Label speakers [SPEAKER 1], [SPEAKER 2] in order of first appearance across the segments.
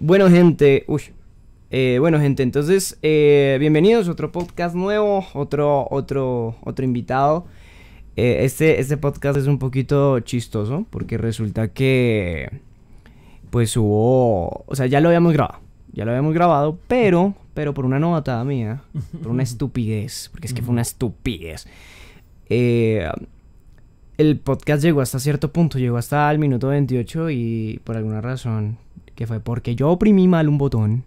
[SPEAKER 1] Bueno, gente, uy. Eh, bueno, gente, entonces, eh, bienvenidos a otro podcast nuevo, otro, otro, otro invitado. Eh, este, este podcast es un poquito chistoso porque resulta que, pues hubo, o sea, ya lo habíamos grabado, ya lo habíamos grabado, pero, pero por una novatada mía, por una estupidez, porque es que fue una estupidez. Eh, el podcast llegó hasta cierto punto, llegó hasta el minuto 28 y por alguna razón, que fue porque yo oprimí mal un botón,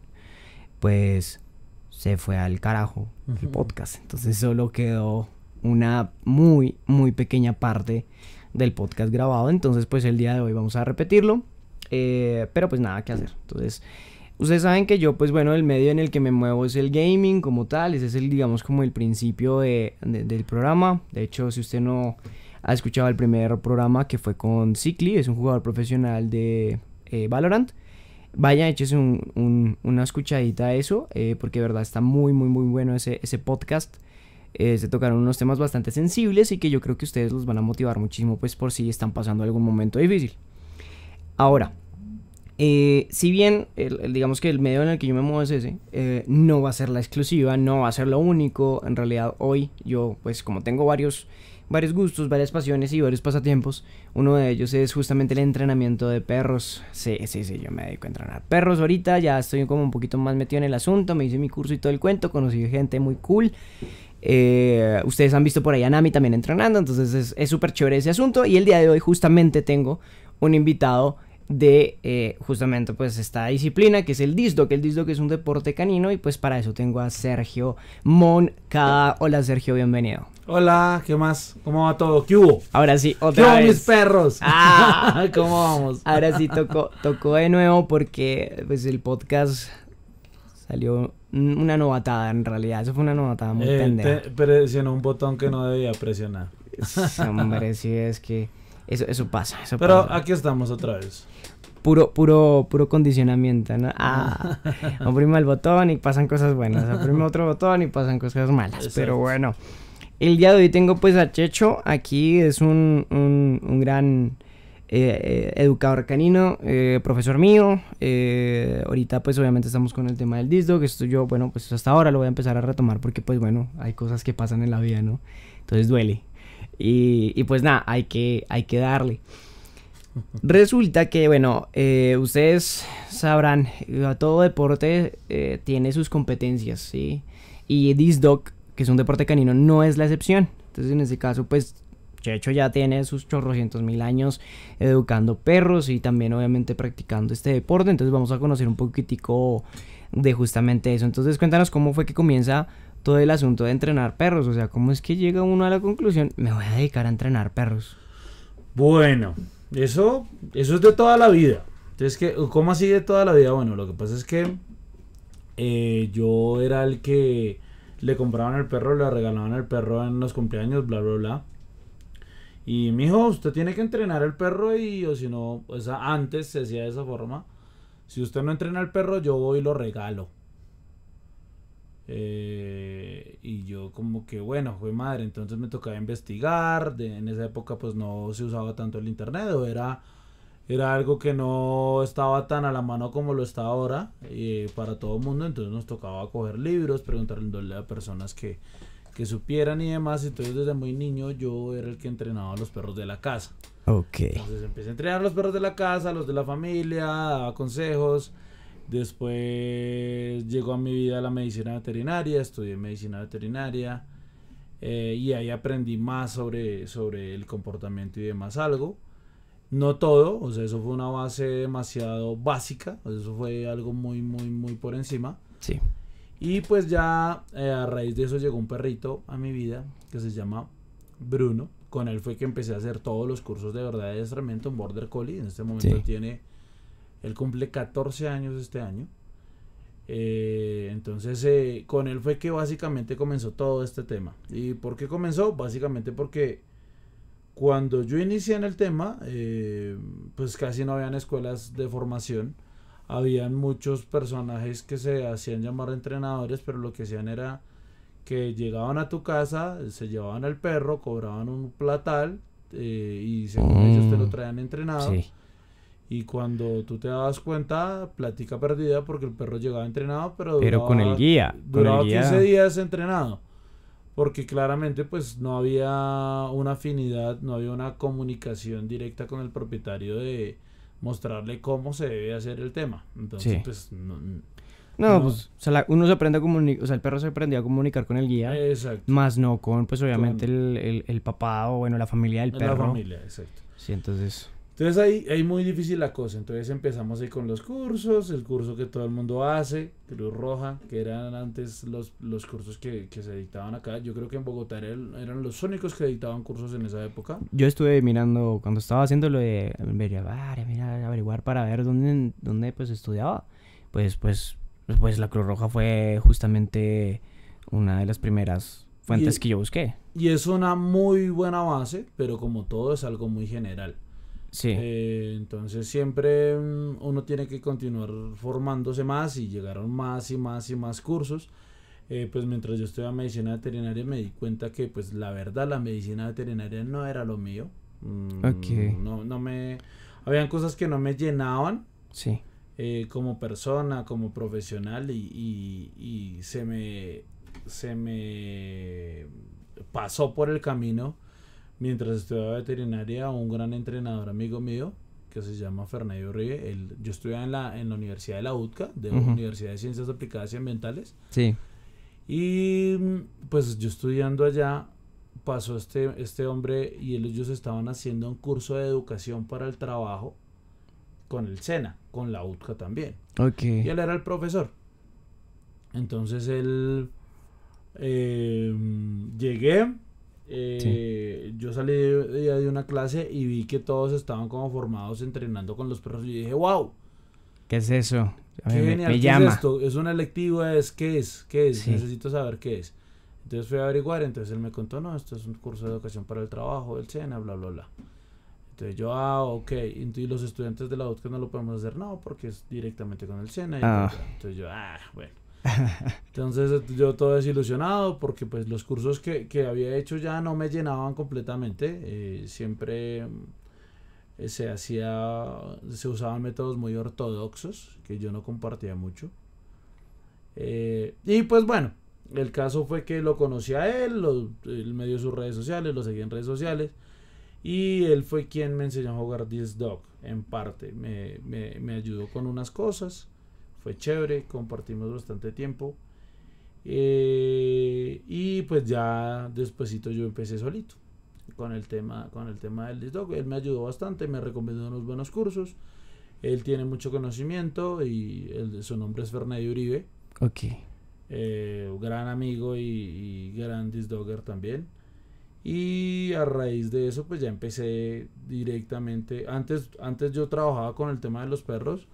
[SPEAKER 1] pues se fue al carajo el podcast. Entonces solo quedó una muy, muy pequeña parte del podcast grabado. Entonces pues el día de hoy vamos a repetirlo. Eh, pero pues nada que hacer. Entonces... Ustedes saben que yo, pues bueno, el medio en el que me muevo es el gaming como tal. Ese es el, digamos, como el principio de, de, del programa. De hecho, si usted no ha escuchado el primer programa que fue con Cicli, es un jugador profesional de eh, Valorant. Vaya, échese un, un, una escuchadita a eso, eh, porque de verdad está muy, muy, muy bueno ese, ese podcast. Eh, se tocaron unos temas bastante sensibles y que yo creo que ustedes los van a motivar muchísimo, pues por si están pasando algún momento difícil. Ahora, eh, si bien, digamos que el medio en el que yo me muevo es ese, no va a ser la exclusiva, no va a ser lo único. En realidad, hoy yo, pues como tengo varios, varios gustos, varias pasiones y varios pasatiempos, uno de ellos es justamente el entrenamiento de perros. Sí, sí, sí, yo me dedico a entrenar perros ahorita, ya estoy como un poquito más metido en el asunto, me hice mi curso y todo el cuento, conocí gente muy cool. Eh, ustedes han visto por ahí a Nami también entrenando, entonces es súper chévere ese asunto. Y el día de hoy justamente tengo un invitado de eh, justamente pues esta disciplina que es el disdo, que el disdo es un deporte canino y pues para eso tengo a Sergio Moncada. Hola Sergio, bienvenido.
[SPEAKER 2] Hola, ¿qué más? ¿Cómo va todo? ¿Qué hubo?
[SPEAKER 1] Ahora sí,
[SPEAKER 2] otra ¿Qué hubo, vez. mis perros?
[SPEAKER 1] Ah,
[SPEAKER 2] ¿cómo vamos?
[SPEAKER 1] Ahora sí tocó, tocó de nuevo porque pues el podcast salió una novatada en realidad, eso fue una novatada muy
[SPEAKER 2] eh,
[SPEAKER 1] pendeja.
[SPEAKER 2] Te presionó un botón que no debía presionar.
[SPEAKER 1] Hombre, sí es que eso, eso pasa, eso
[SPEAKER 2] Pero
[SPEAKER 1] pasa.
[SPEAKER 2] aquí estamos otra vez.
[SPEAKER 1] Puro, puro, puro condicionamiento, ¿no? Ah, oprime el botón y pasan cosas buenas. Oprime otro botón y pasan cosas malas. Exacto. Pero bueno, el día de hoy tengo pues a Checho. Aquí es un, un, un gran eh, educador canino, eh, profesor mío. Eh, ahorita pues obviamente estamos con el tema del disdo, que esto yo, bueno, pues hasta ahora lo voy a empezar a retomar porque pues bueno, hay cosas que pasan en la vida, ¿no? Entonces duele. Y, y pues nada, hay que, hay que darle. Resulta que, bueno, eh, ustedes sabrán, todo deporte eh, tiene sus competencias, ¿sí? Y Disc que es un deporte canino, no es la excepción. Entonces, en este caso, pues, Checho ya tiene sus chorrocientos mil años educando perros y también, obviamente, practicando este deporte. Entonces, vamos a conocer un poquitico de justamente eso. Entonces, cuéntanos cómo fue que comienza todo el asunto de entrenar perros. O sea, cómo es que llega uno a la conclusión, me voy a dedicar a entrenar perros.
[SPEAKER 2] Bueno, eso, eso es de toda la vida. Entonces, ¿qué, ¿cómo así de toda la vida? Bueno, lo que pasa es que eh, yo era el que le compraban el perro, le regalaban el perro en los cumpleaños, bla, bla, bla. Y mi hijo, usted tiene que entrenar el perro y, o si no, pues antes se hacía de esa forma. Si usted no entrena al perro, yo voy y lo regalo. Eh, y yo como que bueno, fue madre, entonces me tocaba investigar, en esa época pues no se usaba tanto el internet, o era, era algo que no estaba tan a la mano como lo está ahora eh, para todo el mundo, entonces nos tocaba coger libros, preguntarle a personas que, que supieran y demás, entonces desde muy niño yo era el que entrenaba a los perros de la casa.
[SPEAKER 1] Ok.
[SPEAKER 2] Entonces empecé a entrenar a los perros de la casa, a los de la familia, daba consejos. Después llegó a mi vida la medicina veterinaria, estudié medicina veterinaria eh, y ahí aprendí más sobre, sobre el comportamiento y demás algo. No todo, o sea, eso fue una base demasiado básica, o sea, eso fue algo muy, muy, muy por encima.
[SPEAKER 1] Sí.
[SPEAKER 2] Y pues ya eh, a raíz de eso llegó un perrito a mi vida que se llama Bruno. Con él fue que empecé a hacer todos los cursos de verdad de adiestramiento en Border Collie. En este momento sí. tiene él cumple 14 años este año. Eh, entonces, eh, con él fue que básicamente comenzó todo este tema. ¿Y por qué comenzó? Básicamente porque cuando yo inicié en el tema, eh, pues casi no habían escuelas de formación. Habían muchos personajes que se hacían llamar entrenadores, pero lo que hacían era que llegaban a tu casa, se llevaban al perro, cobraban un platal y según mm. ellos te lo traían entrenado. Sí Y cuando tú te dabas cuenta, plática perdida porque el perro llegaba entrenado, pero,
[SPEAKER 1] Pero con el guía, con
[SPEAKER 2] Duraba
[SPEAKER 1] el guía.
[SPEAKER 2] 15 días entrenado. Porque claramente pues no había una afinidad, no había una comunicación directa con el propietario de mostrarle cómo se debe hacer el tema. Entonces
[SPEAKER 1] Sí.
[SPEAKER 2] pues no,
[SPEAKER 1] No,
[SPEAKER 2] No.
[SPEAKER 1] pues o sea, la- uno se aprende a comunicar, o sea, el perro se aprendió a comunicar con el guía,
[SPEAKER 2] exacto.
[SPEAKER 1] más no con, pues obviamente
[SPEAKER 2] Con-
[SPEAKER 1] el, el, el papá o bueno, la familia del
[SPEAKER 2] La
[SPEAKER 1] perro.
[SPEAKER 2] familia, exacto.
[SPEAKER 1] Sí, entonces,
[SPEAKER 2] Entonces ahí, ahí muy difícil la cosa. Entonces empezamos ahí con los cursos, el curso que todo el mundo hace, Cruz Roja, que eran antes los, los cursos que, que se dictaban acá. Yo creo que en Bogotá eran, eran los únicos que dictaban cursos en esa época.
[SPEAKER 1] yo estuve mirando, cuando estaba haciendo lo de averiguar, para ver dónde, dónde pues estudiaba, pues, pues, pues la Cruz Roja fue justamente una de las primeras fuentes
[SPEAKER 2] Y-
[SPEAKER 1] que yo busqué.
[SPEAKER 2] Y es una muy buena base, pero como todo es algo muy general.
[SPEAKER 1] Sí,
[SPEAKER 2] Eh, entonces siempre mm, uno tiene que continuar formándose más y llegaron más y más y más cursos. Eh, pues mientras yo estudiaba medicina veterinaria me di cuenta que pues la verdad la medicina veterinaria no era lo mío. Mm. No, no me... Habían cosas que no me llenaban
[SPEAKER 1] sí,
[SPEAKER 2] eh, como persona, como profesional y, y- y se me se me pasó por el camino mientras estudiaba veterinaria un gran entrenador amigo mío que se llama Fernando Uribe. Él- yo estudiaba en la, en la Universidad de la UTCA, de la. Universidad de Ciencias Aplicadas y Ambientales.
[SPEAKER 1] sí,
[SPEAKER 2] Y mm, pues yo estudiando allá pasó este, este hombre y ellos estaban haciendo un curso de educación para el trabajo con el SENA, con la UTCA también.
[SPEAKER 1] ok,
[SPEAKER 2] Y él era el profesor. Entonces él eh, llegué, eh, yo salí de, una clase y vi que todos estaban como formados entrenando con los perros y dije, wow,
[SPEAKER 1] ¿qué es eso? A
[SPEAKER 2] qué
[SPEAKER 1] me-
[SPEAKER 2] genial,
[SPEAKER 1] me
[SPEAKER 2] ¿qué
[SPEAKER 1] llama.
[SPEAKER 2] es esto? ¿Es una electiva? ¿Es qué es? ¿Qué es?
[SPEAKER 1] Sí.
[SPEAKER 2] Necesito saber qué es. Entonces fui a averiguar, entonces él me contó, no, esto es un curso de educación para el trabajo del SENA, bla, bla, bla. Entonces yo, ah, ok, y los estudiantes de la UTCA no lo podemos hacer, no, porque es directamente con el SENA.
[SPEAKER 1] Ah.
[SPEAKER 2] Entonces yo, ah, bueno. Entonces yo todo desilusionado porque pues los cursos que, que había hecho ya no me llenaban completamente. eh, siempre eh, se hacía, se usaban métodos muy ortodoxos que yo no compartía mucho. Eh, y pues bueno, el caso fue que lo conocí a él, lo, él me dio sus redes sociales, lo seguí en redes sociales. Y él fue quien me enseñó a jugar This Dog, en parte. Me, me, me ayudó con unas cosas. Fue chévere, compartimos bastante tiempo. Eh, y pues ya despuesito yo empecé solito con el tema, con el tema del This Dog. Él me ayudó bastante, me recomendó unos buenos cursos. Él tiene mucho conocimiento y él- su nombre es Fernando Uribe
[SPEAKER 1] ok,
[SPEAKER 2] eh, gran amigo y, y gran disdogger también. Y a raíz de eso, pues ya empecé directamente. Antes, antes yo trabajaba con el tema de los perros.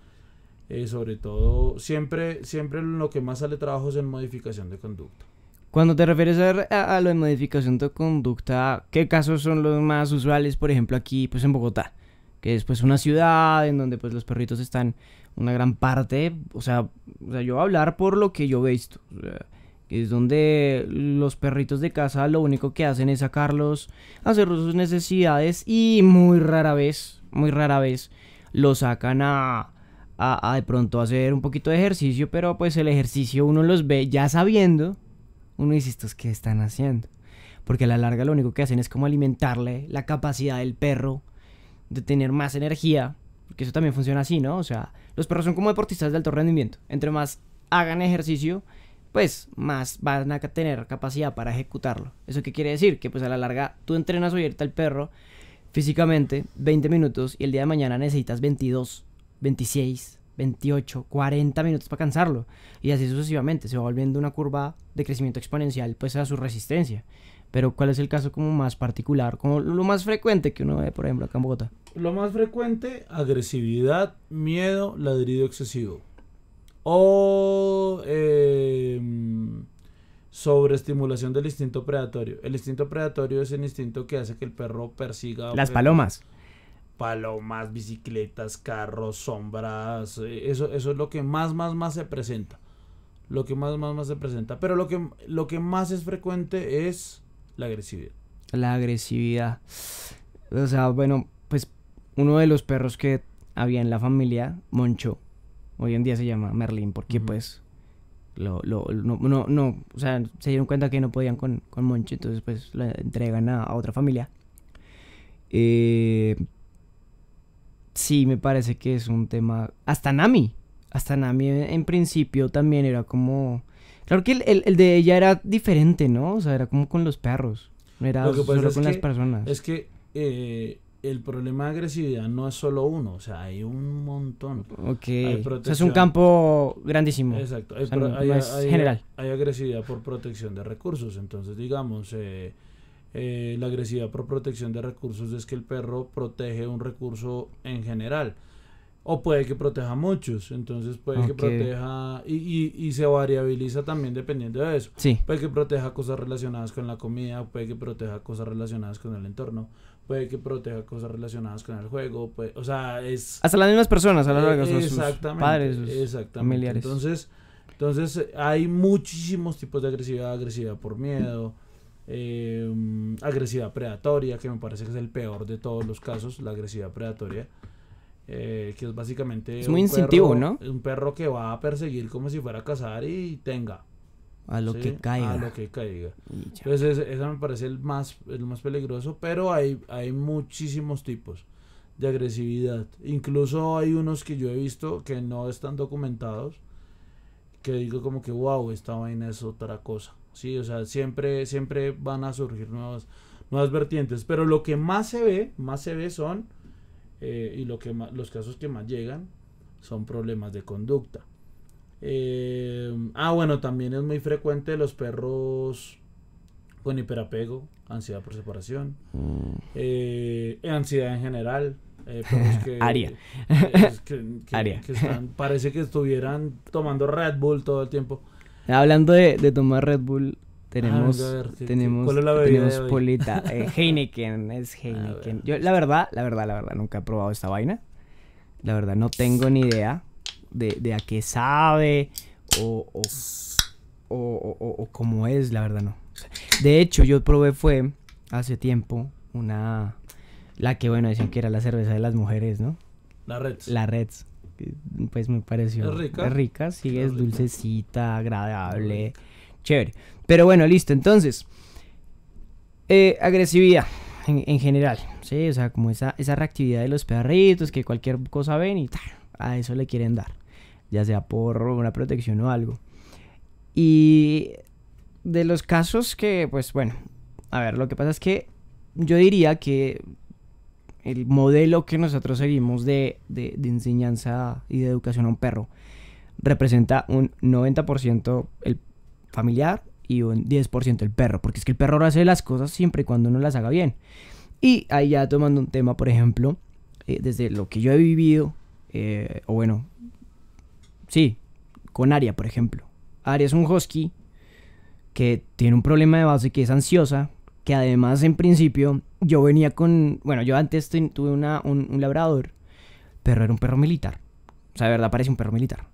[SPEAKER 2] Eh, sobre todo, siempre, siempre lo que más sale trabajo es en modificación de conducta.
[SPEAKER 1] Cuando te refieres a, a, lo de modificación de conducta, ¿qué casos son los más usuales, por ejemplo, aquí pues en Bogotá? Que es pues una ciudad en donde pues los perritos están una gran parte, o sea, o sea yo voy a hablar por lo que yo he visto, es donde los perritos de casa lo único que hacen es sacarlos, hacer sus necesidades y muy rara vez, muy rara vez lo sacan a, a, a de pronto hacer un poquito de ejercicio, pero pues el ejercicio uno los ve ya sabiendo uno dice, ¿estos qué están haciendo? Porque a la larga lo único que hacen es como alimentarle la capacidad del perro de tener más energía. Porque eso también funciona así, ¿no? O sea, los perros son como deportistas de alto rendimiento. Entre más hagan ejercicio, pues más van a tener capacidad para ejecutarlo. ¿Eso qué quiere decir? Que pues a la larga tú entrenas ahorita al perro físicamente 20 minutos y el día de mañana necesitas 22, 26, 28, 40 minutos para cansarlo. Y así sucesivamente, se va volviendo una curva de crecimiento exponencial pues a su resistencia. Pero ¿cuál es el caso como más particular, como lo más frecuente que uno ve, por ejemplo, acá en Bogotá?
[SPEAKER 2] Lo más frecuente, agresividad, miedo, ladrido excesivo. O eh, sobreestimulación del instinto predatorio. El instinto predatorio es el instinto que hace que el perro persiga...
[SPEAKER 1] Las palomas.
[SPEAKER 2] Palomas, bicicletas, carros, sombras. eh, Eso, eso es lo que más, más, más se presenta. Lo que más, más, más se presenta. Pero lo que, lo que más es frecuente es la agresividad.
[SPEAKER 1] La agresividad. O sea, bueno, pues uno de los perros que había en la familia Moncho. Hoy en día se llama Merlin porque pues lo, lo, no, no, no, o sea, se dieron cuenta que no podían con, con Moncho, entonces pues la entregan a, a otra familia. Eh, sí, me parece que es un tema... Hasta Nami, hasta Nami en, principio también era como... Claro que el, el- el de ella era diferente, ¿no? O sea, era como con los perros, no era
[SPEAKER 2] Lo que pasa
[SPEAKER 1] solo con las personas.
[SPEAKER 2] Es que eh, el problema de agresividad no es solo uno, o sea, hay un montón.
[SPEAKER 1] Ok, o sea, es un campo grandísimo.
[SPEAKER 2] Exacto. Hay,
[SPEAKER 1] O sea,
[SPEAKER 2] pro-
[SPEAKER 1] no-
[SPEAKER 2] hay-
[SPEAKER 1] no es
[SPEAKER 2] hay-
[SPEAKER 1] general.
[SPEAKER 2] hay agresividad por protección de recursos. Entonces, digamos, eh, eh, la agresividad por protección de recursos es que el perro protege un recurso en general. O puede que proteja muchos. Entonces, puede que proteja. Y, y, y se variabiliza también dependiendo de eso.
[SPEAKER 1] Sí,
[SPEAKER 2] Puede que proteja cosas relacionadas con la comida, puede que proteja cosas relacionadas con el entorno, puede que proteja cosas relacionadas con el juego, puede- o sea, es...
[SPEAKER 1] hasta las mismas personas a la larga, sus padres, sus
[SPEAKER 2] exactamente.
[SPEAKER 1] familiares.
[SPEAKER 2] Entonces, entonces eh, hay muchísimos tipos de agresividad, agresividad por miedo, eh, mm, agresividad predatoria, que me parece que es el peor de todos los casos, la agresividad predatoria. eh, que es básicamente
[SPEAKER 1] Es muy
[SPEAKER 2] un
[SPEAKER 1] instintivo,
[SPEAKER 2] perro-
[SPEAKER 1] ¿no?
[SPEAKER 2] Un perro que va a perseguir como si fuera a cazar y tenga.
[SPEAKER 1] a lo
[SPEAKER 2] ¿sí?
[SPEAKER 1] que caiga.
[SPEAKER 2] A lo que caiga. Entonces, ese me parece el más, el más peligroso, pero hay, hay muchísimos tipos de agresividad. Incluso hay unos que yo he visto que no están documentados, que digo como que, wow, esta vaina es otra cosa. Sí, o sea, siempre, siempre van a surgir nuevas, nuevas vertientes, pero lo que más se ve, más se ve son, eh, y lo que ma- los casos que más llegan, son problemas de conducta. Eh, ah, bueno, también es muy frecuente los perros con hiperapego, ansiedad por separación,
[SPEAKER 1] Mm.
[SPEAKER 2] eh, ansiedad en general. eh, perros que,
[SPEAKER 1] Aria.
[SPEAKER 2] que- que- que-
[SPEAKER 1] Aria.
[SPEAKER 2] que están- parece que estuvieran tomando Red Bull todo el tiempo.
[SPEAKER 1] Hablando de, de tomar Red Bull, tenemos,
[SPEAKER 2] Ah, ver, ¿qué- qué-
[SPEAKER 1] tenemos,
[SPEAKER 2] cuál es la bebida
[SPEAKER 1] tenemos polita, eh, Heineken, es Heineken. Yo, la verdad, la verdad, la verdad, nunca he probado esta vaina. La verdad, no tengo ni idea de, de a qué sabe o, o, o, o- cómo es, la verdad, no. De hecho, yo probé fue hace tiempo una, la que, bueno, decían que era la cerveza de las mujeres, ¿no?
[SPEAKER 2] La Red.
[SPEAKER 1] La Reds. Que, Pues me pareció.
[SPEAKER 2] ¿Es rica?
[SPEAKER 1] Es rica, sí,
[SPEAKER 2] Es
[SPEAKER 1] es
[SPEAKER 2] rica.
[SPEAKER 1] dulcecita, agradable. Chévere. Pero bueno, listo. Entonces, eh, agresividad en, en general. Sí, o sea, como esa, esa reactividad de los perritos que cualquier cosa ven y ¡ta! a eso le quieren dar. Ya sea por una protección o algo. Y de los casos que, pues bueno, a ver, lo que pasa es que yo diría que el modelo que nosotros seguimos de, de- enseñanza y de educación a un perro representa un 90% el familiar y un 10% el perro, porque es que el perro hace las cosas siempre y cuando uno las haga bien. Y ahí ya tomando un tema, por ejemplo, eh, desde lo que yo he vivido, eh, o bueno, sí, con Aria, por ejemplo. Aria es un husky que tiene un problema de base que es ansiosa, que además en principio yo venía con, bueno, yo antes tuve una, un, labrador, pero era un perro militar. O sea, de verdad parece un perro militar.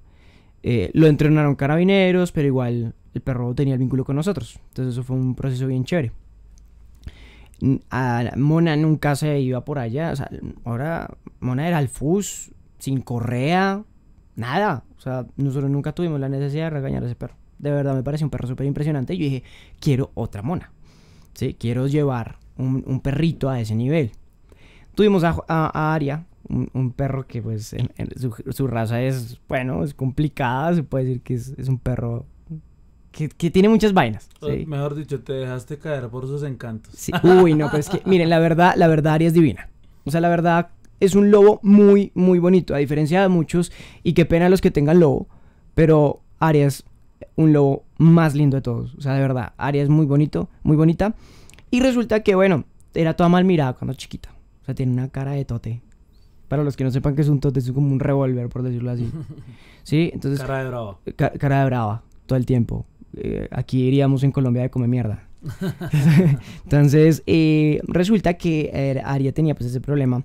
[SPEAKER 1] Eh, lo entrenaron carabineros, pero igual el perro tenía el vínculo con nosotros. Entonces eso fue un proceso bien chévere. A Mona nunca se iba por allá. O sea, ahora Mona era al FUS, sin correa, nada. O sea, nosotros nunca tuvimos la necesidad de regañar a ese perro. De verdad me parece un perro súper impresionante. Y yo dije, quiero otra Mona. ¿sí? Quiero llevar un, un perrito a ese nivel. Tuvimos a, a- a Aria, un, un perro que pues en- en su, su raza es, bueno, es complicada, se puede decir que es, es un perro que, que tiene muchas vainas. ¿sí?
[SPEAKER 2] Mejor dicho, te dejaste caer por sus encantos.
[SPEAKER 1] Sí, Uy, no, pero es que, miren, la verdad, la verdad, Aria es divina. O sea, la verdad, es un lobo muy, muy bonito, a diferencia de muchos, y qué pena los que tengan lobo, pero Aria es un lobo más lindo de todos. O sea, de verdad, Aria es muy bonito, muy bonita. Y resulta que, bueno, era toda mal mirada cuando chiquita. O sea, tiene una cara de tote. Para los que no sepan que es un tote, es como un revólver, por decirlo así. Sí, entonces,
[SPEAKER 2] Cara de bravo.
[SPEAKER 1] Ca- cara de brava todo el tiempo. Eh, aquí iríamos en Colombia de come mierda. Entonces, eh, resulta que eh, Aria tenía pues ese problema.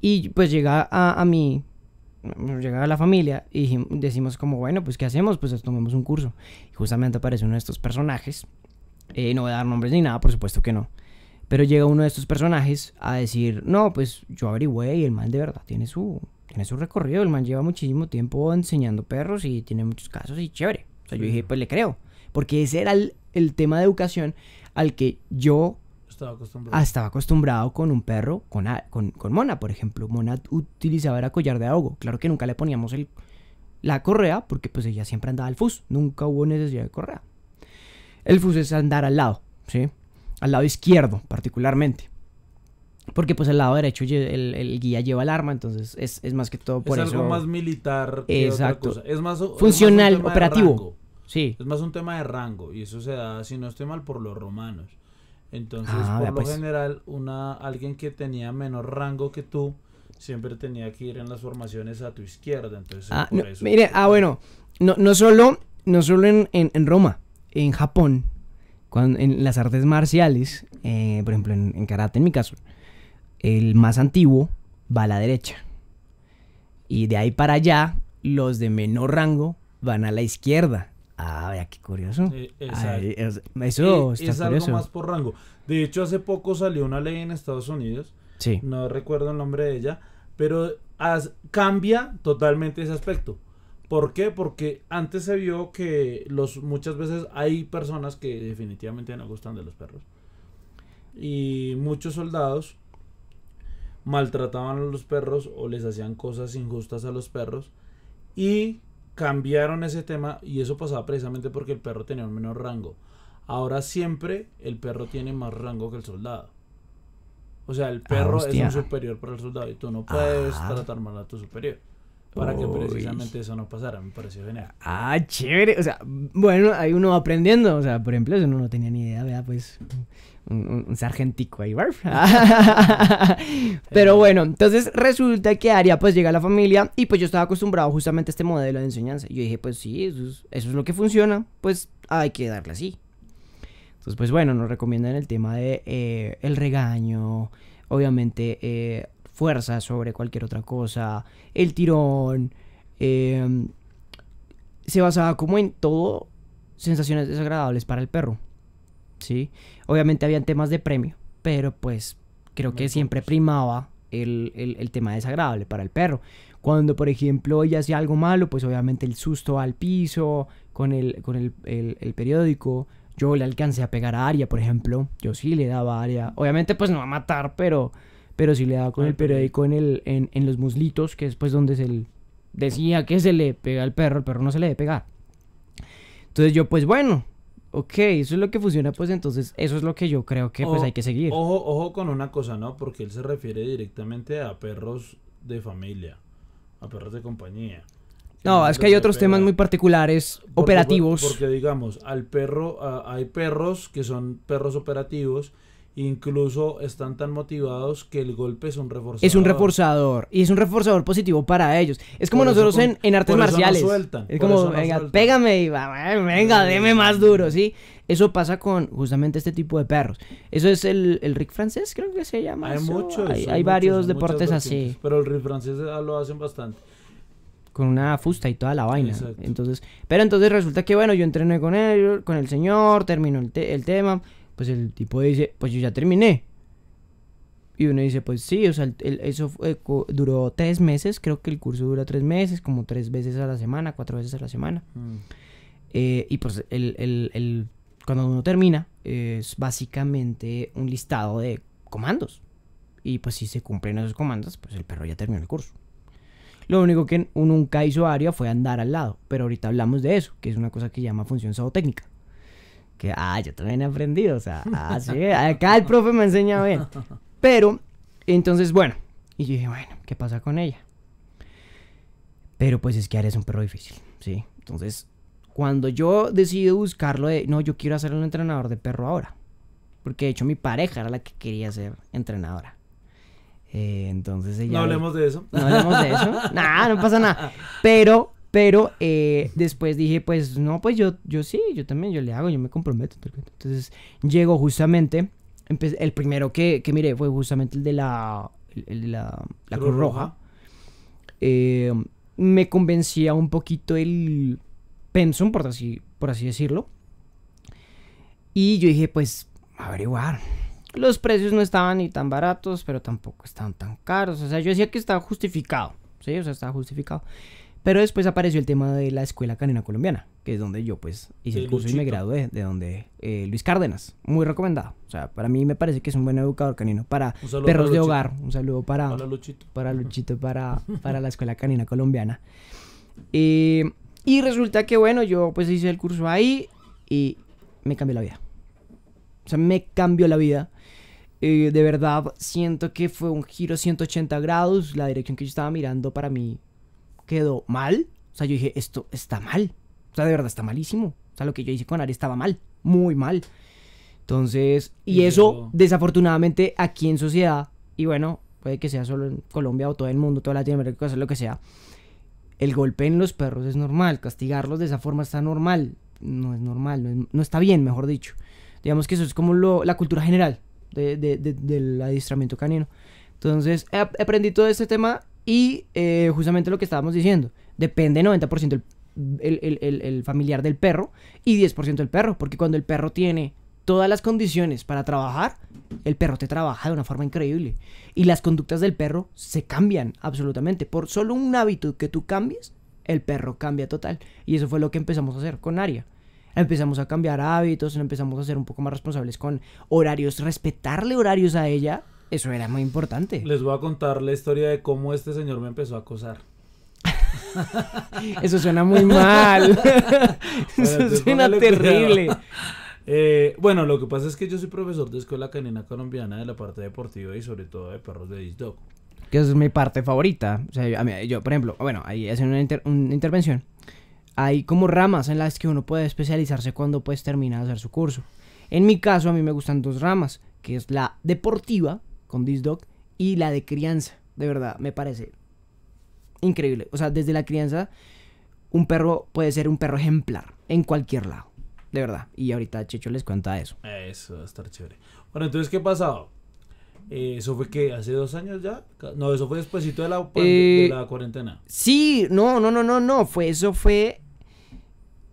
[SPEAKER 1] Y pues llega a, a mí, llega a la familia y decimos como, bueno, pues ¿qué hacemos? Pues tomemos un curso. Y justamente aparece uno de estos personajes. Eh, no voy a dar nombres ni nada, por supuesto que no. Pero llega uno de estos personajes a decir, no, pues yo averigüé y el man de verdad tiene su, tiene su recorrido, el man lleva muchísimo tiempo enseñando perros y tiene muchos casos y chévere. O sea, yo dije, pues le creo. Porque ese era el, el tema de educación al que yo
[SPEAKER 2] Estaba acostumbrado.
[SPEAKER 1] ah, estaba acostumbrado con un perro, con, con, con Mona, por ejemplo. Mona utilizaba era collar de ahogo. Claro que nunca le poníamos el, la correa porque pues ella siempre andaba al fus. Nunca hubo necesidad de correa. El fus es andar al lado, ¿sí? Al lado izquierdo, particularmente. Porque pues el lado derecho el, el guía lleva el arma, entonces es, es más que todo por
[SPEAKER 2] es
[SPEAKER 1] eso.
[SPEAKER 2] algo más militar que
[SPEAKER 1] Exacto.
[SPEAKER 2] otra cosa. Es más, es más un
[SPEAKER 1] Funcional,
[SPEAKER 2] tema de
[SPEAKER 1] operativo.
[SPEAKER 2] rango.
[SPEAKER 1] Sí.
[SPEAKER 2] Es más un tema de rango y eso se da, si no estoy mal, por los romanos. Entonces,
[SPEAKER 1] Ah,
[SPEAKER 2] por lo
[SPEAKER 1] pues.
[SPEAKER 2] general, una alguien que tenía menor rango que tú siempre tenía que ir en las formaciones a tu izquierda. Entonces,
[SPEAKER 1] Ah,
[SPEAKER 2] por
[SPEAKER 1] no,
[SPEAKER 2] eso.
[SPEAKER 1] mire, ah, bueno, no, no solo, no solo en, en- en Roma, en Japón, cuando, en las artes marciales, eh, por ejemplo, en, en karate, en mi caso, el más antiguo va a la derecha. Y de ahí para allá, los de menor rango van a la izquierda. Ah, vea qué curioso.
[SPEAKER 2] Eh.
[SPEAKER 1] Ay, es- eso
[SPEAKER 2] Eh,
[SPEAKER 1] está
[SPEAKER 2] es algo
[SPEAKER 1] curioso.
[SPEAKER 2] más por rango. De hecho, hace poco salió una ley en Estados Unidos,
[SPEAKER 1] Sí.
[SPEAKER 2] no recuerdo el nombre de ella, pero as- cambia totalmente ese aspecto. ¿Por qué? Porque antes se vio que los muchas veces hay personas que definitivamente no gustan de los perros. Y muchos soldados maltrataban a los perros o les hacían cosas injustas a los perros y cambiaron ese tema y eso pasaba precisamente porque el perro tenía un menor rango. Ahora siempre el perro tiene más rango que el soldado. O sea, el perro es un superior para el soldado y tú no puedes
[SPEAKER 1] Ah.
[SPEAKER 2] tratar mal a tu superior. Para que precisamente eso no pasara, me pareció genial.
[SPEAKER 1] Ah, chévere. O sea, bueno, ahí uno va aprendiendo. O sea, por ejemplo, eso uno no tenía ni idea, vea, pues. Un, un- un sargentico ahí, barf. Pero bueno, entonces resulta que Aria pues llega a la familia y pues yo estaba acostumbrado justamente a este modelo de enseñanza. Y yo dije, pues sí, eso es, eso es lo que funciona, pues hay que darle así. Entonces, pues bueno, nos recomiendan el tema de eh, el regaño, obviamente eh, fuerza sobre cualquier otra cosa, el tirón, eh, se basaba como en todo sensaciones desagradables para el perro. ¿Sí? Obviamente habían temas de premio, pero pues creo que siempre primaba el, el- el tema desagradable para el perro. Cuando, por ejemplo, ella hacía algo malo, pues obviamente el susto al piso, con el, con el, el- el periódico. Yo le alcancé a pegar a Aria, por ejemplo. Yo sí le daba a Aria. Obviamente, pues no a matar, pero, pero sí le daba con el periódico en, el, en, en los muslitos, que es pues donde se decía que se le pega al perro. El perro no se le debe pegar. Entonces yo, pues bueno, ok, eso es lo que funciona, pues entonces eso es lo que yo creo que pues
[SPEAKER 2] Ojo-
[SPEAKER 1] hay que seguir.
[SPEAKER 2] Ojo, ojo con una cosa, ¿no? Porque él se refiere directamente a perros de familia, a perros de compañía.
[SPEAKER 1] No, es que hay otros temas muy particulares,
[SPEAKER 2] Porque-
[SPEAKER 1] operativos.
[SPEAKER 2] Porque digamos, al perro, a- hay perros que son perros operativos, incluso están tan motivados que el golpe es un reforzador.
[SPEAKER 1] Es un reforzador y es un reforzador positivo para ellos. Es como
[SPEAKER 2] Por eso
[SPEAKER 1] nosotros
[SPEAKER 2] con-
[SPEAKER 1] en, en artes
[SPEAKER 2] por eso no
[SPEAKER 1] marciales.
[SPEAKER 2] sueltan,
[SPEAKER 1] es
[SPEAKER 2] por
[SPEAKER 1] como,
[SPEAKER 2] eso no
[SPEAKER 1] venga,
[SPEAKER 2] sueltan".
[SPEAKER 1] pégame y va, venga, deme más duro, ¿sí? Eso pasa con justamente este tipo de perros. Eso es el, el Rick francés, creo que se llama.
[SPEAKER 2] Hay
[SPEAKER 1] eso.
[SPEAKER 2] muchos.
[SPEAKER 1] Hay, varios deportes así,
[SPEAKER 2] Pero el riff francés ah, lo hacen bastante.
[SPEAKER 1] con una fusta y toda la vaina.
[SPEAKER 2] Exacto.
[SPEAKER 1] Entonces, pero entonces resulta que, bueno, yo entrené con él, con el señor, terminó el, te- el tema. Pues el tipo dice, pues yo ya terminé. Y uno dice, pues sí, o sea, el- el- eso fue duró tres meses, creo que el curso dura tres meses, como tres veces a la semana, cuatro veces a la semana.
[SPEAKER 2] Mm.
[SPEAKER 1] Eh, y pues el, el- cuando uno termina, es básicamente un listado de comandos. Y pues si se cumplen esos comandos, pues el perro ya terminó el curso. Lo único que nunca hizo área fue andar al lado. Pero ahorita hablamos de eso, que es una cosa que llama función zootécnica. Que, ah, yo también he aprendido. O sea, ah, sí, acá el profe me enseña bien. Pero, entonces, bueno. Y yo dije, bueno, ¿qué pasa con ella? Pero pues es que es un perro difícil, ¿sí? Entonces, cuando yo decido buscarlo de, no, yo quiero hacer un entrenador de perro ahora. Porque de hecho mi pareja era la que quería ser entrenadora. Eh, entonces ella...
[SPEAKER 2] No hablemos de eso.
[SPEAKER 1] No hablemos de eso. Nah, no pasa nada. Pero, pero, eh, después dije, pues, no, pues yo, yo sí, yo también, yo le hago, yo me comprometo. Entonces, llegó justamente, el primero que, que miré fue justamente el de la, el, el de la, la Cruz Roja. Eh, me convencía un poquito el pensum, por así, por así decirlo. Y yo dije, pues, averiguar. Los precios no estaban ni tan baratos, pero tampoco estaban tan caros. O sea, yo decía que estaba justificado. Sí, o sea, estaba justificado. Pero después apareció el tema de la escuela canina colombiana, que es donde yo pues hice
[SPEAKER 2] De
[SPEAKER 1] el curso y me gradué, de donde eh, Luis Cárdenas, muy recomendado. O sea, para mí me parece que es un buen educador canino para perros
[SPEAKER 2] para
[SPEAKER 1] de hogar. Un saludo para,
[SPEAKER 2] Hola, Luchito.
[SPEAKER 1] para Luchito, para, para la escuela canina colombiana. Eh, y resulta que bueno, yo pues hice el curso ahí y me cambió la vida. O sea, me cambió la vida. Eh, de verdad, siento que fue un giro 180 grados. La dirección que yo estaba mirando para mí quedó mal. O sea, yo dije, esto está mal. O sea, de verdad está malísimo. O sea, lo que yo hice con Ari estaba mal. Muy mal. Entonces, y,
[SPEAKER 2] Y
[SPEAKER 1] eso,
[SPEAKER 2] yo-
[SPEAKER 1] desafortunadamente, aquí en sociedad, y bueno, puede que sea solo en Colombia o todo el mundo, toda Latinoamérica, lo que sea, el golpe en los perros es normal. Castigarlos de esa forma está normal. No es normal, no, es- no está bien, mejor dicho. Digamos que eso es como lo- la cultura general de- de- de- del adiestramiento canino. Entonces, aprendí todo este tema y eh, justamente lo que estábamos diciendo. Depende 90% el, el- el- el- familiar del perro y 10% el perro. Porque cuando el perro tiene todas las condiciones para trabajar, el perro te trabaja de una forma increíble. Y las conductas del perro se cambian absolutamente. Por solo un hábito que tú cambies, el perro cambia total. Y eso fue lo que empezamos a hacer con Aria. Empezamos a cambiar hábitos, empezamos a ser un poco más responsables con horarios, respetarle horarios a ella. Eso era muy importante.
[SPEAKER 2] Les voy a contar la historia de cómo este señor me empezó a acosar.
[SPEAKER 1] Eso suena muy mal. Eso suena terrible.
[SPEAKER 2] Eh, bueno, lo que pasa es que yo soy profesor de escuela canina colombiana de la parte deportiva y sobre todo de perros de disc dog.
[SPEAKER 1] Que esa es mi parte favorita. O sea, yo, a mí- yo, por ejemplo, bueno, ahí hacen una, inter- una intervención. Hay como ramas en las que uno puede especializarse cuando pues termina de hacer su curso. En mi caso, a mí me gustan dos ramas, que es la deportiva con Disc Dog y la de crianza. De verdad, me parece increíble. O sea, desde la crianza, un perro puede ser un perro ejemplar en cualquier lado. De verdad. Y ahorita Checho les cuenta eso.
[SPEAKER 2] Eso va a estar chévere. Bueno, entonces, ¿qué pasaba? Eh, ¿Eso fue que hace dos años ya? No, eso fue despuésito de la, de
[SPEAKER 1] Eh,
[SPEAKER 2] la cuarentena.
[SPEAKER 1] Sí, no, no, no, no, no. Fue eso, fue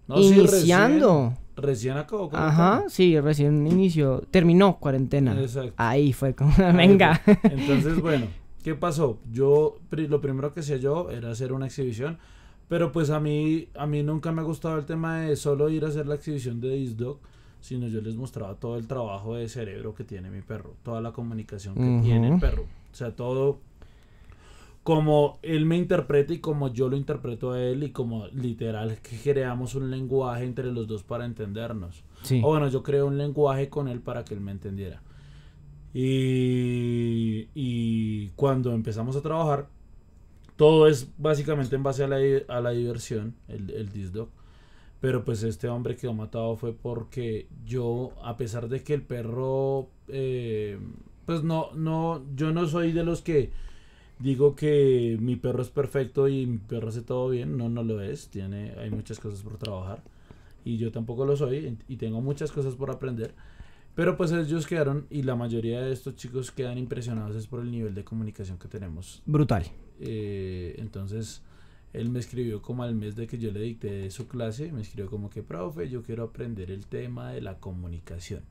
[SPEAKER 2] No,
[SPEAKER 1] iniciando.
[SPEAKER 2] Recién acabó. el
[SPEAKER 1] Ajá, sí, recién inició, terminó cuarentena.
[SPEAKER 2] Exacto.
[SPEAKER 1] Ahí fue como, venga.
[SPEAKER 2] fue. Entonces, bueno, ¿qué pasó? Yo, lo primero que hacía yo era hacer una exhibición, pero pues a mí, a mí nunca me ha gustado el tema de solo ir a hacer la exhibición de Disc Dog, sino yo les mostraba todo el trabajo de cerebro que tiene mi perro, toda la comunicación que
[SPEAKER 1] Ujú.
[SPEAKER 2] tiene el perro, o sea, todo como él me interpreta y como yo lo interpreto a él y como literal que creamos un lenguaje entre los dos para entendernos.
[SPEAKER 1] Sí.
[SPEAKER 2] O bueno, yo creé un lenguaje con él para que él me entendiera. Y, y cuando empezamos a trabajar, todo es básicamente en base a la, a la diversión, el, el disc dog. Pero pues este hombre quedó matado fue porque yo, a pesar de que el perro, eh, pues no, no, yo no soy de los que digo que mi perro es perfecto y mi perro hace todo bien, no, no lo es, tiene, hay muchas cosas por trabajar y yo tampoco lo soy y tengo muchas cosas por aprender. Pero pues ellos quedaron y la mayoría de estos chicos quedan impresionados es por el nivel de comunicación que tenemos.
[SPEAKER 1] Brutal.
[SPEAKER 2] Eh, entonces él me escribió como al mes de que yo le dicté su clase, me escribió como que, profe, yo quiero aprender el tema de la comunicación.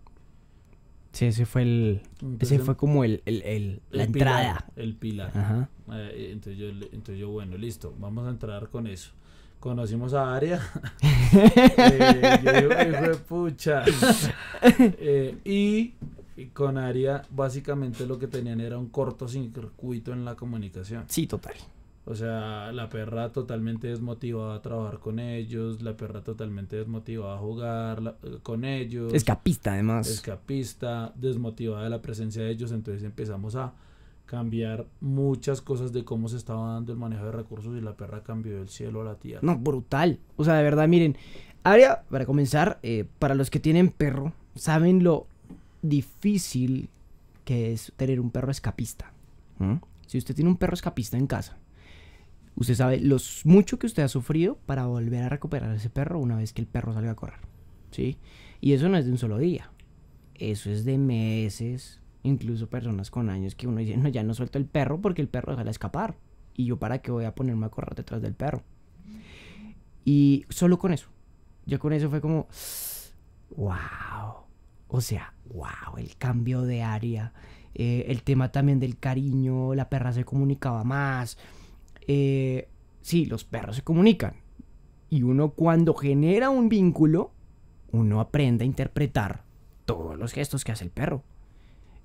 [SPEAKER 1] Sí, ese fue el,
[SPEAKER 2] Entonces,
[SPEAKER 1] ese fue como el, el, el- la
[SPEAKER 2] el pilar,
[SPEAKER 1] entrada.
[SPEAKER 2] el pilar.
[SPEAKER 1] Ajá.
[SPEAKER 2] Eh, entonces, yo, entonces yo, bueno, listo, vamos a entrar con eso. Conocimos a Aria. Eh, yo digo, "Hijo de pucha. Eh, y, y con Aria, básicamente lo que tenían era un cortocircuito en la comunicación.
[SPEAKER 1] Sí, total.
[SPEAKER 2] O sea, la perra totalmente desmotivada a trabajar con ellos, la perra totalmente desmotivada a jugar la- eh, con ellos
[SPEAKER 1] Escapista, además.
[SPEAKER 2] escapista, desmotivada de la presencia de ellos, entonces empezamos a cambiar muchas cosas de cómo se estaba dando el manejo de recursos y la perra cambió del cielo a la tierra.
[SPEAKER 1] No, brutal. O sea, de verdad, miren. Aria, para comenzar, eh, para los que tienen perro, saben lo difícil que es tener un perro escapista. ¿Mm? Si usted tiene un perro escapista en casa, usted sabe lo mucho que usted ha sufrido para volver a recuperar ese perro una vez que el perro salga a correr. ¿Sí? Y eso no es de un solo día. Eso es de meses, incluso personas con años que uno dice, no, ya no suelto el perro porque el perro deja de escapar. Y yo para qué voy a ponerme a correr detrás del perro. Y solo con eso. Yo con eso fue como, wow. O sea, wow, el cambio de área. eh, el tema también del cariño, la perra se comunicaba más. Eh, sí, los perros se comunican. Y uno cuando genera un vínculo, uno aprende a interpretar todos los gestos que hace el perro.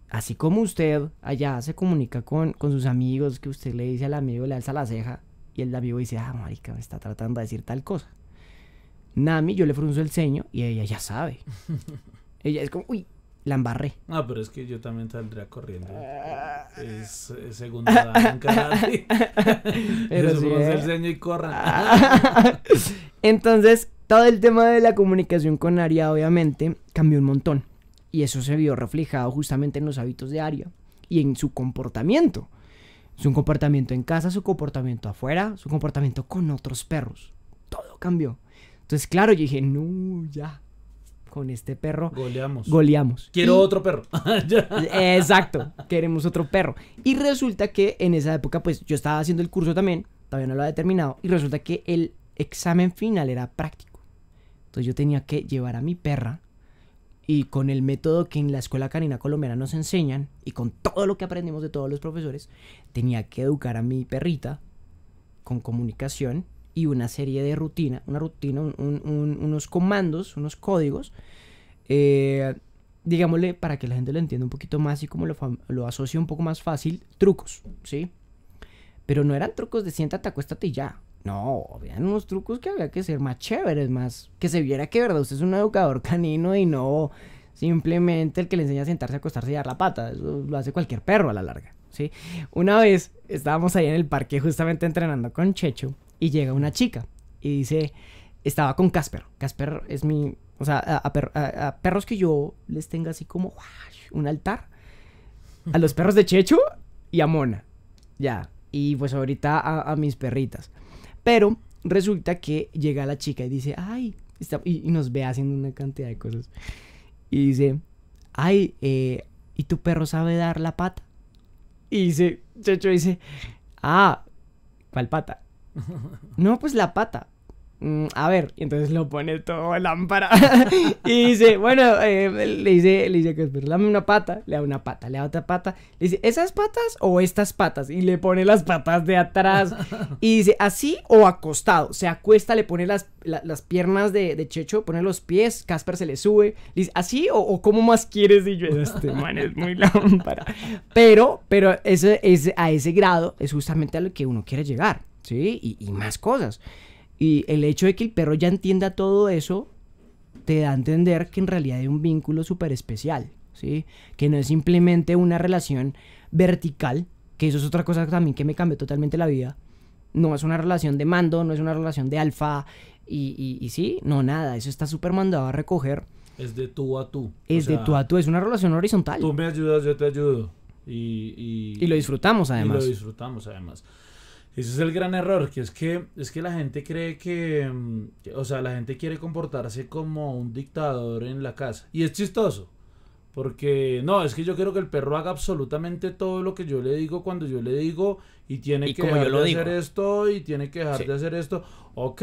[SPEAKER 1] Así como usted allá se comunica con, con sus amigos, que usted le dice al amigo, le alza la ceja, y el amigo dice, ah, marica, me está tratando de decir tal cosa. Nami, yo le frunzo el ceño y ella ya sabe. ella es como, uy, la embarré.
[SPEAKER 2] Ah, pero es que yo también saldría corriendo. es, es segundo dan en karate.
[SPEAKER 1] Pero sí,
[SPEAKER 2] frunce
[SPEAKER 1] ¿eh?
[SPEAKER 2] el ceño y corran.
[SPEAKER 1] Entonces, todo el tema de la comunicación con Aria, obviamente, cambió un montón. Y eso se vio reflejado justamente en los hábitos de Aria y en su comportamiento. Su comportamiento en casa, su comportamiento afuera, su comportamiento con otros perros. Todo cambió. Entonces, claro, yo dije, no, ya. Con este perro
[SPEAKER 2] Goleamos.
[SPEAKER 1] goleamos.
[SPEAKER 2] Quiero
[SPEAKER 1] Y-
[SPEAKER 2] otro perro.
[SPEAKER 1] Exacto, queremos otro perro. Y resulta que en esa época, pues yo estaba haciendo el curso también, todavía no lo había terminado, y resulta que el examen final era práctico. Entonces yo tenía que llevar a mi perra y con el método que en la escuela canina colombiana nos enseñan y con todo lo que aprendimos de todos los profesores, tenía que educar a mi perrita con comunicación y una serie de rutina, una rutina, un- un- un- unos comandos, unos códigos, eh, digámosle, para que la gente lo entienda un poquito más y como lo, lo asocie un poco más fácil, trucos, ¿sí? Pero no eran trucos de siéntate, acuéstate y ya. No, habían unos trucos que había que ser más chéveres, más que se viera que, verdad, usted es un educador canino y no simplemente el que le enseña a sentarse, acostarse y dar la pata. Eso lo hace cualquier perro a la larga, ¿sí? Una vez estábamos ahí en el parque justamente entrenando con Checho y llega una chica y dice, estaba con Casper. Casper es mi, o sea, a, a per- a- a perros que yo les tenga así como un altar. A los perros de Checho y a Mona. Ya. Y pues ahorita a, a mis perritas. Pero resulta que llega la chica y dice, ay, está- y, y nos ve haciendo una cantidad de cosas. Y dice, ay, eh, ¿y tu perro sabe dar la pata? Y dice, Checho dice, ah, ¿cuál pata? No, pues la pata. "Mm, a ver, y entonces lo pone todo lámpara. y dice, bueno, eh, le dice, le dice Casper, dame una pata, le da una pata, le da otra pata. Le dice, ¿esas patas o estas patas? Y le pone las patas de atrás. y dice, ¿así o acostado? Se acuesta, le pone las, la- las piernas de, de Checho, pone los pies, Casper se le sube. Le dice, ¿así o, o cómo más quieres? Y yo, este man es muy lámpara. Pero, pero ese, ese, a ese grado es justamente a lo que uno quiere llegar, ¿sí? Y, y más cosas. Y el hecho de que el perro ya entienda todo eso, te da a entender que en realidad hay un vínculo súper especial, ¿sí? Que no es simplemente una relación vertical, que eso es otra cosa también que me cambió totalmente la vida. No es una relación de mando, no es una relación de alfa, y, y, y sí, no, nada, eso está súper mandado a recoger.
[SPEAKER 2] Es de tú a tú. O
[SPEAKER 1] Es de tú a tú, es una relación horizontal.
[SPEAKER 2] Tú me ayudas, yo te ayudo. Y, y,
[SPEAKER 1] Y lo disfrutamos
[SPEAKER 2] y
[SPEAKER 1] además.
[SPEAKER 2] lo disfrutamos además. Ese es el gran error, que es que es que la gente cree que, mm, que- o sea, la gente quiere comportarse como un dictador en la casa. Y es chistoso. Porque no, es que yo quiero que el perro haga absolutamente todo lo que yo le digo cuando yo le digo y tiene
[SPEAKER 1] Y
[SPEAKER 2] que
[SPEAKER 1] como
[SPEAKER 2] dejar
[SPEAKER 1] yo lo
[SPEAKER 2] de
[SPEAKER 1] digo.
[SPEAKER 2] hacer esto y tiene que dejar
[SPEAKER 1] Sí.
[SPEAKER 2] de hacer esto. Ok,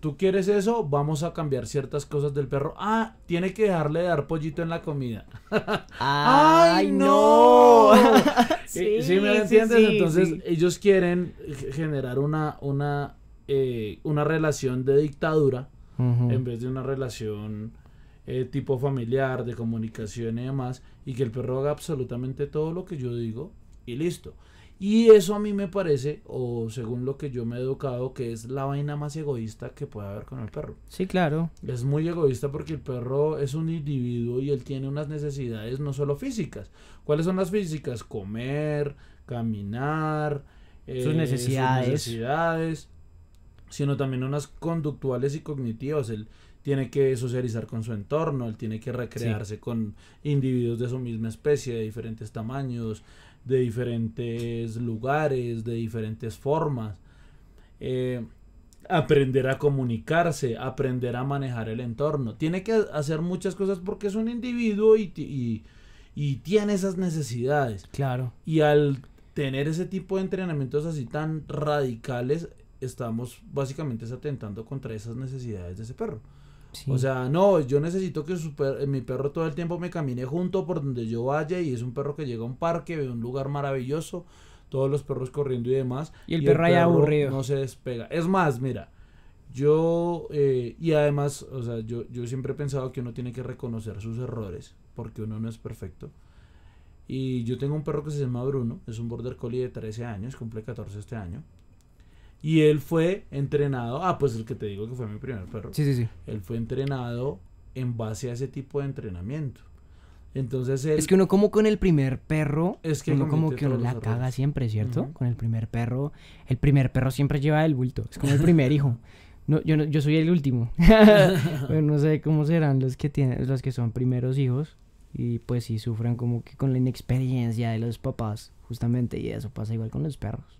[SPEAKER 2] tú quieres eso, vamos a cambiar ciertas cosas del perro. Ah, tiene que dejarle de dar pollito en la comida. ¡Ay, no!
[SPEAKER 1] sí,
[SPEAKER 2] ¿Sí, me entiendes?
[SPEAKER 1] sí,
[SPEAKER 2] Entonces, ellos quieren generar una, una, eh, una relación de dictadura en vez de una relación eh, tipo familiar, de comunicación y demás, y que el perro haga absolutamente todo lo que yo digo y listo. Y eso a mí me parece, o según lo que yo me he educado, que es la vaina más egoísta que puede haber con el perro.
[SPEAKER 1] Sí, claro.
[SPEAKER 2] Es muy egoísta porque el perro es un individuo y él tiene unas necesidades no solo físicas. ¿Cuáles son las físicas? Comer, caminar, eh,
[SPEAKER 1] Sus necesidades.
[SPEAKER 2] necesidades, sino también unas conductuales y cognitivas. Él tiene que socializar con su entorno, él tiene que recrearse con individuos de su misma especie, de diferentes tamaños, de diferentes lugares, de diferentes formas. Eh, aprender a comunicarse, aprender a manejar el entorno. Tiene que hacer muchas cosas porque es un individuo y, y, y tiene esas necesidades.
[SPEAKER 1] Claro.
[SPEAKER 2] Y al tener ese tipo de entrenamientos así tan radicales, estamos básicamente atentando contra esas necesidades de ese perro.
[SPEAKER 1] Sí.
[SPEAKER 2] O sea, no, yo necesito que su per- mi perro todo el tiempo me camine junto por donde yo vaya y es un perro que llega a un parque, ve un lugar maravilloso, todos los perros corriendo y demás.
[SPEAKER 1] Y el perro ahí aburrido.
[SPEAKER 2] No se despega. Es más, mira, yo, eh, y además, o sea, yo, yo siempre he pensado que uno tiene que reconocer sus errores, porque uno no es perfecto. Y yo tengo un perro que se llama Bruno, es un Border Collie de 13 años, cumple 14 este año. Y él fue entrenado, ah, pues el que te digo que fue mi primer perro.
[SPEAKER 1] Sí, sí, sí.
[SPEAKER 2] Él fue entrenado en base a ese tipo de entrenamiento. Entonces él...
[SPEAKER 1] Es que uno como con el primer perro,
[SPEAKER 2] Es que
[SPEAKER 1] uno como que uno la caga siempre, ¿cierto? Con el primer perro, el primer perro siempre lleva el bulto, es como el primer hijo. No, yo, no, yo soy el último. Pero no sé cómo serán los que tienen, los que son primeros hijos y pues sí sufran como que con la inexperiencia de los papás, justamente, y eso pasa igual con los perros.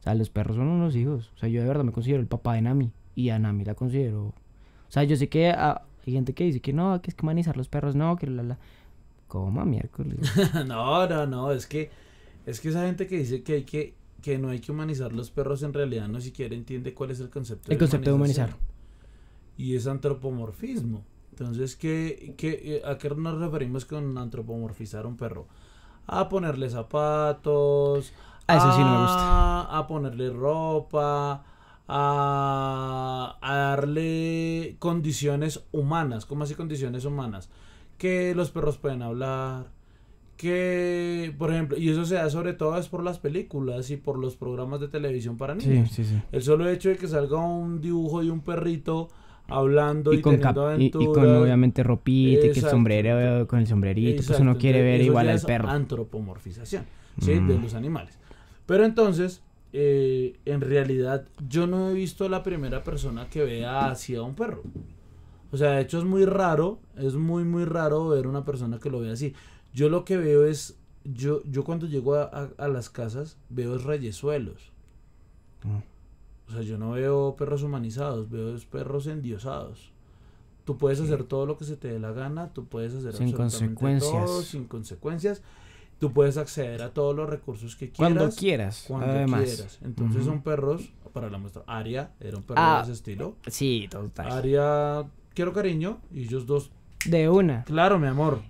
[SPEAKER 1] O sea, los perros son unos hijos. O sea, yo de verdad me considero el papá de Nami y a Nami la considero. O sea, yo sé que ah, hay gente que dice que no, que es que humanizar los perros, no, que la la. Coma miércoles.
[SPEAKER 2] no, no, no, es que es que esa gente que dice que hay que que no hay que humanizar los perros en realidad no siquiera entiende cuál es el concepto
[SPEAKER 1] El concepto de
[SPEAKER 2] humanización. y es antropomorfismo. Entonces, ¿qué, qué, ¿a qué nos referimos con antropomorfizar un perro? A ponerle zapatos,
[SPEAKER 1] Ah, eso sí no me gusta.
[SPEAKER 2] a, ponerle ropa, a, a darle condiciones humanas. ¿Cómo así condiciones humanas? Que los perros pueden hablar, que, por ejemplo, y eso se da sobre todo es por las películas y por los programas de televisión para niños.
[SPEAKER 1] sí, sí.
[SPEAKER 2] El solo hecho de que salga un dibujo de un perrito hablando y,
[SPEAKER 1] Y con,
[SPEAKER 2] teniendo
[SPEAKER 1] y, y
[SPEAKER 2] aventuras.
[SPEAKER 1] con obviamente ropita, y que el sombrero, con el sombrerito, pues
[SPEAKER 2] Exacto,
[SPEAKER 1] uno quiere ver igual al perro.
[SPEAKER 2] Antropomorfización, ¿sí? De
[SPEAKER 1] Mm.
[SPEAKER 2] los animales. Pero entonces, eh, en realidad, yo no he visto a la primera persona que vea así a un perro. O sea, de hecho es muy raro, es muy, muy raro ver una persona que lo vea así. Yo lo que veo es, yo, yo cuando llego a, a- a las casas, veo es reyesuelos.
[SPEAKER 1] Mm.
[SPEAKER 2] O sea, yo no veo perros humanizados, veo es perros endiosados. Tú puedes hacer todo lo que se te dé la gana, tú puedes hacer
[SPEAKER 1] Sin
[SPEAKER 2] absolutamente
[SPEAKER 1] consecuencias.
[SPEAKER 2] todo sin consecuencias. Tú puedes acceder a todos los recursos que quieras.
[SPEAKER 1] Cuando quieras,
[SPEAKER 2] cuando
[SPEAKER 1] además.
[SPEAKER 2] quieras. Entonces son perros, para la muestra, Aria era un perro
[SPEAKER 1] Ah.
[SPEAKER 2] de ese estilo.
[SPEAKER 1] Sí, total.
[SPEAKER 2] Aria, quiero cariño, y ellos dos,
[SPEAKER 1] De una.
[SPEAKER 2] claro, mi amor.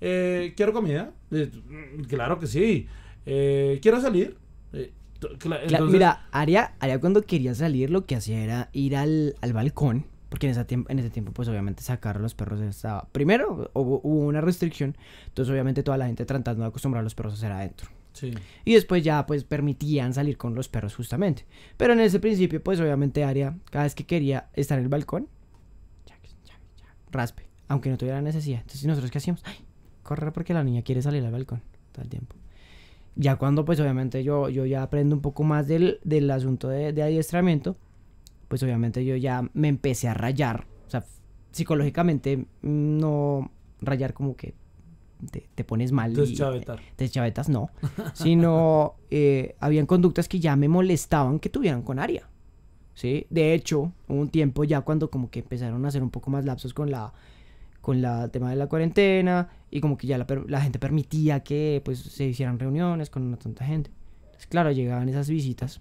[SPEAKER 2] Eh, quiero comida, Eh, claro que sí. Eh, quiero salir. Eh, entonces-
[SPEAKER 1] Mira, Aria, Aria cuando quería salir lo que hacía era ir al, al balcón. Porque en ese, tiempo, en ese tiempo, pues obviamente sacar a los perros estaba... Primero hubo, hubo una restricción. Entonces obviamente toda la gente tratando de acostumbrar a los perros a hacer adentro.
[SPEAKER 2] Sí.
[SPEAKER 1] Y después ya pues permitían salir con los perros justamente. Pero en ese principio pues obviamente Aria cada vez que quería estar en el balcón, raspe, aunque no tuviera necesidad. Entonces nosotros qué hacíamos? Ay, correr porque la niña quiere salir al balcón todo el tiempo. Ya cuando pues obviamente yo, yo ya aprendo un poco más del, del asunto de, de adiestramiento, pues obviamente yo ya me empecé a rayar. O sea, psicológicamente no rayar como que te, te pones mal. y-
[SPEAKER 2] Deschavetar.
[SPEAKER 1] de chavetas no, sino eh, habían conductas que ya me molestaban que tuvieran con Aria. ¿sí? De hecho, hubo un tiempo ya cuando como que empezaron a hacer un poco más lapsos con la con la tema de la cuarentena y como que ya la, la gente permitía que pues se hicieran reuniones con una tanta gente. Entonces, claro, llegaban esas visitas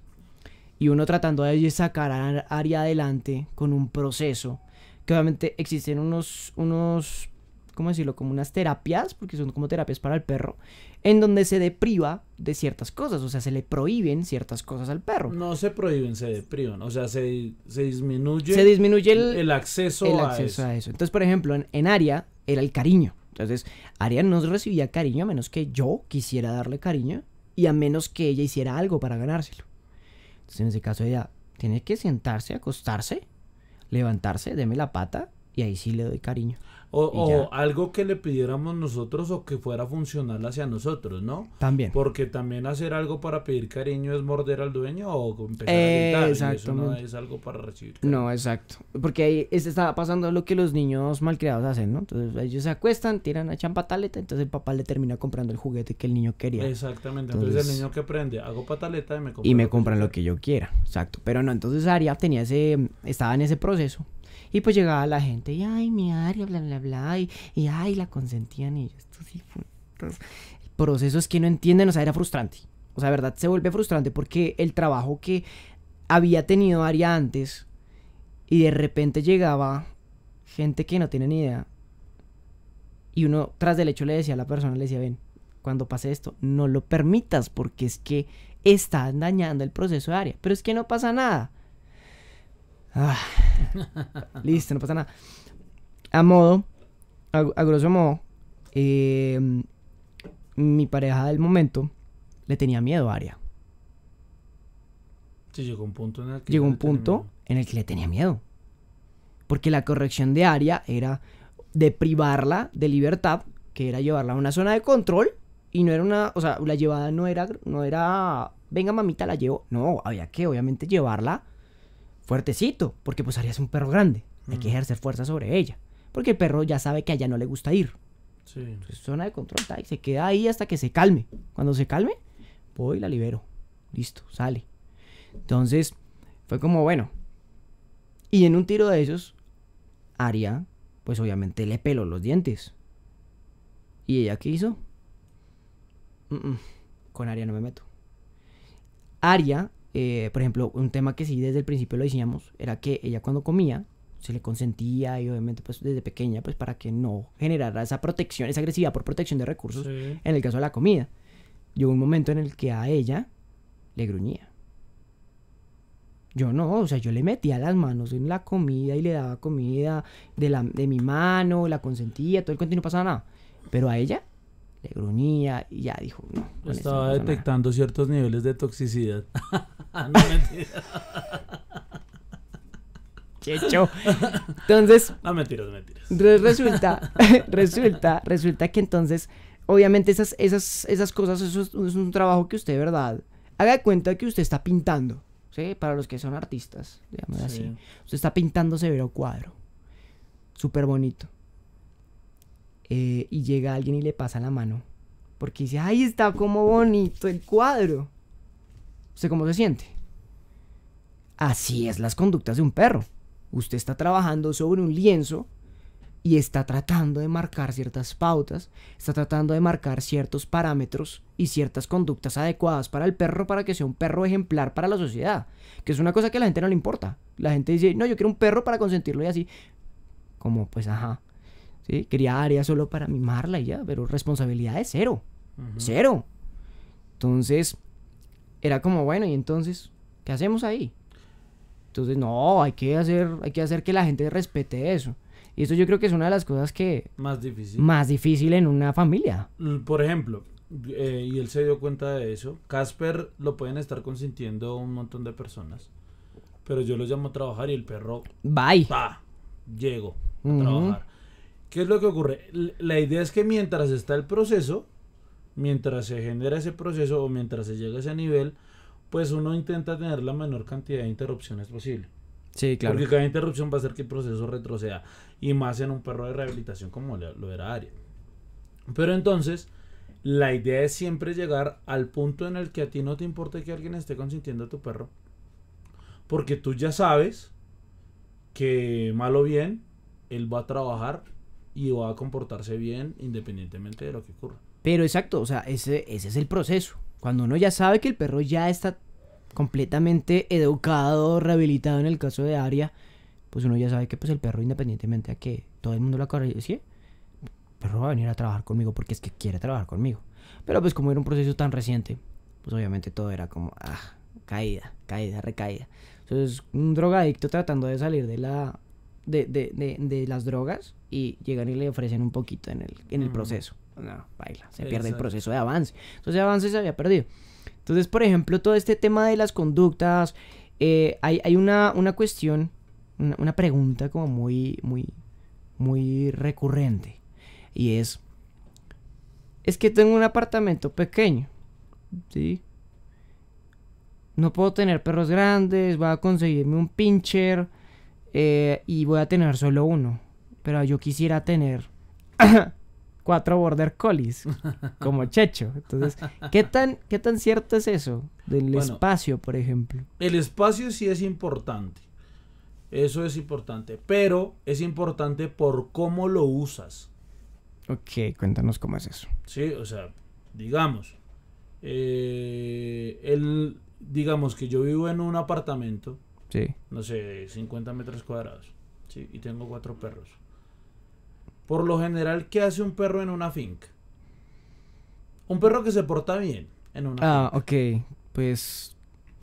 [SPEAKER 1] y uno tratando de sacar a Aria adelante con un proceso que obviamente existen unos unos ¿cómo decirlo? Como unas terapias, porque son como terapias para el perro, en donde se depriva de ciertas cosas, o sea, se le prohíben ciertas cosas al perro.
[SPEAKER 2] No se prohíben, se deprivan. O sea, se, se disminuye
[SPEAKER 1] Se disminuye el,
[SPEAKER 2] el acceso,
[SPEAKER 1] el
[SPEAKER 2] a,
[SPEAKER 1] acceso
[SPEAKER 2] eso.
[SPEAKER 1] a eso. Entonces, por ejemplo, en, en Aria era el cariño. Entonces, Aria no recibía cariño a menos que yo quisiera darle cariño y a menos que ella hiciera algo para ganárselo. Entonces, en ese caso, ella tiene que sentarse, acostarse, levantarse, deme la pata y ahí sí le doy cariño.
[SPEAKER 2] O, algo que le pidiéramos nosotros o que fuera funcional hacia nosotros, ¿no?
[SPEAKER 1] También.
[SPEAKER 2] Porque también hacer algo para pedir cariño es morder al dueño o empezar
[SPEAKER 1] Eh,
[SPEAKER 2] a gritar. Y eso no es algo para recibir. cariño.
[SPEAKER 1] No, exacto. Porque ahí es- está pasando lo que los niños malcriados hacen, ¿no? Entonces ellos se acuestan, tiran a pataleta, entonces el papá le termina comprando el juguete que el niño quería.
[SPEAKER 2] Exactamente. Entonces,
[SPEAKER 1] Entonces-
[SPEAKER 2] el niño que prende, hago pataleta y me compra.
[SPEAKER 1] y me
[SPEAKER 2] lo
[SPEAKER 1] compran lo que yo quiera. Exacto. Pero no, entonces Aria tenía ese, estaba en ese proceso. Y pues llegaba la gente y, ay, mi Aria, bla, bla, bla. Y, y ay, la consentían y yo, esto sí el proceso es que no entienden, o sea, era frustrante. O sea, verdad, se vuelve frustrante porque el trabajo que había tenido Aria antes y de repente llegaba gente que no tiene ni idea. Y uno, tras del hecho, le decía a la persona, le decía, ven, cuando pase esto, no lo permitas porque es que está dañando el proceso de área. Pero es que no pasa nada. Ah, listo, no pasa nada. A modo, a, a grosso modo, eh, mi pareja del momento le tenía miedo a Aria.
[SPEAKER 2] Sí, llegó un punto en el que
[SPEAKER 1] Llegó un
[SPEAKER 2] le tenía
[SPEAKER 1] punto
[SPEAKER 2] miedo.
[SPEAKER 1] en el que le tenía miedo. Porque la corrección de Aria era de privarla de libertad, que era llevarla a una zona de control. Y no era una, o sea, la llevada no era, no era, venga mamita, la llevo. No, había que obviamente llevarla fuertecito, porque pues Aria es un perro grande. Hay que ejercer fuerza sobre ella. Porque el perro ya sabe que a ella no le gusta ir.
[SPEAKER 2] Sí.
[SPEAKER 1] Entonces, zona de control, y se queda ahí hasta que se calme. Cuando se calme, voy y la libero. Listo, sale. Entonces, fue como, bueno. Y en un tiro de esos, Aria, pues obviamente le peló los dientes. ¿Y ella qué hizo? Mm, mm, con Aria no me meto. Aria, eh, por ejemplo, un tema que sí desde el principio lo decíamos, era que ella cuando comía, se le consentía y obviamente pues desde pequeña, pues para que no generara esa protección, esa agresividad por protección de recursos
[SPEAKER 2] Sí.
[SPEAKER 1] en el caso de la comida. Llegó un momento en el que a ella le gruñía. Yo no, o sea, yo le metía las manos en la comida y le daba comida de, la, de mi mano, la consentía, todo el cuento y no pasaba nada. Pero a ella le gruñía y ya dijo, no. no
[SPEAKER 2] Estaba
[SPEAKER 1] pasa nada".
[SPEAKER 2] detectando ciertos niveles de toxicidad. no, mentira.
[SPEAKER 1] Checho. Entonces,
[SPEAKER 2] No, mentiras, mentiras.
[SPEAKER 1] Re- resulta, resulta, resulta que entonces, obviamente esas, esas, esas cosas, eso es, es un trabajo que usted, de verdad, haga de cuenta que usted está pintando, ¿sí? Para los que son artistas, digamos así.
[SPEAKER 2] Sí.
[SPEAKER 1] Usted está pintando severo cuadro, súper bonito. Eh, y llega alguien y le pasa la mano, porque dice, ay, está como bonito el cuadro. ¿Usted cómo se siente? Así es las conductas de un perro. Usted está trabajando sobre un lienzo y está tratando de marcar ciertas pautas, está tratando de marcar ciertos parámetros y ciertas conductas adecuadas para el perro para que sea un perro ejemplar para la sociedad, que es una cosa que a la gente no le importa. La gente dice, no, yo quiero un perro para consentirlo y así. Como, pues, ajá. ¿Sí? Quería área solo para mimarla y ya, pero responsabilidad es cero. Cero. Entonces, era como, bueno, y entonces, ¿qué hacemos ahí? Entonces, no, hay que hacer, hay que hacer que la gente respete eso. Y eso yo creo que es una de las cosas que
[SPEAKER 2] Más difícil.
[SPEAKER 1] más difícil en una familia.
[SPEAKER 2] Por ejemplo, eh, y él se dio cuenta de eso, Casper lo pueden estar consintiendo un montón de personas. Pero yo lo llamo a trabajar y el perro,
[SPEAKER 1] Bye.
[SPEAKER 2] ¡pa! Llego a trabajar. ¿Qué es lo que ocurre? La idea es que mientras está el proceso, mientras se genera ese proceso o mientras se llega a ese nivel, pues uno intenta tener la menor cantidad de interrupciones posible.
[SPEAKER 1] Sí,
[SPEAKER 2] Porque cada interrupción va a hacer que el proceso retroceda. Y más en un perro de rehabilitación como lo era Aria. Pero entonces, la idea es siempre llegar al punto en el que a ti no te importa que alguien esté consintiendo a tu perro. Porque tú ya sabes que mal o bien, él va a trabajar y va a comportarse bien independientemente de lo que ocurra.
[SPEAKER 1] Pero exacto, o sea, ese, ese es el proceso. Cuando uno ya sabe que el perro ya está completamente educado, rehabilitado en el caso de Aria, pues uno ya sabe que pues el perro, independientemente a que todo el mundo lo acaricié, el perro va a venir a trabajar conmigo porque es que quiere trabajar conmigo. Pero pues como era un proceso tan reciente, pues obviamente todo era como, ah, caída, caída, recaída. Entonces, un drogadicto tratando de salir de la... De, de, de, de las drogas y llegan y le ofrecen un poquito en el, en el
[SPEAKER 2] Mm.
[SPEAKER 1] proceso. No, baila, se pierde el proceso de avance. Entonces, avance se había perdido. Entonces, por ejemplo, todo este tema de las conductas, eh, hay, hay una, una cuestión, una, una pregunta como muy, muy, muy recurrente. Y es, es que tengo un apartamento pequeño, ¿sí? No puedo tener perros grandes, voy a conseguirme un pincher eh, y voy a tener solo uno. Pero yo quisiera tener cuatro border collies, como Checho. Entonces, ¿qué tan, ¿qué tan cierto es eso? Del
[SPEAKER 2] Bueno.
[SPEAKER 1] espacio, por ejemplo.
[SPEAKER 2] El espacio sí es importante. Eso es importante. Pero es importante por cómo lo usas.
[SPEAKER 1] Ok, cuéntanos cómo es eso.
[SPEAKER 2] Sí, o sea, digamos, eh, el, digamos que yo vivo en un apartamento,
[SPEAKER 1] Sí.
[SPEAKER 2] no sé, de 50 metros cuadrados, ¿sí? y tengo cuatro perros. Por lo general, ¿qué hace un perro en una finca? Un perro que se porta bien en una
[SPEAKER 1] Ah,
[SPEAKER 2] finca.
[SPEAKER 1] ok. Pues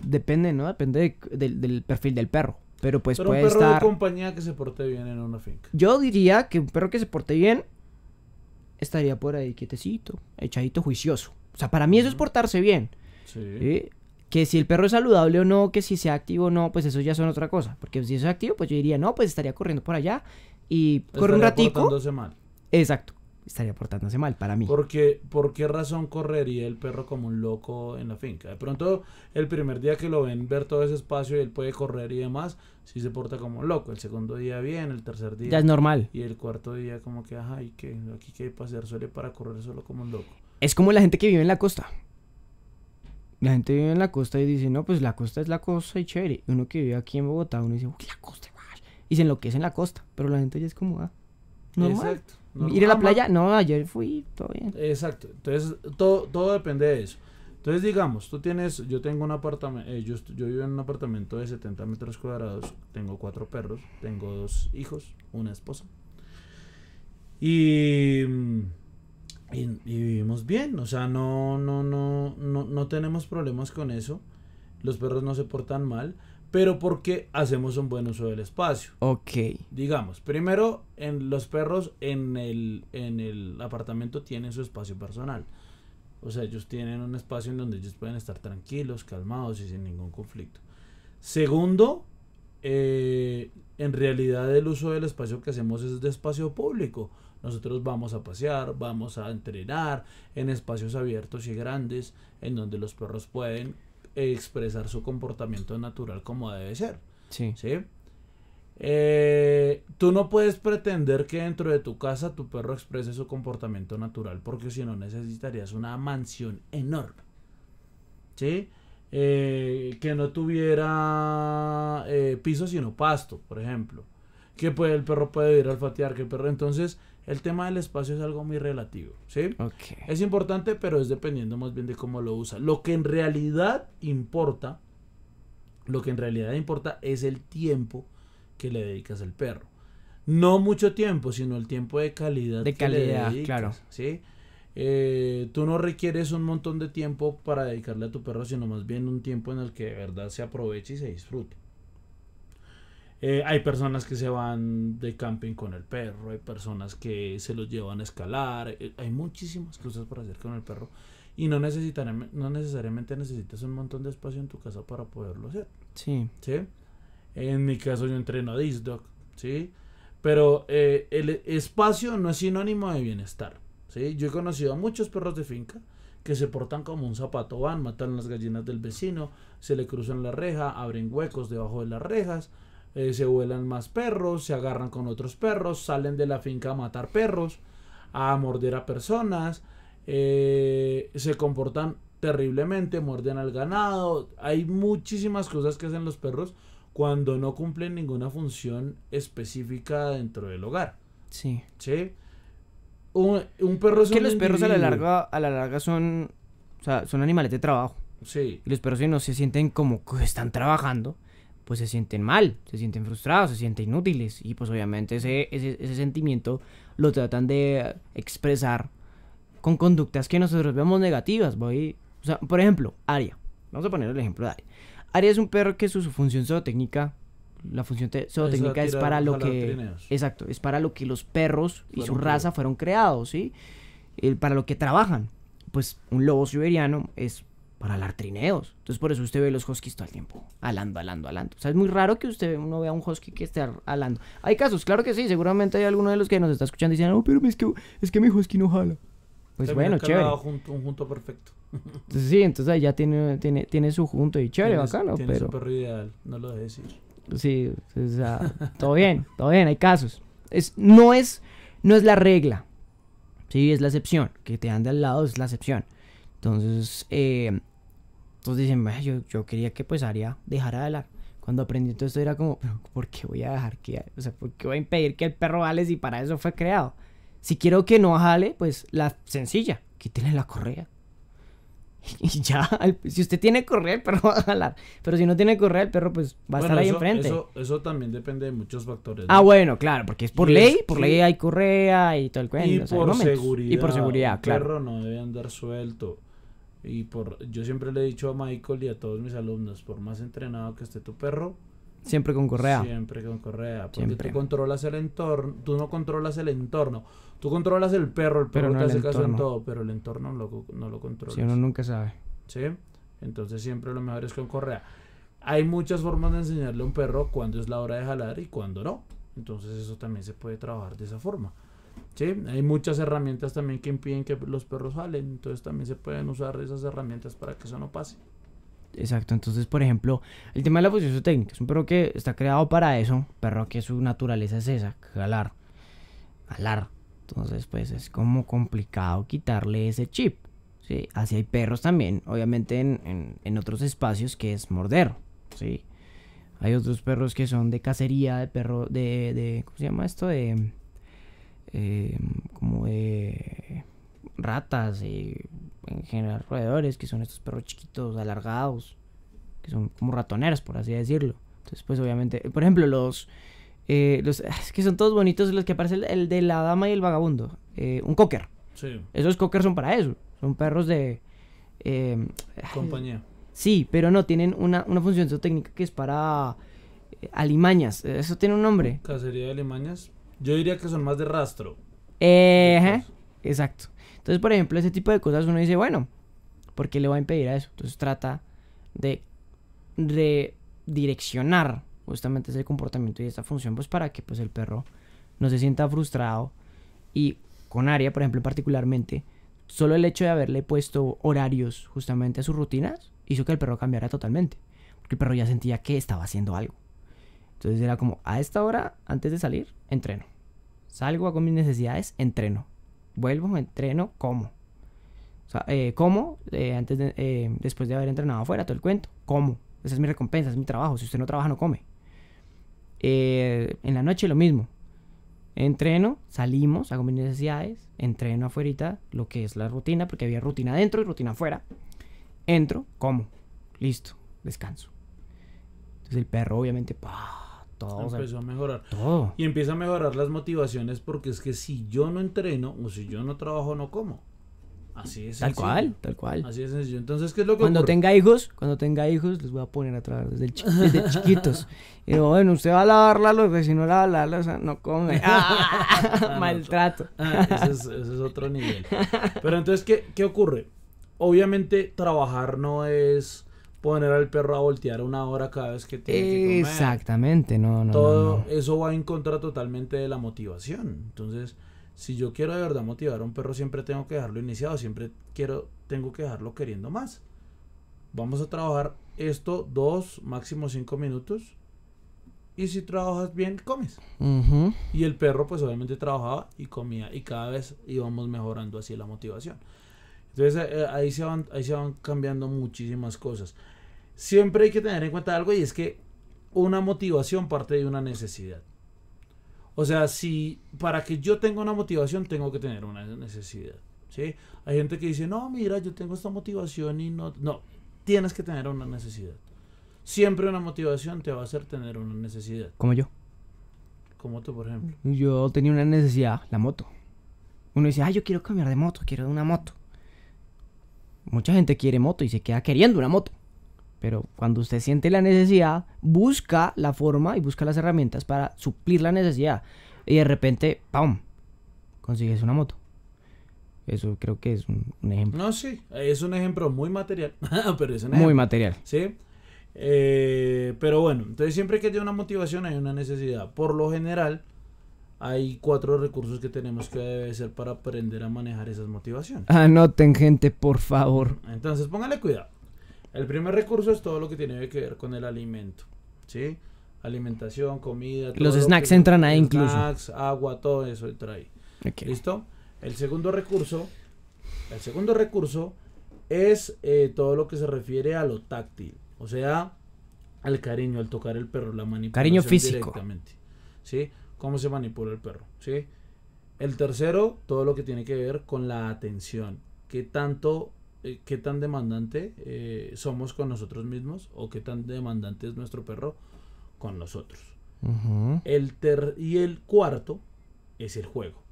[SPEAKER 1] depende, ¿no? Depende de- del, del perfil del perro. Pero pues
[SPEAKER 2] Pero un
[SPEAKER 1] puede
[SPEAKER 2] perro
[SPEAKER 1] estar...
[SPEAKER 2] de compañía que se porte bien en una finca.
[SPEAKER 1] Yo diría que un perro que se porte bien estaría por ahí quietecito, echadito, juicioso. O sea, para mí eso es portarse bien.
[SPEAKER 2] Sí.
[SPEAKER 1] ¿sí? Que si el perro es saludable o no, que si sea activo o no, pues eso ya son otra cosa. Porque si es activo, pues yo diría, no, pues estaría corriendo por allá y corre un ratico.
[SPEAKER 2] portándose mal.
[SPEAKER 1] Exacto. Estaría portándose mal para mí.
[SPEAKER 2] Porque, ¿Por qué razón correría el perro como un loco en la finca? De pronto, el primer día que lo ven ver todo ese espacio y él puede correr y demás, sí se porta como un loco. El segundo día bien, el tercer día
[SPEAKER 1] Ya es normal.
[SPEAKER 2] y el cuarto día como que, ajá, ¿y qué? Aquí qué hay para hacer, suele para correr solo como un loco.
[SPEAKER 1] Es como la gente que vive en la costa. La gente vive en la costa y dice, no, pues la costa es la costa y chévere. Uno que vive aquí en Bogotá, uno dice, uy, la costa, guay", Y se enloquece en la costa. Pero la gente ya es como, ah, normal.
[SPEAKER 2] Exacto.
[SPEAKER 1] Ir a la playa, no, ayer fui, todo bien.
[SPEAKER 2] Exacto. Entonces, todo, todo depende de eso. Entonces, digamos, tú tienes, yo tengo un apartamento, yo, est- yo vivo en un apartamento de 70 metros cuadrados, tengo cuatro perros, tengo dos hijos, una esposa. Y, mm, y, y vivimos bien, o sea, no, no, no, no, no tenemos problemas con eso. Los perros no se portan mal, pero porque hacemos un buen uso del espacio.
[SPEAKER 1] Ok.
[SPEAKER 2] Digamos, primero, en los perros en el, en el apartamento tienen su espacio personal. O sea, ellos tienen un espacio en donde ellos pueden estar tranquilos, calmados y sin ningún conflicto. Segundo, eh, en realidad el uso del espacio que hacemos es de espacio público. Nosotros vamos a pasear, vamos a entrenar en espacios abiertos y grandes en donde los perros pueden expresar su comportamiento natural como debe ser.
[SPEAKER 1] Sí.
[SPEAKER 2] ¿sí? Eh, tú no puedes pretender que dentro de tu casa tu perro exprese su comportamiento natural porque si no necesitarías una mansión enorme. ¿Sí? Eh, que no tuviera eh, piso sino pasto, por ejemplo. Que puede, el perro puede ir a olfatear, que el perro... Entonces, el tema del espacio es algo muy relativo, ¿sí?
[SPEAKER 1] Ok.
[SPEAKER 2] Es importante, pero es dependiendo más bien de cómo lo usa. Lo que en realidad importa, lo que en realidad importa es el tiempo que le dedicas al perro. No mucho tiempo, sino el tiempo de calidad.
[SPEAKER 1] De
[SPEAKER 2] que le
[SPEAKER 1] calidad,
[SPEAKER 2] dedicas,
[SPEAKER 1] claro.
[SPEAKER 2] ¿sí? Eh, tú no requieres un montón de tiempo para dedicarle a tu perro, sino más bien un tiempo en el que de verdad se aproveche y se disfrute. Eh, hay personas que se van de camping con el perro, hay personas que se los llevan a escalar, eh, hay muchísimas cosas para hacer con el perro y no, necesitarem- no necesariamente necesitas un montón de espacio en tu casa para poderlo hacer.
[SPEAKER 1] Sí.
[SPEAKER 2] ¿sí? En mi caso yo entreno a disc dog, ¿sí? Pero eh, el espacio no es sinónimo de bienestar, ¿sí? Yo he conocido a muchos perros de finca que se portan como un zapato, van, matan las gallinas del vecino, se le cruzan la reja, abren huecos debajo de las rejas, eh, se vuelan más perros, se agarran con otros perros, salen de la finca a matar perros, a morder a personas, eh, se comportan terriblemente, muerden al ganado, hay muchísimas cosas que hacen los perros cuando no cumplen ninguna función específica dentro del hogar.
[SPEAKER 1] Sí.
[SPEAKER 2] ¿sí? Un, un perro es
[SPEAKER 1] que los perros a la larga, a la larga son, o sea, son animales de trabajo.
[SPEAKER 2] Sí,
[SPEAKER 1] Y los perros si no se sienten como que están trabajando, pues se sienten mal, se sienten frustrados, se sienten inútiles. Y pues obviamente ese, ese, ese sentimiento lo tratan de expresar con conductas que nosotros vemos negativas. Voy, o sea, por ejemplo, Aria. Vamos a poner el ejemplo de Aria. Aria es un perro que su, su función zootécnica, la función zootécnica es, para lo que... Exacto, es para lo que los perros y su raza fueron creados, ¿sí? El- para lo que trabajan. Pues un lobo siberiano es para alar trineos. Entonces por eso usted ve los huskies todo el tiempo, alando, alando, alando. O sea, es muy raro que usted no vea un husky que esté al- alando. Hay casos, claro que sí, seguramente hay alguno de los que nos está escuchando y dicen, no, pero es que, es que mi husky no jala. Pues bueno, chévere.
[SPEAKER 2] junto, un junto perfecto.
[SPEAKER 1] Entonces, sí, entonces ahí ya tiene, tiene, tiene su junto y chévere, bacano,
[SPEAKER 2] tiene
[SPEAKER 1] pero...
[SPEAKER 2] su perro ideal, no lo dejes ir.
[SPEAKER 1] Sí, o sea, todo bien, todo bien, hay casos. Es, no, es, no es la regla, sí, es la excepción. Que te ande al lado es la excepción. Entonces, eh, entonces dicen, "Bah, yo, yo quería que pues Aria dejara de hablar. Cuando aprendí todo esto era como, pero ¿por qué voy a dejar que, o sea, por qué voy a impedir que el perro jale si para eso fue creado? Si quiero que no jale, pues la sencilla, quítele la correa. Y ya, el- si usted tiene correa, el perro va a jalar. Pero si no tiene correa, el perro pues va a estar ahí
[SPEAKER 2] eso,
[SPEAKER 1] enfrente.
[SPEAKER 2] Eso, eso también depende de muchos factores.
[SPEAKER 1] Ah,
[SPEAKER 2] ¿no?
[SPEAKER 1] bueno, claro, porque es por
[SPEAKER 2] Y
[SPEAKER 1] ley,
[SPEAKER 2] es
[SPEAKER 1] por
[SPEAKER 2] que-
[SPEAKER 1] ley hay correa y todo el cuento.
[SPEAKER 2] y
[SPEAKER 1] o sea, hay
[SPEAKER 2] por seguridad.
[SPEAKER 1] Y por seguridad, claro.
[SPEAKER 2] perro no debe andar suelto. Y por yo siempre le he dicho a Michael y a todos mis alumnos, por más entrenado que esté tu perro,
[SPEAKER 1] Siempre con correa.
[SPEAKER 2] siempre con correa, porque
[SPEAKER 1] Siempre.
[SPEAKER 2] tú controlas el entorno, tú no controlas el entorno, tú controlas el perro, el
[SPEAKER 1] Pero
[SPEAKER 2] perro
[SPEAKER 1] no
[SPEAKER 2] te hace caso en todo, pero el entorno no lo, no lo controlas.
[SPEAKER 1] Si uno nunca sabe.
[SPEAKER 2] ¿sí? Entonces siempre lo mejor es con correa. Hay muchas formas de enseñarle a un perro cuándo es la hora de jalar y cuándo no. Entonces eso también se puede trabajar de esa forma. ¿Sí? Hay muchas herramientas también que impiden que los perros jalen. Entonces también se pueden usar esas herramientas para que eso no pase.
[SPEAKER 1] Exacto, entonces, por ejemplo, el tema de la posición técnica es un perro que está creado para eso, perro que su naturaleza es esa, jalar, jalar. Entonces, pues es como complicado quitarle ese chip. ¿sí? Así hay perros también, obviamente en, en- en otros espacios que es morder. ¿sí? Hay otros perros que son de cacería, de perro, de, de ¿cómo se llama esto? De, eh, como de ratas y en general roedores, que son estos perros chiquitos, alargados, que son como ratoneras, por así decirlo. Entonces, pues obviamente, por ejemplo, los... eh, los es que son todos bonitos los que aparece el, el de la dama y el vagabundo. eh, un cocker.
[SPEAKER 2] Sí,
[SPEAKER 1] Esos cocker son para eso. Son perros de... eh,
[SPEAKER 2] compañía.
[SPEAKER 1] Sí, pero no, tienen una, una función técnica que es para eh, alimañas. Eso tiene un nombre.
[SPEAKER 2] Cacería de limañas. Yo diría que son más de rastro.
[SPEAKER 1] Eh, ajá, exacto. Entonces, por ejemplo, ese tipo de cosas uno dice, bueno, ¿por qué le va a impedir a eso? Entonces trata de redireccionar justamente ese comportamiento y esta función, pues para que pues el perro no se sienta frustrado. Y con Aria, por ejemplo, particularmente, solo el hecho de haberle puesto horarios justamente a sus rutinas hizo que el perro cambiara totalmente. Porque el perro ya sentía que estaba haciendo algo. Entonces era como, a esta hora, antes de salir, entreno. Salgo, hago mis necesidades, entreno. Vuelvo, entreno, como. O sea, eh, como eh, antes de, eh, después de haber entrenado afuera, todo el cuento. Como. Esa es mi recompensa, es mi trabajo. Si usted no trabaja, no come. Eh, en la noche lo mismo. Entreno, salimos, hago mis necesidades, entreno afuera, lo que es la rutina, porque había rutina adentro y rutina afuera. Entro, como. Listo, descanso. Entonces el perro, obviamente, ¡pah! Todo. o sea,
[SPEAKER 2] Empezó a mejorar.
[SPEAKER 1] todo.
[SPEAKER 2] Y empieza a mejorar las motivaciones porque es que si yo no entreno o si yo no trabajo, no como. Así es.
[SPEAKER 1] Tal cual, tal cual.
[SPEAKER 2] Así es sencillo. Entonces, ¿qué es lo que
[SPEAKER 1] Cuando
[SPEAKER 2] ocurre?
[SPEAKER 1] tenga hijos, cuando tenga hijos, les voy a poner a trabajar desde, el chi- desde chiquitos. Y digo, bueno, usted va a lavar la si no lava la loza, no come. ¡Ah! Maltrato.
[SPEAKER 2] Ah, ese, es, ese es otro nivel. Pero entonces, ¿qué, ¿qué ocurre? Obviamente, trabajar no es poner al perro a voltear una hora cada vez que tiene que comer.
[SPEAKER 1] Exactamente, no, no, no,
[SPEAKER 2] Todo
[SPEAKER 1] no.
[SPEAKER 2] eso va en contra totalmente de la motivación. Entonces, si yo quiero de verdad motivar a un perro, siempre tengo que dejarlo iniciado, siempre quiero, tengo que dejarlo queriendo más. Vamos a trabajar esto dos, máximo cinco minutos. Y si trabajas bien, comes. Y el perro, pues obviamente trabajaba y comía. Y cada vez íbamos mejorando así la motivación. Entonces eh, ahí, se van, ahí se van cambiando muchísimas cosas. Siempre hay que tener en cuenta algo y es que una motivación parte de una necesidad. O sea, si para que yo tenga una motivación tengo que tener una necesidad. ¿sí? Hay gente que dice, no, mira, yo tengo esta motivación y no... No, tienes que tener una necesidad. Siempre una motivación te va a hacer tener una necesidad.
[SPEAKER 1] Como yo.
[SPEAKER 2] Como tú, por ejemplo.
[SPEAKER 1] Yo tenía una necesidad, la moto. Uno dice, ah, yo quiero cambiar de moto, quiero una moto. Mucha gente quiere moto y se queda queriendo una moto. Pero cuando usted siente la necesidad, busca la forma y busca las herramientas para suplir la necesidad. Y de repente, ¡pum! Consigues una moto. Eso creo que es un, un ejemplo
[SPEAKER 2] No, sí, es un ejemplo muy material, pero es un
[SPEAKER 1] muy
[SPEAKER 2] ejemplo,
[SPEAKER 1] material.
[SPEAKER 2] ¿sí? Eh, pero bueno, entonces siempre que hay una motivación hay una necesidad. Por lo general, hay cuatro recursos que tenemos que debe ser para aprender a manejar esas motivaciones.
[SPEAKER 1] Anoten, gente, por favor.
[SPEAKER 2] Entonces, póngale cuidado. El primer recurso es todo lo que tiene que ver con el alimento, ¿sí? Alimentación, comida. todo
[SPEAKER 1] Los
[SPEAKER 2] que
[SPEAKER 1] snacks entran ahí incluso.
[SPEAKER 2] Snacks, agua, todo eso entra ahí. ¿Listo? El segundo recurso, el segundo recurso es eh, todo lo que se refiere a lo táctil, o sea, al cariño, al tocar el perro, la manipulación
[SPEAKER 1] Cariño físico.
[SPEAKER 2] directamente, ¿sí? Cómo se manipula el perro, ¿sí? El tercero, todo lo que tiene que ver con la atención, qué tanto eh, qué tan demandante eh, somos con nosotros mismos o qué tan demandante es nuestro perro con nosotros. El ter y el cuarto es el juego.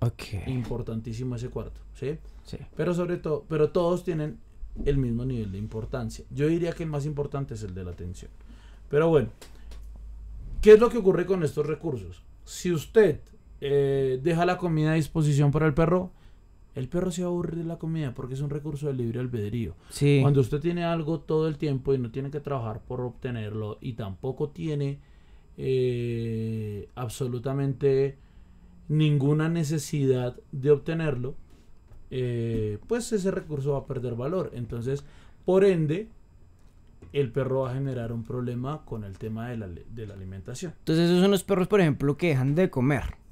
[SPEAKER 1] Ok.
[SPEAKER 2] Importantísimo ese cuarto, ¿sí?
[SPEAKER 1] Sí.
[SPEAKER 2] Pero sobre todo, pero todos tienen el mismo nivel de importancia. Yo diría que el más importante es el de la atención. Pero bueno, ¿qué es lo que ocurre con estos recursos? Si usted eh, deja la comida a disposición para el perro, el perro se aburre de la comida porque es un recurso de libre albedrío.
[SPEAKER 1] Sí.
[SPEAKER 2] Cuando usted tiene algo todo el tiempo y no tiene que trabajar por obtenerlo y tampoco tiene eh, absolutamente ninguna necesidad de obtenerlo, eh, pues ese recurso va a perder valor. Entonces, por ende, el perro va a generar un problema con el tema de la, de la alimentación.
[SPEAKER 1] Entonces esos son los perros, por ejemplo, que dejan de comer.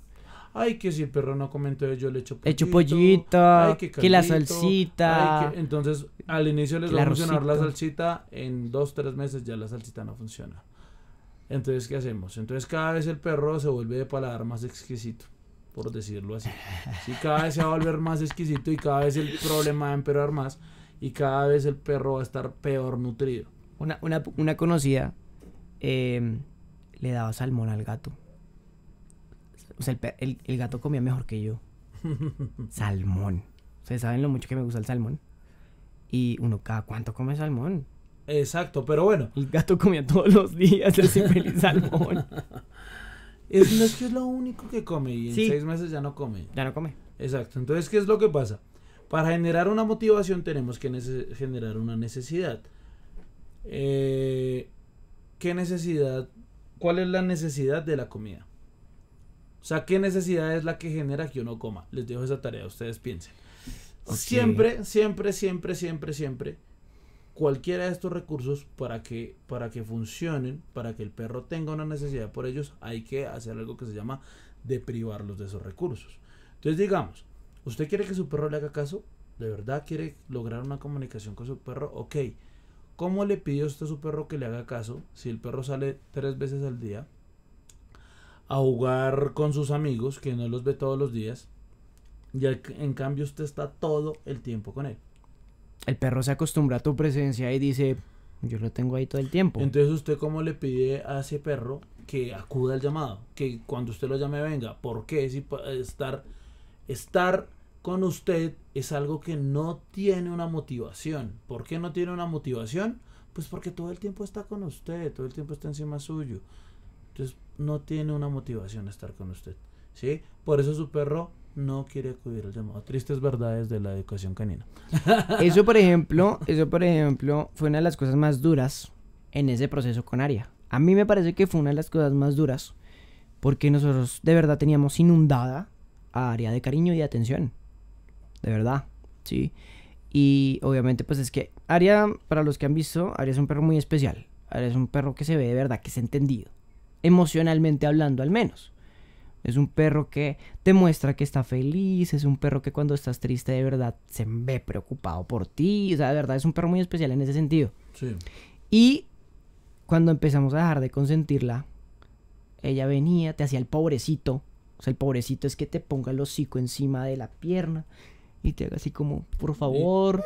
[SPEAKER 2] Ay, que si el perro no come, entonces yo le echo pollito.
[SPEAKER 1] Hecho pollito,
[SPEAKER 2] ay,
[SPEAKER 1] que la salsita.
[SPEAKER 2] ay, que- Entonces, al inicio les va a funcionar la salsita, en dos, tres meses ya la salsita no funciona. Entonces, ¿qué hacemos? Entonces, cada vez el perro se vuelve de paladar más exquisito, por decirlo así. Sí, cada vez se va a volver más exquisito y cada vez el problema va a empeorar más y cada vez el perro va a estar peor nutrido.
[SPEAKER 1] Una, una, una conocida eh, le daba salmón al gato. O sea, el, el- el gato comía mejor que yo. salmón. Ustedes saben lo mucho que me gusta el salmón. Y uno cada cuánto come salmón.
[SPEAKER 2] Exacto, pero bueno,
[SPEAKER 1] El gato comía todos los días ese feliz salmón.
[SPEAKER 2] es, no es que es lo único que come y en
[SPEAKER 1] Sí.
[SPEAKER 2] seis meses ya no come.
[SPEAKER 1] Ya no come.
[SPEAKER 2] Exacto. Entonces, ¿qué es lo que pasa? Para generar una motivación tenemos que generar una necesidad. Eh, ¿Qué necesidad? ¿Cuál es la necesidad de la comida? O sea, ¿qué necesidad es la que genera que uno coma? Les dejo esa tarea, ustedes piensen. Siempre, siempre, siempre, siempre, siempre, cualquiera de estos recursos para que, para que funcionen, para que el perro tenga una necesidad por ellos, hay que hacer algo que se llama deprivarlos de esos recursos. Entonces, digamos, ¿usted quiere que su perro le haga caso? ¿De verdad quiere lograr una comunicación con su perro? Ok. ¿Cómo le pide usted a su perro que le haga caso si el perro sale tres veces al día a jugar con sus amigos, que no los ve todos los días, y en cambio usted está todo el tiempo con él?
[SPEAKER 1] El perro se acostumbra a tu presencia y dice, yo lo tengo ahí todo el tiempo.
[SPEAKER 2] Entonces usted cómo le pide a ese perro que acuda al llamado, que cuando usted lo llame venga, ¿por qué? Si estar estar con usted es algo que no tiene una motivación. ¿Por qué no tiene una motivación? Pues porque todo el tiempo está con usted, todo el tiempo está encima suyo. Entonces no tiene una motivación estar con usted, ¿sí? Por eso su perro no quiere acudir al llamado. Tristes verdades de la educación canina.
[SPEAKER 1] Eso, por ejemplo, eso, por ejemplo, fue una de las cosas más duras en ese proceso con Aria. A mí me parece que fue una de las cosas más duras porque nosotros de verdad teníamos inundada a Aria de cariño y de atención. De verdad, sí. Y obviamente, pues es que Aria, para los que han visto, Aria es un perro muy especial. Aria es un perro que se ve de verdad, que es entendido. Emocionalmente hablando, al menos. Es un perro que te muestra que está feliz, es un perro que cuando estás triste de verdad se ve preocupado por ti, o sea, de verdad es un perro muy especial en ese sentido.
[SPEAKER 2] Sí.
[SPEAKER 1] Y cuando empezamos a dejar de consentirla, ella venía, te hacía el pobrecito, o sea, el pobrecito es que te ponga el hocico encima de la pierna y te haga así como, por favor.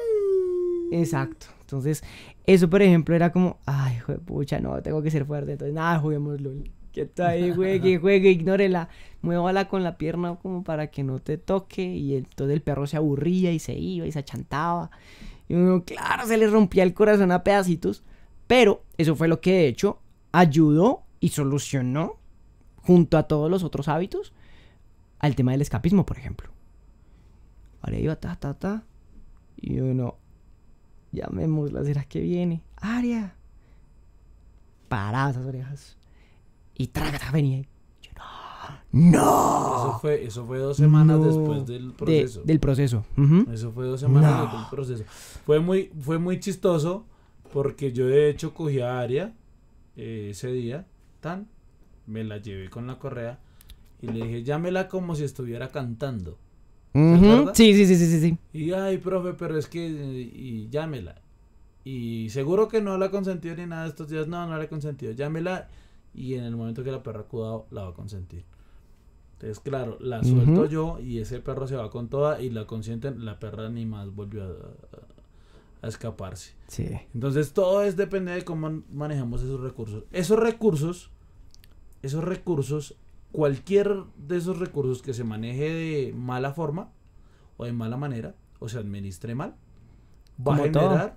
[SPEAKER 1] Exacto. Entonces, eso por ejemplo era como, ay, pucha, no, tengo que ser fuerte. Entonces, nada, juguemos LOL. Que está ahí, juegue, juegue, ignórela. Muévala con la pierna como para que no te toque. Y entonces el perro se aburría y se iba y se achantaba. Y uno, claro, se le rompía el corazón a pedacitos. Pero eso fue lo que de hecho ayudó y solucionó, junto a todos los otros hábitos, al tema del escapismo, por ejemplo. Ahora iba ta, ta, ta. Y uno, llamémosla, ¿será que viene? Aria. Paraba esas orejas. Y traga, venía. Yo, no. ¡No!
[SPEAKER 2] Eso fue, eso fue dos semanas
[SPEAKER 1] No.
[SPEAKER 2] después del
[SPEAKER 1] De-
[SPEAKER 2] proceso.
[SPEAKER 1] del proceso.
[SPEAKER 2] Eso fue dos semanas
[SPEAKER 1] No.
[SPEAKER 2] después del proceso. Fue muy, fue muy chistoso porque yo de hecho cogí a Aria eh, ese día, tan, me la llevé con la correa y le dije, llámela como si estuviera cantando. Acuerda?
[SPEAKER 1] Sí, sí, sí, sí, sí, sí.
[SPEAKER 2] Y ay, profe, pero es que, y llámela. Y seguro que no la ha consentido ni nada estos días. No, no la he consentido. Llámela y en el momento que la perra acuda, la va a consentir. Entonces, claro, la suelto yo y ese perro se va con toda y la consienten. La perra ni más volvió a, a escaparse.
[SPEAKER 1] Sí.
[SPEAKER 2] Entonces todo es depende de cómo manejamos esos recursos. Esos recursos, esos recursos, cualquier de esos recursos que se maneje de mala forma o de mala manera o se administre mal, va a
[SPEAKER 1] todo.
[SPEAKER 2] generar,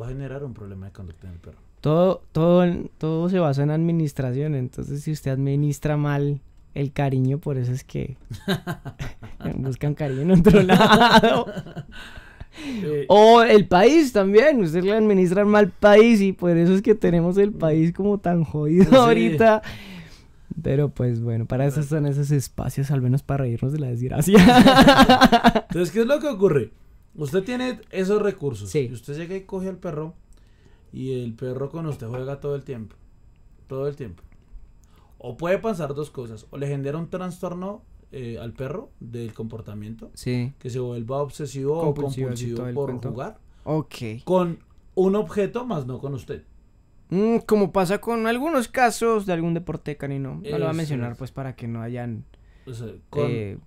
[SPEAKER 2] va a generar un problema de conducta en el perro.
[SPEAKER 1] Todo, todo, todo se basa en administración. Entonces, si usted administra mal el cariño, por eso es que buscan cariño en otro lado.
[SPEAKER 2] Eh,
[SPEAKER 1] O el país también. Usted le administra mal país y por eso es que tenemos el país como tan jodido
[SPEAKER 2] Sí.
[SPEAKER 1] ahorita. Pero pues bueno, para eso son esos espacios, al menos para reírnos de la desgracia.
[SPEAKER 2] Entonces, ¿qué es lo que ocurre? Usted tiene esos recursos.
[SPEAKER 1] Sí.
[SPEAKER 2] Y usted llega y coge al perro. Y el perro con usted juega todo el tiempo. Todo el tiempo. O puede pasar dos cosas. O le genera un trastorno eh, al perro del comportamiento.
[SPEAKER 1] sí.
[SPEAKER 2] Que se vuelva obsesivo
[SPEAKER 1] Compulsivo,
[SPEAKER 2] o compulsivo por
[SPEAKER 1] cuento.
[SPEAKER 2] jugar.
[SPEAKER 1] Ok.
[SPEAKER 2] Con un objeto más no con usted.
[SPEAKER 1] Mm, como pasa con algunos casos de algún deporte canino. No lo voy a mencionar
[SPEAKER 2] es.
[SPEAKER 1] pues para que no hayan
[SPEAKER 2] O sea, con,
[SPEAKER 1] eh,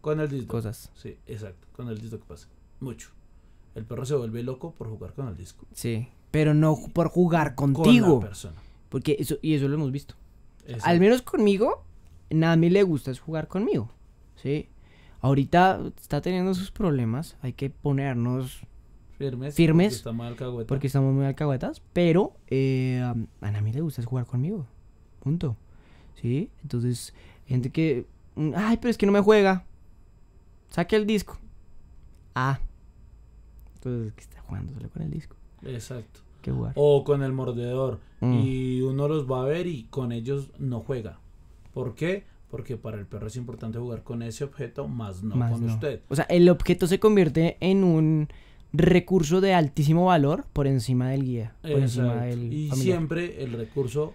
[SPEAKER 2] con el disco.
[SPEAKER 1] cosas.
[SPEAKER 2] Sí, exacto. Con el disco que pasa. Mucho. El perro se vuelve loco por jugar con el disco.
[SPEAKER 1] Sí. Pero no por jugar
[SPEAKER 2] Con
[SPEAKER 1] contigo.
[SPEAKER 2] la persona.
[SPEAKER 1] porque eso, y eso lo hemos visto.
[SPEAKER 2] Exacto.
[SPEAKER 1] Al menos conmigo, nada a mí le gusta es jugar conmigo. ¿Sí? Ahorita está teniendo sus problemas. Hay que ponernos
[SPEAKER 2] Firmes.
[SPEAKER 1] Firmes,
[SPEAKER 2] porque Está mal alcahueta.
[SPEAKER 1] porque estamos muy alcahuetas. Pero eh, a Nami le gusta jugar conmigo. Punto. ¿Sí? Entonces, gente que. mm, Ay, pero es que no me juega. Saque el disco. Ah. Entonces, que está jugando solo con el disco.
[SPEAKER 2] Exacto.
[SPEAKER 1] Jugar.
[SPEAKER 2] O con el mordedor.
[SPEAKER 1] Mm.
[SPEAKER 2] Y uno los va a ver y con ellos no juega. ¿Por qué? Porque para el perro es importante jugar con ese objeto, más no
[SPEAKER 1] Más
[SPEAKER 2] con
[SPEAKER 1] no.
[SPEAKER 2] usted.
[SPEAKER 1] O sea, el objeto se convierte en un recurso de altísimo valor por encima del guía. Por encima del
[SPEAKER 2] Y
[SPEAKER 1] familiar.
[SPEAKER 2] siempre el recurso,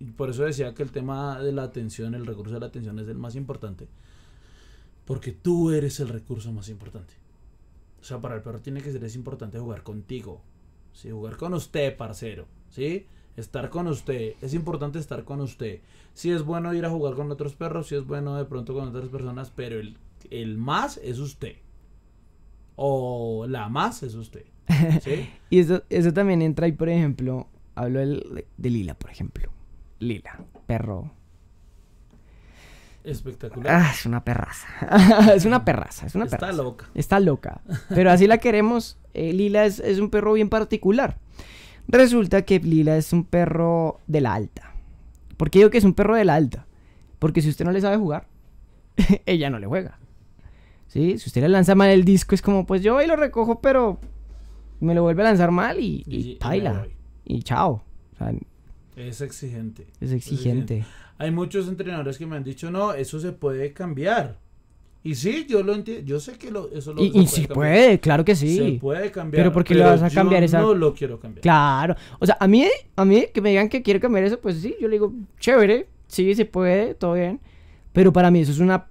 [SPEAKER 2] y por eso decía que el tema de la atención, el recurso de la atención es el más importante. Porque tú eres el recurso más importante. O sea, para el perro tiene que ser es importante jugar contigo. ¿sí? Jugar con usted, parcero. ¿sí? Estar con usted. Es importante estar con usted. Si es bueno ir a jugar con otros perros, si es bueno de pronto con otras personas, pero el, el más es usted. O la más es usted. ¿sí?
[SPEAKER 1] Y eso, eso también entra ahí, por ejemplo, hablo del- de, Lila, por ejemplo. Lila, perro.
[SPEAKER 2] Espectacular.
[SPEAKER 1] Ah, es una perraza. es una perraza, es una
[SPEAKER 2] Está
[SPEAKER 1] perraza.
[SPEAKER 2] loca.
[SPEAKER 1] Está loca. Pero así la queremos. Eh, Lila es, es un perro bien particular. Resulta que Lila es un perro de la alta. ¿Por qué digo que es un perro de la alta? Porque si usted no le sabe jugar, ella no le juega. ¿Sí? Si usted le lanza mal el disco, es como, pues yo voy y lo recojo, pero me lo vuelve a lanzar mal y, y,
[SPEAKER 2] Y-
[SPEAKER 1] paila. Y chao. O sea,
[SPEAKER 2] Es exigente.
[SPEAKER 1] es exigente.
[SPEAKER 2] Hay muchos entrenadores que me han dicho, no, eso se puede cambiar. Y sí, yo lo entiendo. Yo sé que lo, eso lo
[SPEAKER 1] Y, y si
[SPEAKER 2] cambiar.
[SPEAKER 1] puede, claro que sí.
[SPEAKER 2] Se puede cambiar.
[SPEAKER 1] Pero ¿por qué le vas a
[SPEAKER 2] yo
[SPEAKER 1] cambiar esa-
[SPEAKER 2] No lo quiero cambiar.
[SPEAKER 1] Claro. O sea, a mí, a mí que me digan que quiero cambiar eso, pues sí, yo le digo, chévere, sí, se puede, todo bien. Pero para mí eso es una,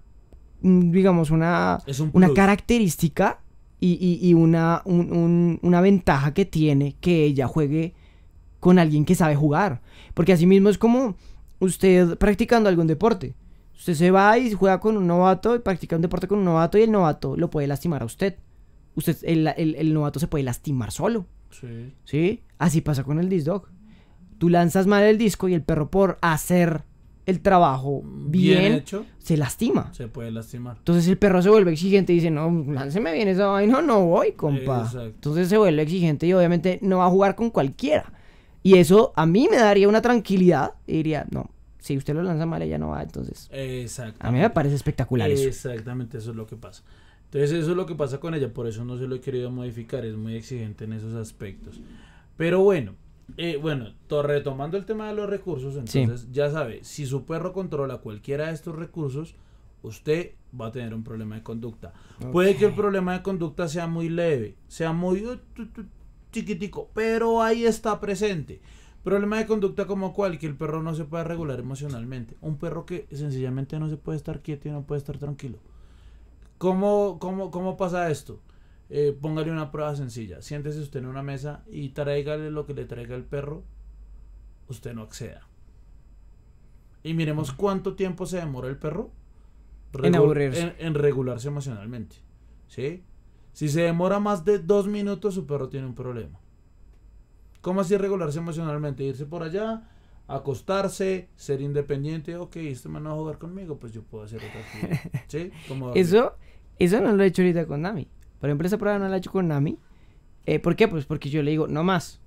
[SPEAKER 1] digamos, una,
[SPEAKER 2] un
[SPEAKER 1] una característica y, y- y una, un- un- una ventaja que tiene que ella juegue con alguien que sabe jugar. Porque así mismo es como usted practicando algún deporte. Usted se va y juega con un novato y practica un deporte con un novato y el novato lo puede lastimar a usted. Usted, el, el- el novato se puede lastimar solo.
[SPEAKER 2] Sí.
[SPEAKER 1] ¿Sí? Así pasa con el disc dog. Tú lanzas mal el disco y el perro por hacer el trabajo bien,
[SPEAKER 2] Bien hecho,
[SPEAKER 1] se lastima.
[SPEAKER 2] se puede lastimar.
[SPEAKER 1] Entonces el perro se vuelve exigente y dice, no, lánceme bien esa vaina, no voy, compa.
[SPEAKER 2] Exacto.
[SPEAKER 1] Entonces se vuelve exigente y obviamente no va a jugar con cualquiera. Y eso a mí me daría una tranquilidad y diría, no, si usted lo lanza mal, ella no va, entonces...
[SPEAKER 2] Exacto.
[SPEAKER 1] A mí me parece espectacular eso.
[SPEAKER 2] Exactamente, eso es lo que pasa. Entonces eso es lo que pasa con ella, por eso no se lo he querido modificar, es muy exigente en esos aspectos. Pero bueno, eh, bueno, to- retomando el tema de los recursos,
[SPEAKER 1] Sí.
[SPEAKER 2] entonces ya sabe, si su perro controla cualquiera de estos recursos, usted va a tener un problema de conducta. Puede que el problema de conducta sea muy leve, sea muy uh, tu, tu, chiquitico, pero ahí está presente. Problema de conducta como cual, que el perro no se puede regular emocionalmente. Un perro que sencillamente no se puede estar quieto y no puede estar tranquilo. ¿Cómo, cómo, cómo pasa esto? Eh, póngale una prueba sencilla. Siéntese usted en una mesa y tráigale lo que le traiga el perro. Usted no acceda. Y miremos cuánto tiempo se demora el perro
[SPEAKER 1] En aburrirse.
[SPEAKER 2] en- en regularse emocionalmente. ¿Sí? Si se demora más de dos minutos, su perro tiene un problema. ¿Cómo así regularse emocionalmente? Irse por allá, acostarse, ser independiente. Ok, este man no va a jugar conmigo, pues yo puedo hacer otra cosa. ¿Sí? Como.
[SPEAKER 1] Eso, eso no lo he hecho ahorita con Nami. Por ejemplo, esa prueba no la he hecho con Nami. Eh, ¿Por qué? Pues porque yo le digo, no más.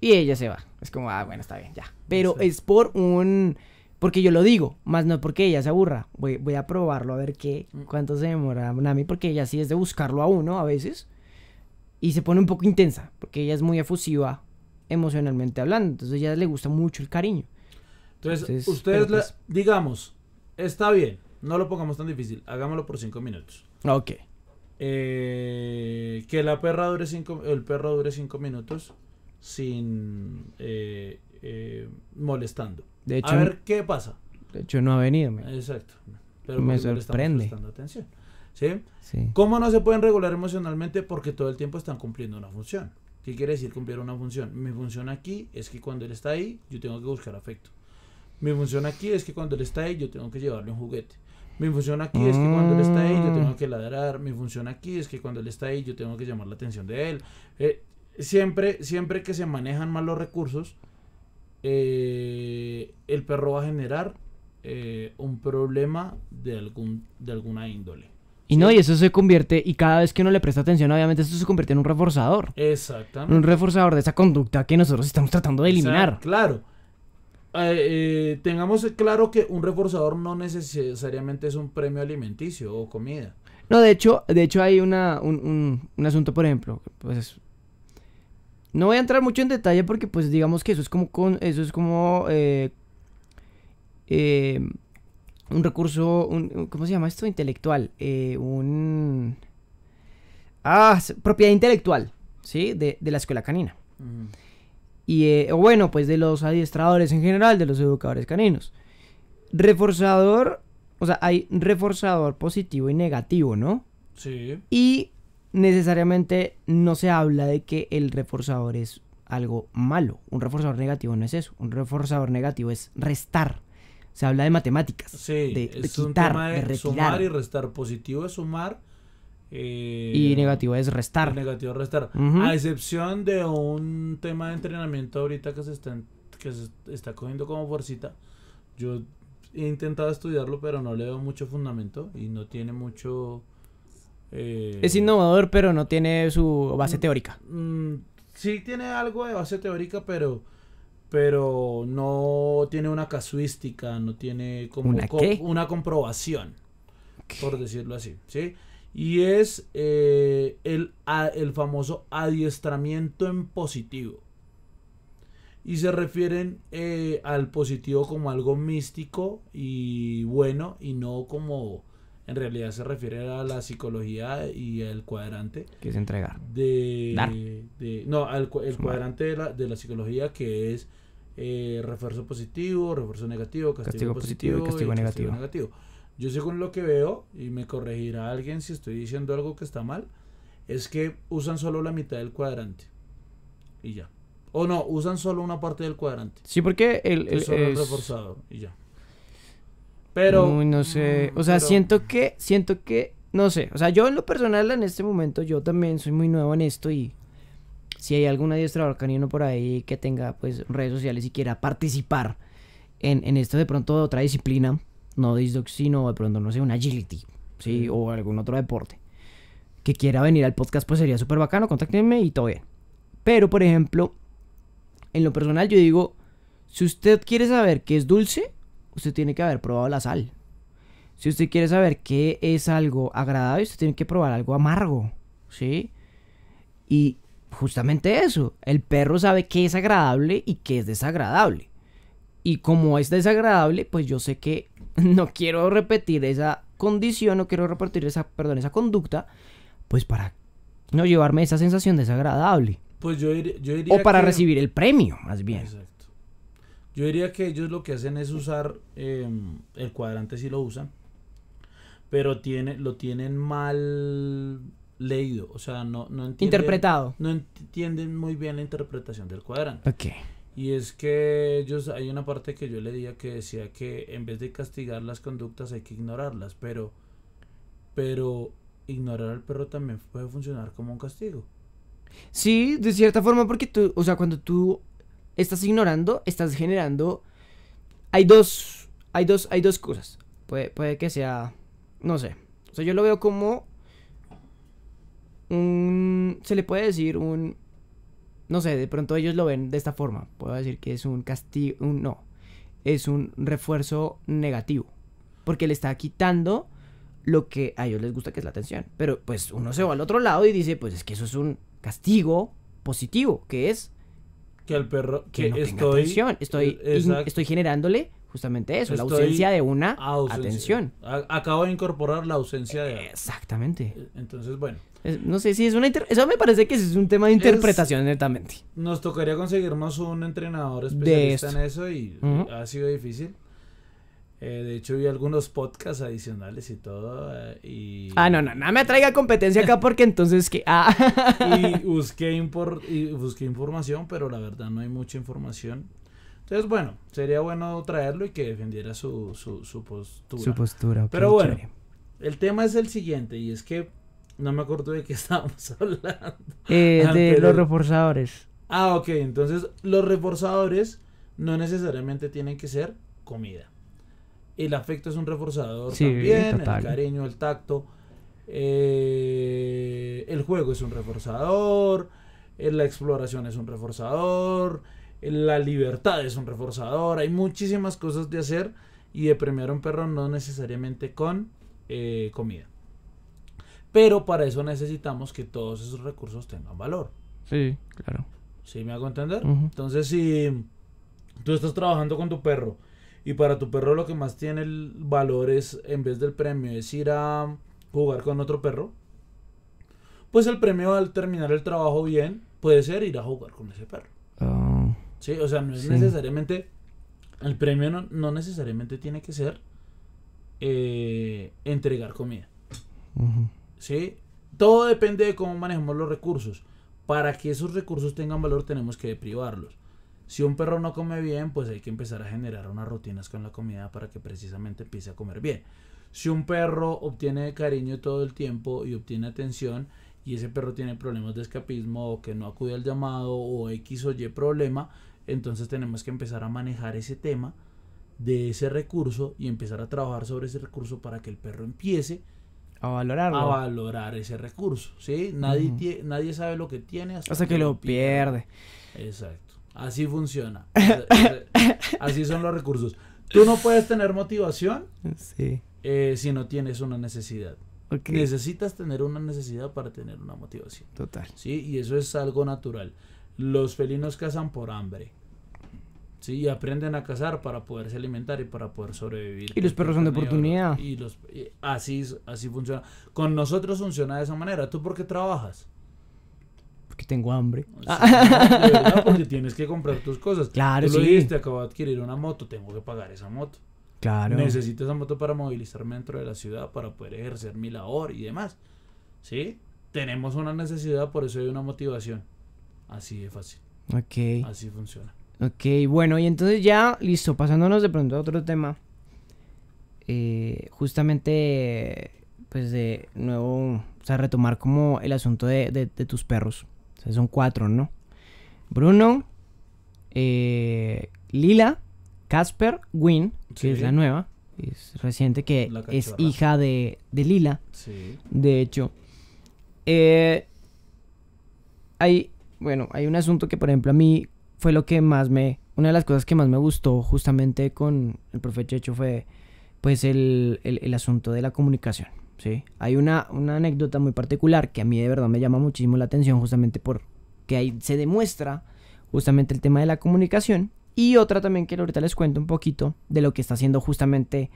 [SPEAKER 1] Y ella se va. Es como, ah, bueno, está bien, ya. Pero
[SPEAKER 2] Sí.
[SPEAKER 1] es por un... Porque yo lo digo, más no porque ella se aburra. Voy, voy a probarlo a ver qué,
[SPEAKER 2] Mm.
[SPEAKER 1] cuánto se demora Nami, porque ella sí es de buscarlo a uno a veces. Y se pone un poco intensa, porque ella es muy efusiva emocionalmente hablando. Entonces a ella le gusta mucho el cariño.
[SPEAKER 2] Entonces,
[SPEAKER 1] Entonces,
[SPEAKER 2] ustedes,
[SPEAKER 1] pues-
[SPEAKER 2] digamos, está bien, no lo pongamos tan difícil, hagámoslo por cinco minutos.
[SPEAKER 1] Ok.
[SPEAKER 2] Eh, que la perra dure cinco, el perro dure cinco minutos sin eh, eh, molestando.
[SPEAKER 1] De hecho,
[SPEAKER 2] A ver qué pasa.
[SPEAKER 1] de hecho no ha venido. me-
[SPEAKER 2] Exacto. Pero
[SPEAKER 1] Me sorprende.
[SPEAKER 2] prestando atención. ¿Sí?
[SPEAKER 1] Sí.
[SPEAKER 2] ¿Cómo no se pueden regular emocionalmente? Porque todo el tiempo están cumpliendo una función. ¿Qué quiere decir cumplir una función? Mi función aquí es que cuando él está ahí, yo tengo que buscar afecto. Mi función aquí es que cuando él está ahí, yo tengo que llevarle un juguete. Mi función aquí es que cuando él está ahí, yo tengo
[SPEAKER 1] Mm.
[SPEAKER 2] que ladrar. Mi función aquí es que cuando él está ahí, yo tengo que llamar la atención de él. Eh, siempre, siempre que se manejan mal los recursos, eh, el perro va a generar eh, un problema de, algún, de alguna índole.
[SPEAKER 1] Y no, y eso se convierte, y cada vez que uno le presta atención, obviamente eso se convierte en un reforzador.
[SPEAKER 2] Exactamente.
[SPEAKER 1] Un reforzador de esa conducta que nosotros estamos tratando de eliminar.
[SPEAKER 2] claro. Eh, eh, tengamos claro que un reforzador no necesariamente es un premio alimenticio o comida.
[SPEAKER 1] No, de hecho, de hecho hay una, un, un- un asunto, por ejemplo, pues no voy a entrar mucho en detalle porque pues digamos que eso es como con, eso es como eh, eh, un recurso, un- ¿cómo se llama esto? Intelectual, eh, un ah, propiedad intelectual, ¿sí? De, de la escuela canina. Y, eh, o bueno, pues de los adiestradores en general, de los educadores caninos. Reforzador, o sea, hay reforzador positivo y negativo, ¿no?
[SPEAKER 2] Sí.
[SPEAKER 1] Y necesariamente no se habla de que el reforzador es algo malo. Un reforzador negativo no es eso. Un reforzador negativo es restar. Se habla de matemáticas.
[SPEAKER 2] Sí,
[SPEAKER 1] de, de
[SPEAKER 2] es un
[SPEAKER 1] quitar,
[SPEAKER 2] tema
[SPEAKER 1] de
[SPEAKER 2] de sumar y restar. Positivo es sumar. Eh,
[SPEAKER 1] Y negativo es restar.
[SPEAKER 2] negativo es restar. A excepción de un tema de entrenamiento ahorita que se está, que se está cogiendo como fuercita. Yo he intentado estudiarlo, pero no le veo mucho fundamento y no tiene mucho... eh,
[SPEAKER 1] Es innovador, pero no tiene su base
[SPEAKER 2] Mm.
[SPEAKER 1] teórica.
[SPEAKER 2] Mm, sí tiene algo de base teórica, pero pero no tiene una casuística, no tiene como
[SPEAKER 1] ¿Una
[SPEAKER 2] co-
[SPEAKER 1] qué?
[SPEAKER 2] una comprobación, por decirlo así, ¿sí? Y es eh, el, a- el famoso adiestramiento en positivo. Y se refieren eh, al positivo como algo místico y bueno, y no como en realidad se refiere a la psicología y al cuadrante
[SPEAKER 1] Que es entregar.
[SPEAKER 2] de,
[SPEAKER 1] Dar.
[SPEAKER 2] de- no al el cuadrante de la, de la psicología que es eh, refuerzo positivo refuerzo negativo castigo,
[SPEAKER 1] Castigo positivo y
[SPEAKER 2] positivo,
[SPEAKER 1] castigo
[SPEAKER 2] negativo yo según lo que veo y me corregirá alguien si estoy diciendo algo que está mal es que usan solo la mitad del cuadrante y ya o no usan solo una parte del cuadrante
[SPEAKER 1] Sí, porque el, el-
[SPEAKER 2] es solo el
[SPEAKER 1] es-
[SPEAKER 2] reforzador y ya pero
[SPEAKER 1] Uy, no sé.
[SPEAKER 2] mm,
[SPEAKER 1] O sea,
[SPEAKER 2] pero-
[SPEAKER 1] siento que, siento que, no sé. O sea, yo en lo personal en este momento, yo también soy muy nuevo en esto y si hay algún adiestrador canino por ahí que tenga pues redes sociales y quiera participar en, en esto de pronto de otra disciplina, no disc sino de pronto, no sé, un agility, ¿sí?
[SPEAKER 2] Sí.
[SPEAKER 1] O algún otro deporte, que quiera venir al podcast, pues sería súper bacano, contáctenme y todo bien. Pero, por ejemplo, en lo personal yo digo, si usted quiere saber qué es dulce, usted tiene que haber probado la sal. Si usted quiere saber qué es algo agradable, usted tiene que probar algo amargo, ¿sí? Y justamente eso, el perro sabe qué es agradable y qué es desagradable. Y como es desagradable, pues yo sé que no quiero repetir esa condición, no quiero repetir esa, perdón, esa conducta, pues para no llevarme esa sensación desagradable.
[SPEAKER 2] pues yo, diría- yo diría
[SPEAKER 1] O para
[SPEAKER 2] que-
[SPEAKER 1] recibir el premio, más bien.
[SPEAKER 2] Exacto. Yo diría que ellos lo que hacen es usar eh, el cuadrante si lo usan, pero tiene, lo tienen mal leído, o sea, no, no entienden,
[SPEAKER 1] Interpretado.
[SPEAKER 2] no entienden muy bien la interpretación del cuadrante.
[SPEAKER 1] Ok.
[SPEAKER 2] Y es que ellos, hay una parte que yo leía que decía que en vez de castigar las conductas hay que ignorarlas, pero, pero ignorar al perro también puede funcionar como un castigo.
[SPEAKER 1] Sí, de cierta forma, porque tú, o sea, cuando tú estás ignorando, estás generando. Hay dos. Hay dos, hay dos cosas. Puede, puede que sea. No sé. O sea, yo lo veo como. Un. Se le puede decir un. No sé, de pronto ellos lo ven de esta forma. Puedo decir que es un castigo. Un, no. Es un refuerzo negativo. Porque le está quitando lo que a ellos les gusta, que es la atención. Pero pues uno se va al otro lado y dice, pues es que eso es un castigo positivo, que es
[SPEAKER 2] Que al perro.
[SPEAKER 1] que,
[SPEAKER 2] Que,
[SPEAKER 1] no tenga
[SPEAKER 2] estoy.
[SPEAKER 1] atención. Estoy, in- estoy generándole justamente eso, la ausencia de una
[SPEAKER 2] ausencia.
[SPEAKER 1] atención.
[SPEAKER 2] A- acabo de incorporar la ausencia de.
[SPEAKER 1] Exactamente.
[SPEAKER 2] Entonces, bueno.
[SPEAKER 1] Es- no sé si es una... Eso me parece que es un tema de interpretación netamente.
[SPEAKER 2] Nos tocaría conseguirnos un entrenador especialista en eso y
[SPEAKER 1] Ujú.
[SPEAKER 2] ha sido difícil. Eh, de hecho, vi algunos podcasts adicionales y todo. eh, y,
[SPEAKER 1] Ah, no, no, no me traiga competencia acá porque entonces que... Ah,
[SPEAKER 2] y busqué, impor- y busqué información, pero la verdad no hay mucha información. Entonces, bueno, sería bueno traerlo y que defendiera su, su, su postura.
[SPEAKER 1] su postura.
[SPEAKER 2] Pero bueno,
[SPEAKER 1] chévere.
[SPEAKER 2] el tema es el siguiente y es que no me acuerdo de qué estábamos hablando.
[SPEAKER 1] Eh, de los reforzadores.
[SPEAKER 2] Ah, ok, entonces los reforzadores no necesariamente tienen que ser comida. El afecto es un reforzador
[SPEAKER 1] Sí,
[SPEAKER 2] también,
[SPEAKER 1] total.
[SPEAKER 2] el cariño, el tacto. eh, el juego es un reforzador, eh, la exploración es un reforzador, eh, la libertad es un reforzador. Hay muchísimas cosas de hacer y de premiar a un perro no necesariamente con comida. Pero para eso necesitamos que todos esos recursos tengan valor.
[SPEAKER 1] Sí, claro.
[SPEAKER 2] ¿Sí me hago entender? Entonces, si tú estás trabajando con tu perro y para tu perro lo que más tiene el valor es, en vez del premio, es ir a jugar con otro perro, pues el premio al terminar el trabajo bien puede ser ir a jugar con ese perro.
[SPEAKER 1] Ah,
[SPEAKER 2] ¿Sí? O sea, no es
[SPEAKER 1] Sí.
[SPEAKER 2] necesariamente, el premio no, no necesariamente tiene que ser eh, entregar comida.
[SPEAKER 1] ujú.
[SPEAKER 2] ¿Sí? Todo depende de cómo manejemos los recursos. Para que esos recursos tengan valor tenemos que privarlos. Si un perro no come bien, pues hay que empezar a generar unas rutinas con la comida para que precisamente empiece a comer bien. Si un perro obtiene cariño todo el tiempo y obtiene atención y ese perro tiene problemas de escapismo o que no acude al llamado o X o Y problema, entonces tenemos que empezar a manejar ese tema de ese recurso y empezar a trabajar sobre ese recurso para que el perro empiece
[SPEAKER 1] A valorarlo.
[SPEAKER 2] a valorar ese recurso, ¿sí? Nadie, tie- nadie sabe lo que tiene hasta,
[SPEAKER 1] Hasta que lo pierde.
[SPEAKER 2] Exacto. Así funciona. Así- son los recursos. Tú no puedes tener motivación
[SPEAKER 1] Sí.
[SPEAKER 2] eh, si no tienes una necesidad. Necesitas tener una necesidad para tener una motivación,
[SPEAKER 1] Total.
[SPEAKER 2] ¿sí? Y eso es algo natural. Los felinos cazan por hambre. Sí, y aprenden a cazar para poderse alimentar y para poder sobrevivir.
[SPEAKER 1] Y los perros son de oportunidad.
[SPEAKER 2] Y los y así así funciona. Con nosotros funciona de esa manera. ¿Tú por qué trabajas?
[SPEAKER 1] Porque tengo hambre.
[SPEAKER 2] Sí, no, de verdad, porque tienes que comprar tus cosas.
[SPEAKER 1] Claro,
[SPEAKER 2] Tú lo
[SPEAKER 1] sí.
[SPEAKER 2] dijiste, acabo de adquirir una moto, tengo que pagar esa moto.
[SPEAKER 1] Claro.
[SPEAKER 2] Necesito esa moto para movilizarme dentro de la ciudad, para poder ejercer mi labor y demás. ¿Sí? Tenemos una necesidad, por eso hay una motivación. Así de fácil.
[SPEAKER 1] Ok.
[SPEAKER 2] Así funciona.
[SPEAKER 1] Ok, bueno, y entonces ya, listo, pasándonos de pronto a otro tema. eh, justamente, pues de nuevo, o sea, retomar como el asunto de, de- de tus perros. O sea, son cuatro, ¿no? Bruno, eh, Lila, Casper, Win, que es la nueva, es reciente, que es hija de, de Lila.
[SPEAKER 2] Sí.
[SPEAKER 1] De hecho, eh, hay, bueno, hay un asunto que, por ejemplo, a mí fue lo que más me, una de las cosas que más me gustó justamente con el profe Checho fue, pues, el, el- el asunto de la comunicación, ¿sí? Hay una, una anécdota muy particular que a mí de verdad me llama muchísimo la atención justamente por que ahí se demuestra justamente el tema de la comunicación y otra también que ahorita les cuento un poquito de lo que está haciendo justamente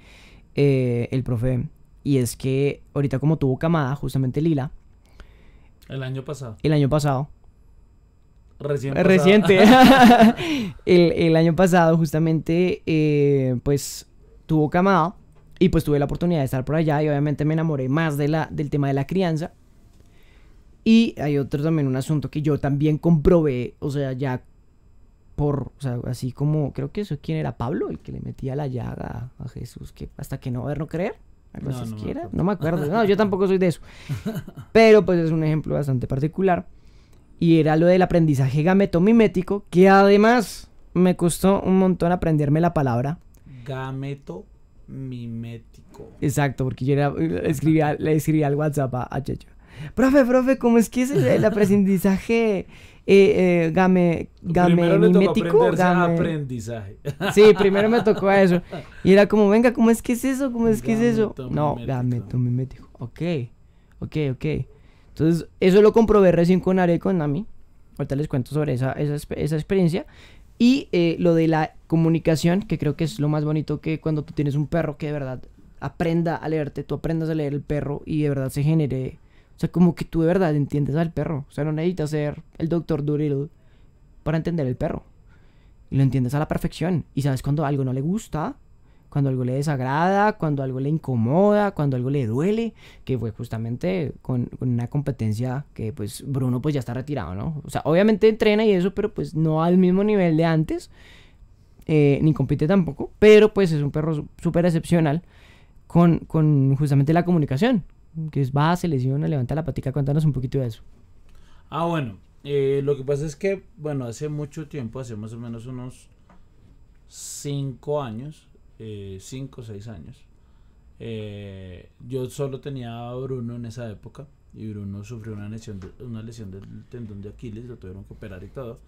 [SPEAKER 1] eh, el profe y es que ahorita como tuvo camada justamente Lila
[SPEAKER 2] El año pasado.
[SPEAKER 1] el año pasado
[SPEAKER 2] Recién.
[SPEAKER 1] eh, reciente el, el año pasado justamente eh, pues tuvo camada y pues tuve la oportunidad de estar por allá y obviamente me enamoré más de la, del tema de la crianza y hay otro también un asunto que yo también comprobé o sea ya por, o sea, así como, creo que eso, ¿quién era? Pablo, el que le metía la llaga a Jesús, que hasta que no ver, no creer. Algo
[SPEAKER 2] No,
[SPEAKER 1] así
[SPEAKER 2] no
[SPEAKER 1] es
[SPEAKER 2] me.
[SPEAKER 1] No me acuerdo. No, yo tampoco soy de eso. Pero pues es un ejemplo bastante particular. Y era lo del aprendizaje gametomimético, que además me costó un montón aprenderme la palabra.
[SPEAKER 2] Gameto mimético.
[SPEAKER 1] Exacto, porque yo era, escribía, le escribía al WhatsApp a, Checho. Profe, profe, ¿cómo es que es el, el aprendizaje eh, eh, game, game
[SPEAKER 2] Primero le tocó
[SPEAKER 1] mimético?
[SPEAKER 2] aprenderse
[SPEAKER 1] Game-
[SPEAKER 2] aprendizaje.
[SPEAKER 1] Sí, primero me tocó eso. Y era como, venga, ¿cómo es que es eso? ¿Cómo es que es eso? No,
[SPEAKER 2] Gametomimético.
[SPEAKER 1] gametomimético. Ok, ok, ok. Entonces, eso lo comprobé recién con Are y con Nami. Ahorita les cuento sobre esa, esa, esa experiencia. Y eh, lo de la comunicación, que creo que es lo más bonito que cuando tú tienes un perro que de verdad aprenda a leerte, tú aprendas a leer el perro y de verdad se genere... O sea, como que tú de verdad entiendes al perro. O sea, no necesitas ser el doctor Doolittle para entender el perro. Y lo entiendes a la perfección. Y sabes cuando algo no le gusta, cuando algo le desagrada, cuando algo le incomoda, cuando algo le duele, que fue justamente con, una competencia que pues Bruno pues ya está retirado, ¿no? O sea, obviamente entrena y eso, pero pues no al mismo nivel de antes, eh, ni compite tampoco, pero pues es un perro súper excepcional con, con justamente la comunicación, que es va, se lesiona, levanta la patica, cuéntanos un poquito de eso.
[SPEAKER 2] Ah, bueno. eh, lo que pasa es que, bueno, hace mucho tiempo, hace más o menos unos 5 años, 5 o 6 años, eh, yo solo tenía a Bruno en esa época y Bruno sufrió una lesión, de- una lesión del tendón de Aquiles, lo tuvieron que operar y todo.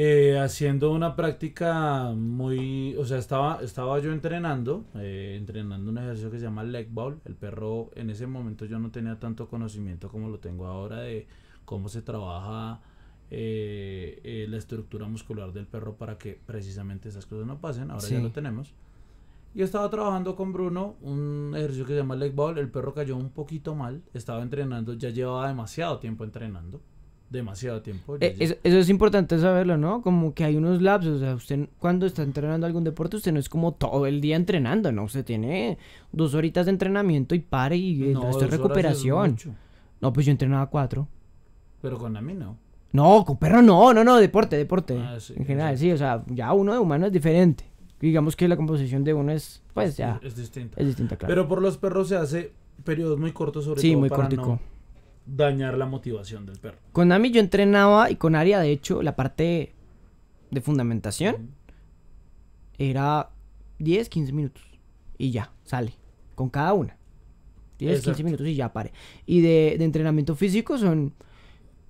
[SPEAKER 2] Eh, haciendo una práctica muy, o sea, estaba, estaba yo entrenando, eh, entrenando un ejercicio que se llama leg ball. El perro, en ese momento yo no tenía tanto conocimiento como lo tengo ahora de cómo se trabaja eh, eh, la estructura muscular del perro para que precisamente esas cosas no pasen. Ahora ya
[SPEAKER 1] Sí.
[SPEAKER 2] lo tenemos. Y estaba trabajando con Bruno un ejercicio que se llama leg ball. El perro cayó un poquito mal. Estaba entrenando, ya llevaba demasiado tiempo entrenando. Demasiado tiempo. ya
[SPEAKER 1] Eh, eso, eso es importante saberlo, ¿no? Como que hay unos lapsos, o sea, usted cuando está entrenando algún deporte, usted no es como todo el día entrenando, ¿no? Usted tiene dos horitas de entrenamiento y pare y el
[SPEAKER 2] No,
[SPEAKER 1] resto es recuperación. No, pues yo entrenaba cuatro.
[SPEAKER 2] pero con a mí no.
[SPEAKER 1] No, con perro no, no, no, deporte, deporte.
[SPEAKER 2] Ah, sí,
[SPEAKER 1] en general, sí, o sea, ya uno de humano es diferente. Digamos que la composición de uno es, pues ya,
[SPEAKER 2] Es, es distinta.
[SPEAKER 1] es distinta, claro.
[SPEAKER 2] Pero por los perros se hace periodos muy cortos, sobre
[SPEAKER 1] sí,
[SPEAKER 2] todo
[SPEAKER 1] muy
[SPEAKER 2] para
[SPEAKER 1] cortico.
[SPEAKER 2] no dañar la motivación del perro.
[SPEAKER 1] Con Ami yo entrenaba y con Aria, de hecho, la parte de fundamentación era 10, 15 minutos. Y ya, sale. Con cada una. 10, 15
[SPEAKER 2] Exacto.
[SPEAKER 1] minutos y ya pare. Y de, de entrenamiento físico son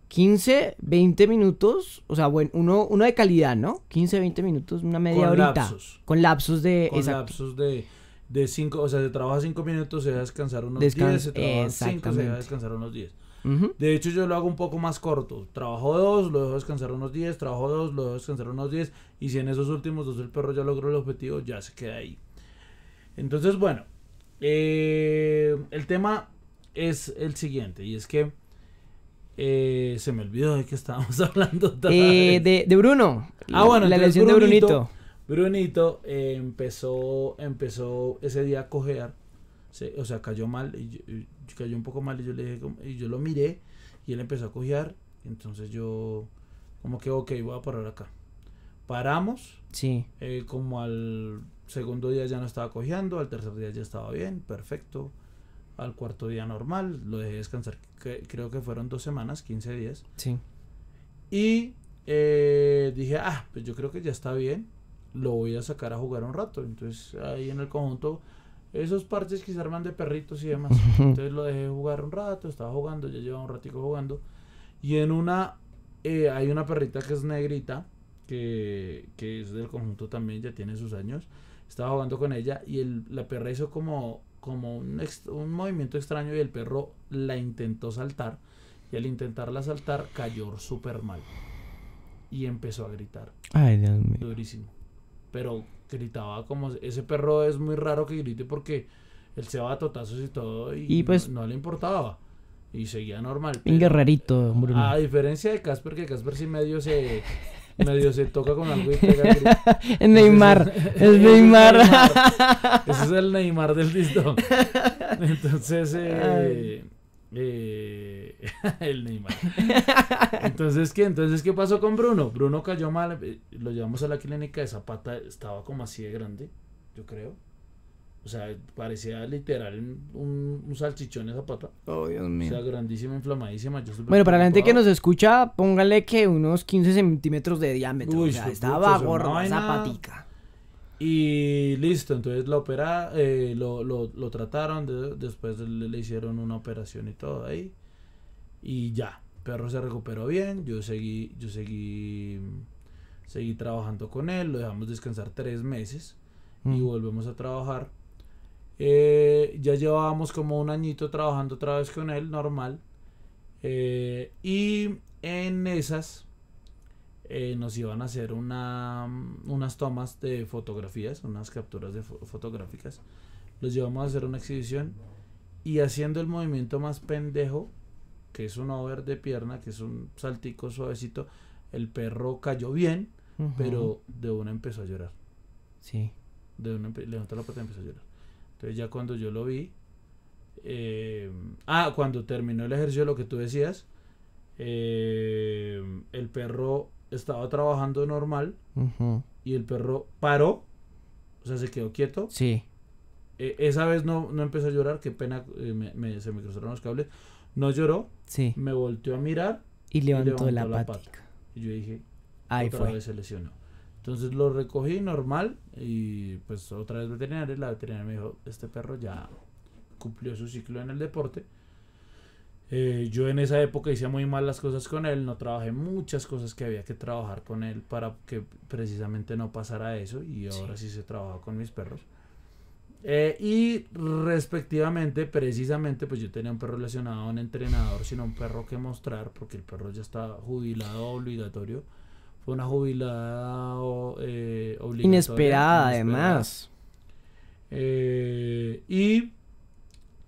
[SPEAKER 1] 15, 20 minutos. O sea, bueno, uno, uno de calidad, ¿no? 15, 20 minutos, una media
[SPEAKER 2] Con
[SPEAKER 1] horita.
[SPEAKER 2] lapsos.
[SPEAKER 1] Con lapsos de.
[SPEAKER 2] Con
[SPEAKER 1] exacto.
[SPEAKER 2] lapsos de, de cinco, o sea, se trabaja cinco minutos, se deja descansar unos
[SPEAKER 1] Descans-
[SPEAKER 2] 10, se trabaja cinco, se
[SPEAKER 1] exactamente.
[SPEAKER 2] deja descansar unos 10.
[SPEAKER 1] Ujú.
[SPEAKER 2] De hecho, yo lo hago un poco más corto. Trabajo dos, lo dejo descansar unos 10, trabajo dos, lo dejo descansar unos 10. Y si en esos últimos dos el perro ya logró el objetivo, ya se queda ahí. Entonces, bueno, eh, el tema es el siguiente. Y es que eh, se me olvidó de que estábamos hablando.
[SPEAKER 1] Eh, de, de Bruno.
[SPEAKER 2] Ah, bueno,
[SPEAKER 1] la lesión de
[SPEAKER 2] Brunito-
[SPEAKER 1] Brunito.
[SPEAKER 2] Eh, empezó, empezó ese día a cojear. se- o sea, cayó mal. Y yo- y cayó un poco mal. Y yo le dije, y yo lo miré. Y él empezó a cojear. Entonces yo, como que, ok, voy a parar acá. Paramos.
[SPEAKER 1] Sí.
[SPEAKER 2] eh, como al segundo día ya no estaba cojeando. Al tercer día ya estaba bien. Perfecto. Al cuarto día normal. Lo dejé descansar. que- creo que fueron dos semanas, 15 días.
[SPEAKER 1] Sí.
[SPEAKER 2] Y eh, dije, ah, pues yo creo que ya está bien. Lo voy a sacar a jugar un rato. Entonces ahí en el conjunto, esos parches que se arman de perritos y demás. Entonces lo dejé jugar un rato, estaba jugando, ya llevaba un ratico jugando. Y en una, eh, hay una perrita que es negrita, que, que es del conjunto también, ya tiene sus años. Estaba jugando con ella y el, la perra hizo como, como un, un movimiento extraño y el perro la intentó saltar. Y al intentarla saltar cayó súper mal. Y empezó a gritar
[SPEAKER 1] Ay, Dios mío.
[SPEAKER 2] durísimo. Pero gritaba como... Ese perro es muy raro que grite porque él se va a totazos y todo y,
[SPEAKER 1] Y pues-
[SPEAKER 2] no, no le importaba. Y seguía normal.
[SPEAKER 1] Un guerrerito, Bruno.
[SPEAKER 2] a diferencia de Casper, que Casper sí medio se... medio se toca con algo y pega el.
[SPEAKER 1] Es Neymar. Es Neymar.
[SPEAKER 2] Ese es el Neymar del listón. Entonces, eh, eh, el Neymar. Entonces, ¿qué? Entonces, ¿qué pasó con Bruno? Bruno cayó mal, eh, lo llevamos a la clínica, esa pata estaba como así de grande, yo creo. O O sea, parecía literal un, un salchichón esa pata.
[SPEAKER 1] Oh, Dios
[SPEAKER 2] O
[SPEAKER 1] mío.
[SPEAKER 2] sea, grandísima, inflamadísima. Yo
[SPEAKER 1] Bueno, para la gente que nos escucha, póngale que unos 15 centímetros de diámetro.
[SPEAKER 2] Uy,
[SPEAKER 1] o sea, estaba gorda esa patica.
[SPEAKER 2] Y listo, entonces lo opera, eh, lo, lo, lo trataron, de- después le, le hicieron una operación y todo ahí. Y ya, perro se recuperó bien, yo seguí, yo seguí, seguí trabajando con él, lo dejamos descansar tres meses y
[SPEAKER 1] Mm.
[SPEAKER 2] volvemos a trabajar. Eh, ya llevábamos como un añito trabajando otra vez con él, normal. Eh, y en esas eh, nos iban a hacer una, unas tomas de fotografías, unas capturas de fo- fotográficas. Los llevamos a hacer una exhibición y haciendo el movimiento más pendejo, que es un over de pierna, que es un saltico suavecito, el perro cayó bien, pero de una empezó a llorar.
[SPEAKER 1] Sí.
[SPEAKER 2] De una levantó la pata y empezó a llorar. Entonces ya cuando yo lo vi, eh, ah, cuando terminó el ejercicio, lo que tú decías, eh, el perro estaba trabajando normal y el perro paró, o sea, se quedó quieto.
[SPEAKER 1] Sí.
[SPEAKER 2] Eh, esa vez no, no empezó a llorar, qué pena, eh, me- me- se me cruzaron los cables. No lloró,
[SPEAKER 1] Sí.
[SPEAKER 2] me volteó a mirar
[SPEAKER 1] Y levantó,
[SPEAKER 2] levantó
[SPEAKER 1] la,
[SPEAKER 2] la
[SPEAKER 1] patica.
[SPEAKER 2] y yo dije,
[SPEAKER 1] Ahí
[SPEAKER 2] otra
[SPEAKER 1] fue.
[SPEAKER 2] vez se lesionó. Entonces lo recogí normal y pues otra vez veterinaria. La veterinaria me dijo, este perro ya cumplió su ciclo en el deporte. Eh, yo en esa época hice muy mal las cosas con él, no trabajé muchas cosas que había que trabajar con él para que precisamente no pasara eso y ahora sí, se trabaja con mis perros. Eh, y respectivamente, precisamente, pues yo tenía un perro lesionado, un entrenador, sino un perro que mostrar, porque el perro ya está jubilado obligatorio. Fue una jubilada eh, obligatoria.
[SPEAKER 1] Inesperada,
[SPEAKER 2] inesperada.
[SPEAKER 1] además.
[SPEAKER 2] Eh, y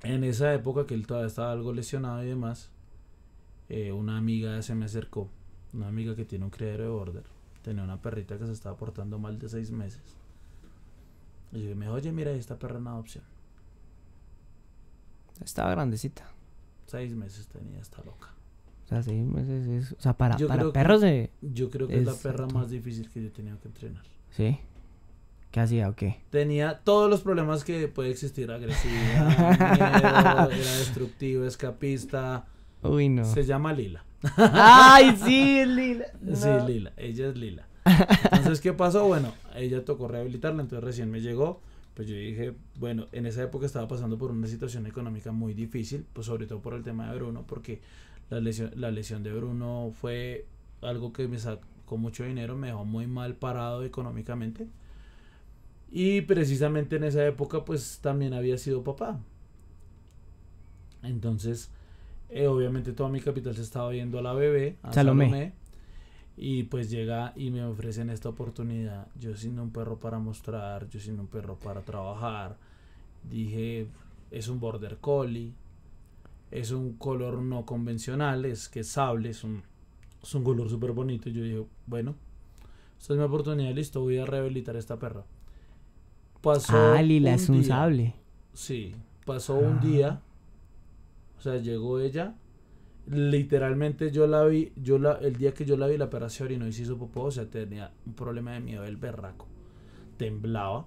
[SPEAKER 2] en esa época que él todavía estaba algo lesionado y demás, eh, una amiga se me acercó, una amiga que tiene un criadero de border, tenía una perrita que se estaba portando mal de seis meses. Y yo me dijo, oye, mira, esta perra en adopción.
[SPEAKER 1] Estaba grandecita.
[SPEAKER 2] Seis meses tenía esta loca.
[SPEAKER 1] Sea, seis meses es... O sea, para,
[SPEAKER 2] Yo
[SPEAKER 1] para
[SPEAKER 2] creo que-
[SPEAKER 1] perros de...
[SPEAKER 2] Yo creo que es la perra más difícil que yo he tenido que entrenar.
[SPEAKER 1] Sí. ¿Qué hacía o qué?
[SPEAKER 2] Tenía todos los problemas que puede existir, agresividad, miedo, era destructivo, escapista.
[SPEAKER 1] Uy, no.
[SPEAKER 2] Se llama Lila.
[SPEAKER 1] ¡Ay, sí, Lila!
[SPEAKER 2] Sí. Lila, ella es Lila. Entonces, ¿qué pasó? Bueno, ella tocó rehabilitarla, entonces recién me llegó. Pues yo dije, bueno, en esa época estaba pasando por una situación económica muy difícil, pues sobre todo por el tema de Bruno, porque la lesión, la lesión de Bruno fue algo que me sacó mucho dinero, me dejó muy mal parado económicamente. Y precisamente en esa época, pues también había sido papá. Entonces, eh, obviamente todo mi capital se estaba yendo a la bebé, a
[SPEAKER 1] Salomé.
[SPEAKER 2] Salomé. Y pues llega y me ofrecen esta oportunidad. Yo sin un perro para mostrar, yo sin un perro para trabajar. Dije, es un border collie. Es un color no convencional, es que es sable, es un, es un color súper bonito. Y yo dije, bueno, esta es mi oportunidad, listo, voy a rehabilitar esta perra. Pasó
[SPEAKER 1] Ah, Lila, es un
[SPEAKER 2] día.
[SPEAKER 1] sable.
[SPEAKER 2] Sí, pasó un día. O sea, llegó ella. Literalmente yo la vi, yo la, el día que yo la vi la perra se orinó y se hizo popó, o sea, tenía un problema de miedo del berraco. Temblaba.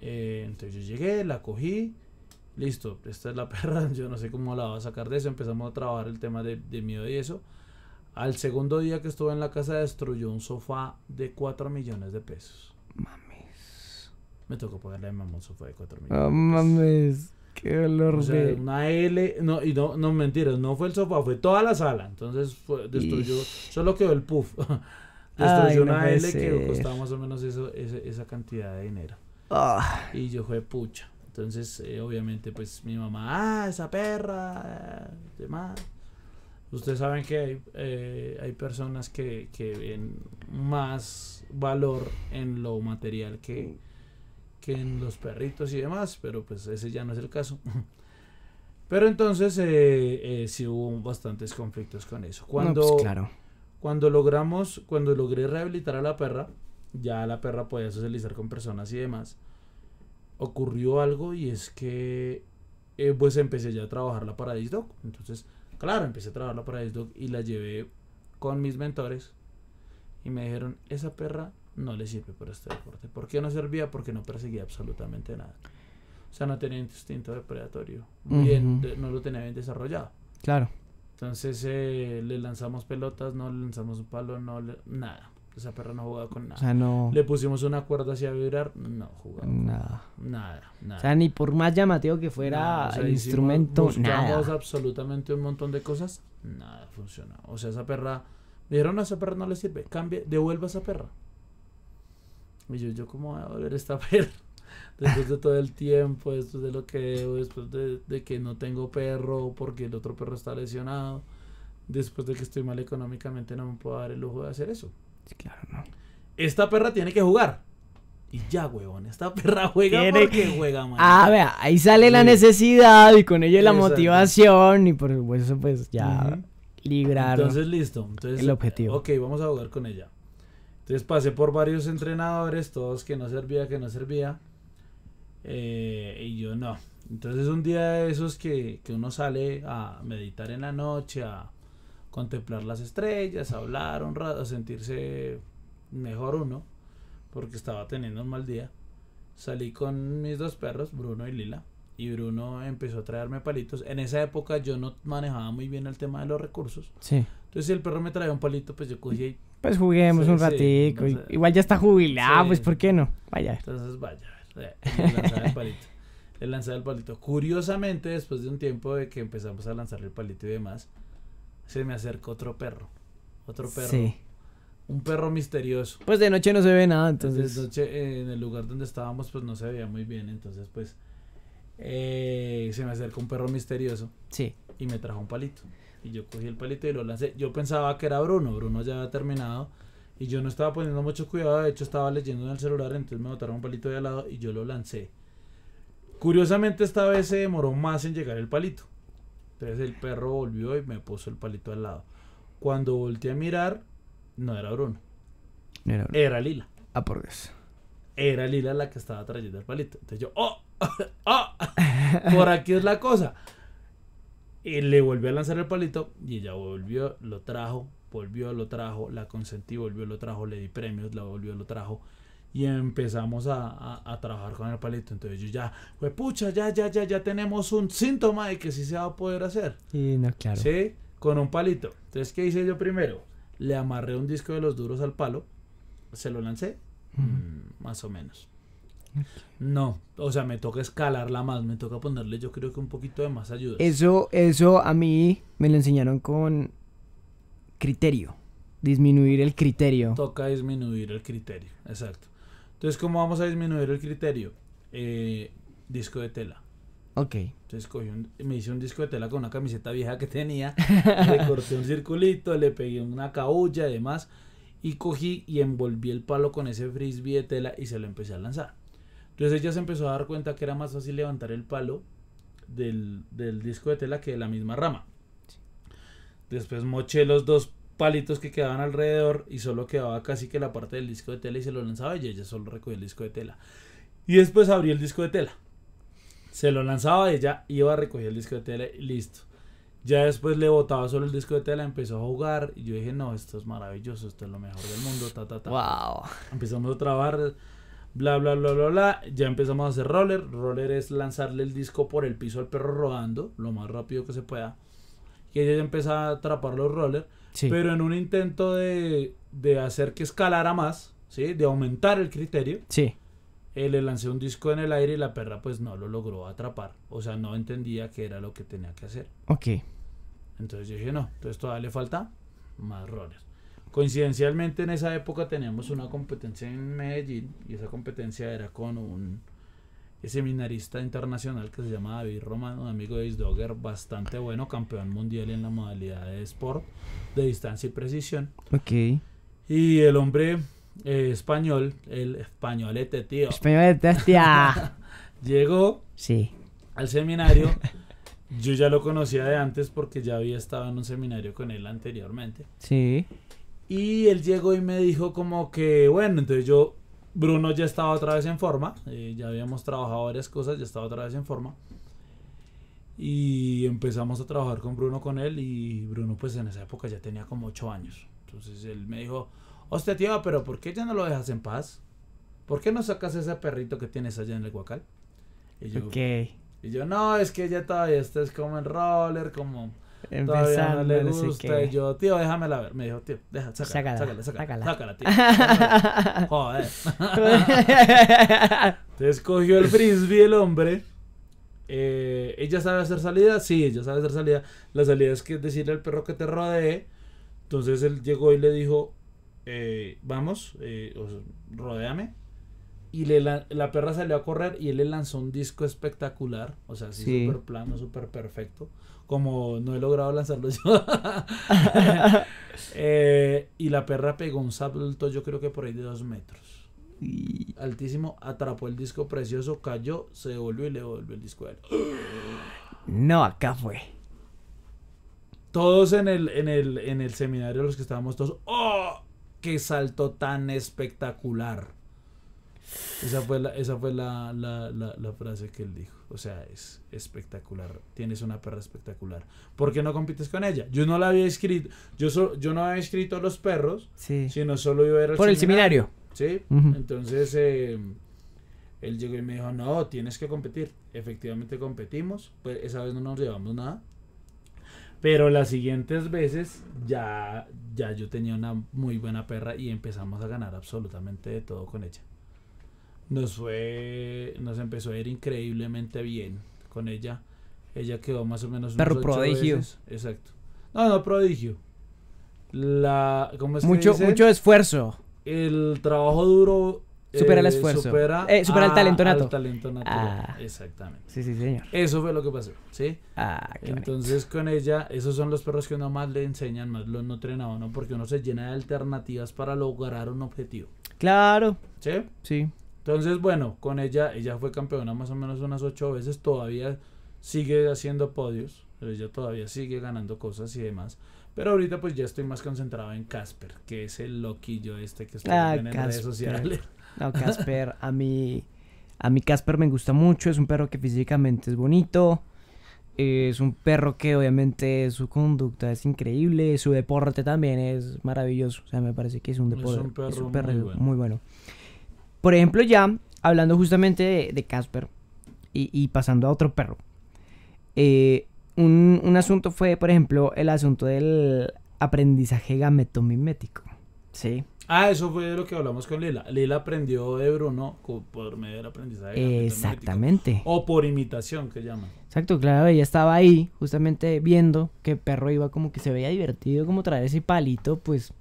[SPEAKER 2] Eh, entonces yo llegué, la cogí. Listo, esta es la perra, yo no sé cómo la va a sacar de eso. Empezamos a trabajar el tema de, de miedo y eso. Al segundo día que estuve en la casa destruyó un sofá de 4 millones de pesos.
[SPEAKER 1] Mames.
[SPEAKER 2] Me tocó pagarle a mi mamá un sofá de 4 millones.
[SPEAKER 1] Oh, mames. Qué dolor
[SPEAKER 2] O sea,
[SPEAKER 1] de...
[SPEAKER 2] una L, no, y no, no mentiras, no fue el sofá, fue toda la sala. Entonces fue, destruyó,
[SPEAKER 1] Ish.
[SPEAKER 2] solo quedó el puff. destruyó
[SPEAKER 1] Ay,
[SPEAKER 2] una L que costaba más o menos eso, esa cantidad de dinero.
[SPEAKER 1] Ah,
[SPEAKER 2] Y yo fue pucha. Entonces, eh, obviamente, pues mi mamá, ah, esa perra, eh, demás. Ustedes saben que hay, eh, hay personas que, que ven más valor en lo material que, que en los perritos y demás, pero pues ese ya no es el caso. Pero entonces eh, eh, sí hubo bastantes conflictos con eso.
[SPEAKER 1] no,
[SPEAKER 2] Cuando,
[SPEAKER 1] pues claro.
[SPEAKER 2] cuando logramos, cuando logré rehabilitar a la perra, ya la perra podía socializar con personas y demás, ocurrió algo y es que eh, pues empecé ya a trabajar la Paradise Dog. Entonces, claro, empecé a trabajar la Paradise Dog y la llevé con mis mentores y me dijeron, esa perra no le sirve para este deporte. ¿Por qué no servía? Porque no perseguía absolutamente nada. O sea, no tenía instinto depredatorio. Bien, no lo tenía bien desarrollado.
[SPEAKER 1] Claro.
[SPEAKER 2] Entonces eh, le lanzamos pelotas, no le lanzamos un palo, no le- nada. Esa perra no jugaba con
[SPEAKER 1] O
[SPEAKER 2] nada.
[SPEAKER 1] sea, no.
[SPEAKER 2] Le pusimos una cuerda hacia vibrar, no jugaba. con
[SPEAKER 1] Nada.
[SPEAKER 2] Nada, nada.
[SPEAKER 1] O sea, ni por más llamativo que fuera
[SPEAKER 2] Nada, o sea,
[SPEAKER 1] el
[SPEAKER 2] hicimos-
[SPEAKER 1] instrumento, nada.
[SPEAKER 2] absolutamente un montón de cosas, nada funcionó. O sea, esa perra, me dijeron, no, esa perra no le sirve, cambie, devuelva esa perra. Y yo, yo, ¿cómo voy a devolver esta perra? Después de todo el tiempo, después de lo que debo, después de, de que no tengo perro porque el otro perro está lesionado, después de que estoy mal económicamente, no me puedo dar el lujo de hacer eso.
[SPEAKER 1] Sí, Claro, no.
[SPEAKER 2] Esta perra tiene que jugar. Y ya, huevón, esta perra juega
[SPEAKER 1] Tiene-
[SPEAKER 2] porque juega, man.
[SPEAKER 1] Ah, vea, ahí sale la necesidad y con ello la
[SPEAKER 2] Exacto.
[SPEAKER 1] motivación y por supuesto pues ya
[SPEAKER 2] Ujú.
[SPEAKER 1] librar.
[SPEAKER 2] Entonces, listo. Entonces,
[SPEAKER 1] el objetivo.
[SPEAKER 2] Ok, vamos a jugar con ella. Entonces pasé por varios entrenadores, todos que no servía, que no servía. eh, y yo no. Entonces un día de esos que, que uno sale a meditar en la noche, a contemplar las estrellas, hablar un rato, sentirse mejor uno, porque estaba teniendo un mal día. Salí con mis dos perros, Bruno y Lila, y Bruno empezó a traerme palitos. En esa época yo no manejaba muy bien el tema de los recursos.
[SPEAKER 1] Sí.
[SPEAKER 2] Entonces si el perro me traía un palito, pues yo cogía y
[SPEAKER 1] Pues juguemos
[SPEAKER 2] Sí,
[SPEAKER 1] un
[SPEAKER 2] sí,
[SPEAKER 1] ratico.
[SPEAKER 2] sé.
[SPEAKER 1] Igual ya está jubilado,
[SPEAKER 2] Sí.
[SPEAKER 1] pues ¿por qué no? Vaya.
[SPEAKER 2] entonces vaya, le lanzaba el palito. Le lanzaba el palito. Curiosamente, después de un tiempo de que empezamos a lanzarle el palito y demás, se me acercó otro perro. Otro perro.
[SPEAKER 1] Sí.
[SPEAKER 2] Un perro misterioso.
[SPEAKER 1] Pues de noche no se ve nada,
[SPEAKER 2] Entonces,
[SPEAKER 1] entonces.
[SPEAKER 2] noche, eh, en el lugar donde estábamos, pues no se veía muy bien. Entonces, pues, eh, se me acercó un perro misterioso
[SPEAKER 1] Sí.
[SPEAKER 2] y me trajo un palito. Y yo cogí el palito y lo lancé. Yo pensaba que era Bruno. Bruno ya había terminado. Y yo no estaba poniendo mucho cuidado. De hecho, estaba leyendo en el celular. Entonces me botaron un palito de al lado y yo lo lancé. Curiosamente, esta vez se demoró más en llegar el palito. Entonces el perro volvió y me puso el palito al lado. Cuando volteé a mirar, no era Bruno.
[SPEAKER 1] No era-
[SPEAKER 2] Era Lila.
[SPEAKER 1] Ah, por Dios.
[SPEAKER 2] Era Lila la que estaba trayendo el palito. Entonces yo, ¡oh! ¡oh! Por aquí es la cosa. Y le volvió a lanzar el palito y ella volvió, lo trajo, volvió, lo trajo, la consentí, volvió, lo trajo, le di premios, la volvió, lo trajo. Y empezamos a, a- a trabajar con el palito. Entonces yo ya, pues pucha, ya, ya, ya, ya tenemos un síntoma de que sí se va a poder hacer.
[SPEAKER 1] Sí, no, claro.
[SPEAKER 2] ¿Sí? Con un palito. Entonces, ¿qué hice yo primero? Le amarré un disco de los duros al palo, se lo lancé, mm, más o menos. No, o sea, me toca escalarla más, me toca ponerle yo creo que un poquito de más ayuda.
[SPEAKER 1] Eso, eso a mí me lo enseñaron con criterio. Disminuir el criterio.
[SPEAKER 2] Toca disminuir el criterio, exacto. Entonces, ¿cómo vamos a disminuir el criterio? Eh, disco de tela.
[SPEAKER 1] Ok.
[SPEAKER 2] Entonces cogí un- me hice un disco de tela con una camiseta vieja que tenía, le corté un circulito, le pegué una cabulla y demás, y cogí y envolví el palo con ese frisbee de tela y se lo empecé a lanzar. Entonces ella se empezó a dar cuenta que era más fácil levantar el palo del, del disco de tela que de la misma rama. Después moché los dos palitos que quedaban alrededor y solo quedaba casi que la parte del disco de tela y se lo lanzaba y ella solo recogía el disco de tela. Y después abrí el disco de tela. Se lo lanzaba ella, iba a recoger el disco de tela y listo. Ya después le botaba solo el disco de tela, empezó a jugar y yo dije, no, esto es maravilloso, esto es lo mejor del mundo, ta, ta, ta.
[SPEAKER 1] Wow.
[SPEAKER 2] Empezamos a trabajar, bla, bla, bla, bla, bla. Ya empezamos a hacer roller. Roller es lanzarle el disco por el piso al perro rodando, lo más rápido que se pueda. Y ella ya empezó a atrapar los rollers.
[SPEAKER 1] Sí.
[SPEAKER 2] Pero en un intento de, de hacer que escalara más, ¿sí? De aumentar el criterio,
[SPEAKER 1] Sí.
[SPEAKER 2] eh, le lancé un disco en el aire y la perra pues no lo logró atrapar. O sea, no entendía qué era lo que tenía que hacer.
[SPEAKER 1] Ok.
[SPEAKER 2] Entonces yo dije, no, entonces todavía le falta más rollers. Coincidencialmente en esa época teníamos una competencia en Medellín y esa competencia era con un seminarista internacional que se llama David Romano, un amigo de Isdogger, bastante bueno, campeón mundial en la modalidad de sport de distancia y precisión.
[SPEAKER 1] Ok.
[SPEAKER 2] Y el hombre eh, español, el españolete tío,
[SPEAKER 1] Español de hostia.
[SPEAKER 2] llegó
[SPEAKER 1] Sí.
[SPEAKER 2] al seminario. Yo ya lo conocía de antes porque ya había estado en un seminario con él anteriormente.
[SPEAKER 1] Sí.
[SPEAKER 2] Y él llegó y me dijo como que, bueno, entonces yo, Bruno ya estaba otra vez en forma, eh, ya habíamos trabajado varias cosas, ya estaba otra vez en forma. Y empezamos a trabajar con Bruno con él y Bruno pues en esa época ya tenía como 8 años. Entonces él me dijo, hostia tío, pero ¿por qué ya no lo dejas en paz? ¿Por qué no sacas ese perrito que tienes allá en el Huacal? Y yo,
[SPEAKER 1] Ok.
[SPEAKER 2] y yo, no, es que ella todavía está es como en roller, como no
[SPEAKER 1] Empezando,
[SPEAKER 2] le
[SPEAKER 1] no sé
[SPEAKER 2] gusta. Y yo, tío, déjamela ver. Me dijo, tío, deja, sácala,
[SPEAKER 1] Sácala,
[SPEAKER 2] sácala, sácala, tío. Joder. Entonces cogió el frisbee el hombre. Eh, ¿Ella sabe hacer salida? Sí, ella sabe hacer salida. La salida es que decirle al perro que te rodee. Entonces él llegó y le dijo, eh, vamos, eh, rodéame. Y le la, la perra salió a correr y él le lanzó un disco espectacular. O sea, así
[SPEAKER 1] Sí.
[SPEAKER 2] súper plano, súper perfecto. Como no he logrado lanzarlo yo. Eh, y la perra pegó un salto, yo creo que por ahí de dos metros
[SPEAKER 1] Y-
[SPEAKER 2] altísimo, atrapó el disco precioso, cayó, se devolvió y le devolvió el disco a él.
[SPEAKER 1] No, acá fue.
[SPEAKER 2] Todos en el, en el, en el seminario, los que estábamos todos, ¡oh! ¡Qué salto tan espectacular! Esa fue la, esa fue la, la, la, la frase que él dijo. O sea, es espectacular. Tienes una perra espectacular. ¿Por qué no compites con ella? Yo no la había escrito. Yo, so- yo no había escrito a los perros,
[SPEAKER 1] Sí.
[SPEAKER 2] sino solo iba a ir al
[SPEAKER 1] Por el seminario.
[SPEAKER 2] ¿Sí? Entonces eh, él llegó y me dijo, no, tienes que competir. Efectivamente competimos, pues esa vez no nos llevamos nada. Pero las siguientes veces ya, ya yo tenía una muy buena perra y empezamos a ganar absolutamente de todo con ella. Nos fue, nos empezó a ir increíblemente bien con ella. Ella quedó más o menos
[SPEAKER 1] Perro prodigio.
[SPEAKER 2] veces. Exacto. No, no prodigio. La, ¿cómo es que
[SPEAKER 1] Mucho, mucho esfuerzo.
[SPEAKER 2] el trabajo duro
[SPEAKER 1] Supera el esfuerzo.
[SPEAKER 2] supera,
[SPEAKER 1] Eh, supera el talento nato.
[SPEAKER 2] al talento natural.
[SPEAKER 1] Ah.
[SPEAKER 2] Exactamente.
[SPEAKER 1] Sí, sí, señor.
[SPEAKER 2] Eso fue lo que pasó, ¿sí?
[SPEAKER 1] Ah, qué bonito.
[SPEAKER 2] Entonces con ella, esos son los perros que uno más le enseñan, más lo nutren a uno, porque uno se llena de alternativas para lograr un objetivo,
[SPEAKER 1] Claro,
[SPEAKER 2] ¿sí?
[SPEAKER 1] sí.
[SPEAKER 2] Entonces, bueno, con ella, ella fue campeona más o menos unas ocho veces, todavía sigue haciendo podios, ella todavía sigue ganando cosas y demás. Pero ahorita pues ya estoy más concentrado en Casper, que es el loquillo este que estoy
[SPEAKER 1] Ah,
[SPEAKER 2] en redes sociales.
[SPEAKER 1] No, Casper, a mí, a mí Casper me gusta mucho, es un perro que físicamente es bonito, es un perro que obviamente su conducta es increíble, su deporte también es maravilloso, o sea, me parece que es un
[SPEAKER 2] Es
[SPEAKER 1] deporte,
[SPEAKER 2] un perro muy
[SPEAKER 1] perro
[SPEAKER 2] bueno.
[SPEAKER 1] muy bueno. Por ejemplo, ya hablando justamente de, de Casper y, y pasando a otro perro, eh, un, un asunto fue, por ejemplo, el asunto del aprendizaje gametomimético, ¿sí?
[SPEAKER 2] Ah, eso fue de lo que hablamos con Lila. Lila aprendió de Bruno por medio del aprendizaje. gametomimético.
[SPEAKER 1] Exactamente.
[SPEAKER 2] O por imitación, que llaman.
[SPEAKER 1] Exacto, claro, ella estaba ahí justamente viendo que el perro iba como que se veía divertido como traer ese palito, pues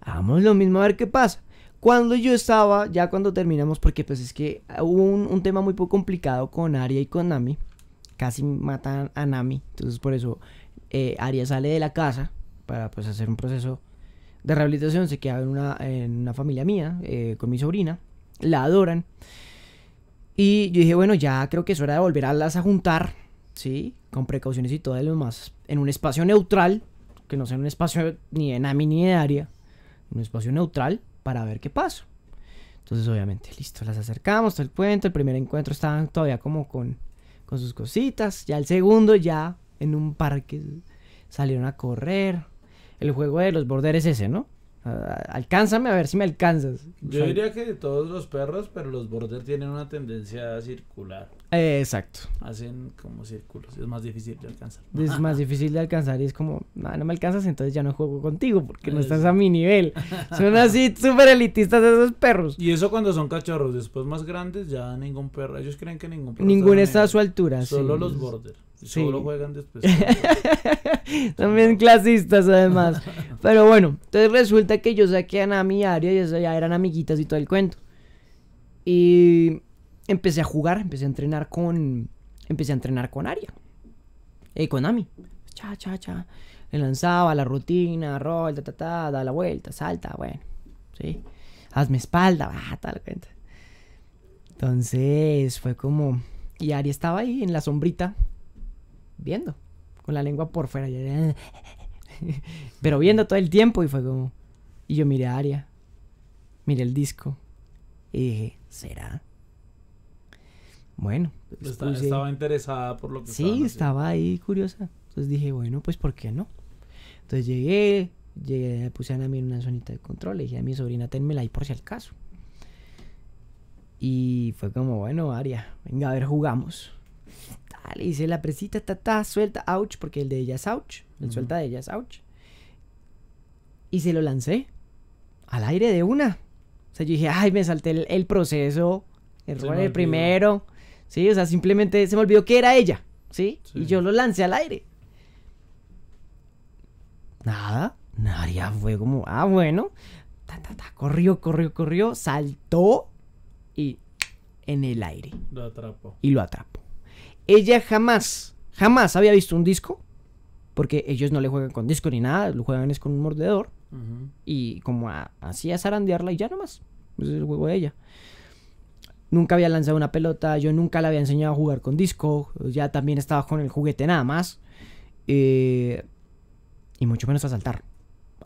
[SPEAKER 1] hagamos lo mismo a ver qué pasa. Cuando yo estaba, ya cuando terminamos, porque pues es que hubo un, un tema muy poco complicado con Aria y con Nami, casi matan a Nami, entonces por eso eh, Aria sale de la casa para pues hacer un proceso de rehabilitación, se queda en una, en una familia mía, eh, con mi sobrina, la adoran. Y yo dije, bueno, ya creo que es hora de volver a las a juntar, ¿sí? Con precauciones y todo lo demás. En un espacio neutral, que no sea un espacio ni de Nami ni de Aria, un espacio neutral para ver qué pasa. Entonces, obviamente, listo, las acercamos, el cuento. El primer encuentro estaban todavía como con, con sus cositas. Ya el segundo, ya en un parque salieron a correr. El juego de los border es ese, ¿no? Ah, alcánzame a ver si me alcanzas.
[SPEAKER 2] Yo
[SPEAKER 1] O sea,
[SPEAKER 2] diría que de todos los perros, pero los border tienen una tendencia circular.
[SPEAKER 1] eh, exacto.
[SPEAKER 2] Hacen como círculos. Es más difícil de alcanzar.
[SPEAKER 1] Es más difícil de alcanzar y es como, "No, no me alcanzas, entonces ya no juego contigo porque no estás a mi nivel. Son así súper elitistas esos perros.
[SPEAKER 2] Y eso cuando son cachorros. Después más grandes, ya ningún perro. Ellos creen que ningún perro.
[SPEAKER 1] Ninguno
[SPEAKER 2] está
[SPEAKER 1] está a su altura.
[SPEAKER 2] Solo
[SPEAKER 1] sí.
[SPEAKER 2] los border.
[SPEAKER 1] Sí.
[SPEAKER 2] Solo juegan después.
[SPEAKER 1] Bien clasistas además. Pero bueno, entonces resulta que yo saqué a Nami y Aria y eso ya eran amiguitas y todo el cuento. Y empecé a jugar, empecé a entrenar con. Empecé a entrenar con Aria. Y con Nami. Cha, cha, cha. Le lanzaba la rutina, rol, ta, ta, ta, da la vuelta, salta, bueno. ¿Sí? Hazme espalda, va, tal cuenta. Entonces fue como. Y Aria estaba ahí en la sombrita, viendo, con la lengua por fuera. Pero viendo todo el tiempo y fue como... Y yo miré a Aria, miré el disco y dije, ¿será? Bueno, pues
[SPEAKER 2] Está-
[SPEAKER 1] puse-
[SPEAKER 2] Estaba interesada por lo que
[SPEAKER 1] Sí, estaba ahí curiosa. Entonces dije, bueno, pues ¿por qué no? Entonces llegué, llegué, puse a Nami en una zonita de control, le dije a mi sobrina, ténmela ahí por si al caso. Y fue como, bueno, Aria, venga, a ver, jugamos. Dale, hice la presita, ta, ta, suelta, ouch, porque el de ella es ouch. El suelta de ella es ouch. Y se lo lancé al aire de una. O sea, yo dije, ay, me salté el, el proceso, el roller
[SPEAKER 2] olvidó.
[SPEAKER 1] primero. Sí, o sea, simplemente se me olvidó que era ella. ¿sí?
[SPEAKER 2] Sí.
[SPEAKER 1] Y yo lo lancé al aire. Nada, Nadia fue como, ah, bueno. Ta, ta, ta, corrió, corrió, corrió, saltó y en el aire.
[SPEAKER 2] Lo atrapo.
[SPEAKER 1] Y lo atrapó. Ella jamás, jamás había visto un disco. Porque ellos no le juegan con disco ni nada, lo juegan es con un mordedor. Y como a- así a zarandearla y ya nomás. Ese es el juego de ella. Nunca había lanzado una pelota, yo nunca le había enseñado a jugar con disco. Ya también estaba con el juguete nada más. Eh, y mucho menos a saltar.